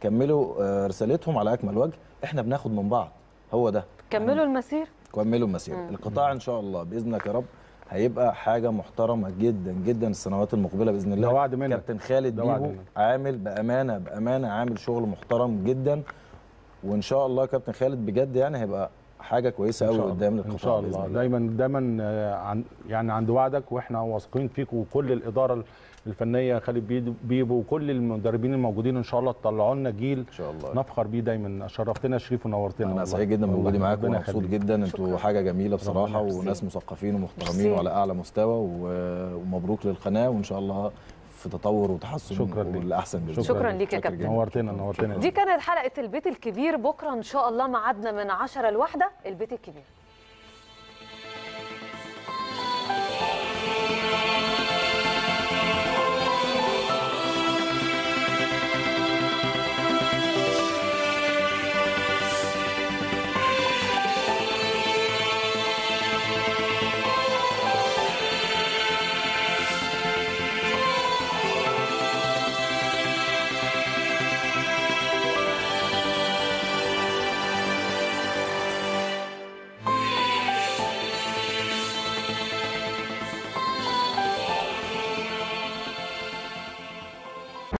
كملوا آه، رسالتهم على أكمل وجه. إحنا بناخد من بعض. هو ده. كملوا المسير. كملوا المسيره مم. القطاع إن شاء الله بإذنك يا رب هيبقى حاجة محترمة جدا جدا السنوات المقبلة بإذن الله ده وعد منك. كابتن خالد بيبو. عامل بأمانة بأمانة عامل شغل محترم جدا وإن شاء الله كابتن خالد بجد يعني هيبقى حاجة كويسة قوي. قدام القطاع ان شاء الله دايما دايما آه، عن يعني عند وعدك وإحنا واثقين فيك وكل الإدارة الفنية خالد بيبو وكل المدربين الموجودين إن شاء الله تطلعوا لنا جيل إن شاء الله نفخر بيه دايما شرفتنا يا شريف ونورتنا أنا. سعيد جدا بوجودي معاكم ومبسوط. جدا أنتوا حاجة جميلة بصراحة. وناس مثقفين ومحترمين. وعلى أعلى مستوى ومبروك للقناة وإن شاء الله في تطور وتحسن شكرا بإذن شكرا الله. ليك يا شكرا كابتن. نورتنا نورتنا دي كانت حلقة البيت الكبير بكرة إن شاء الله ميعادنا من 10 لواحدة البيت الكبير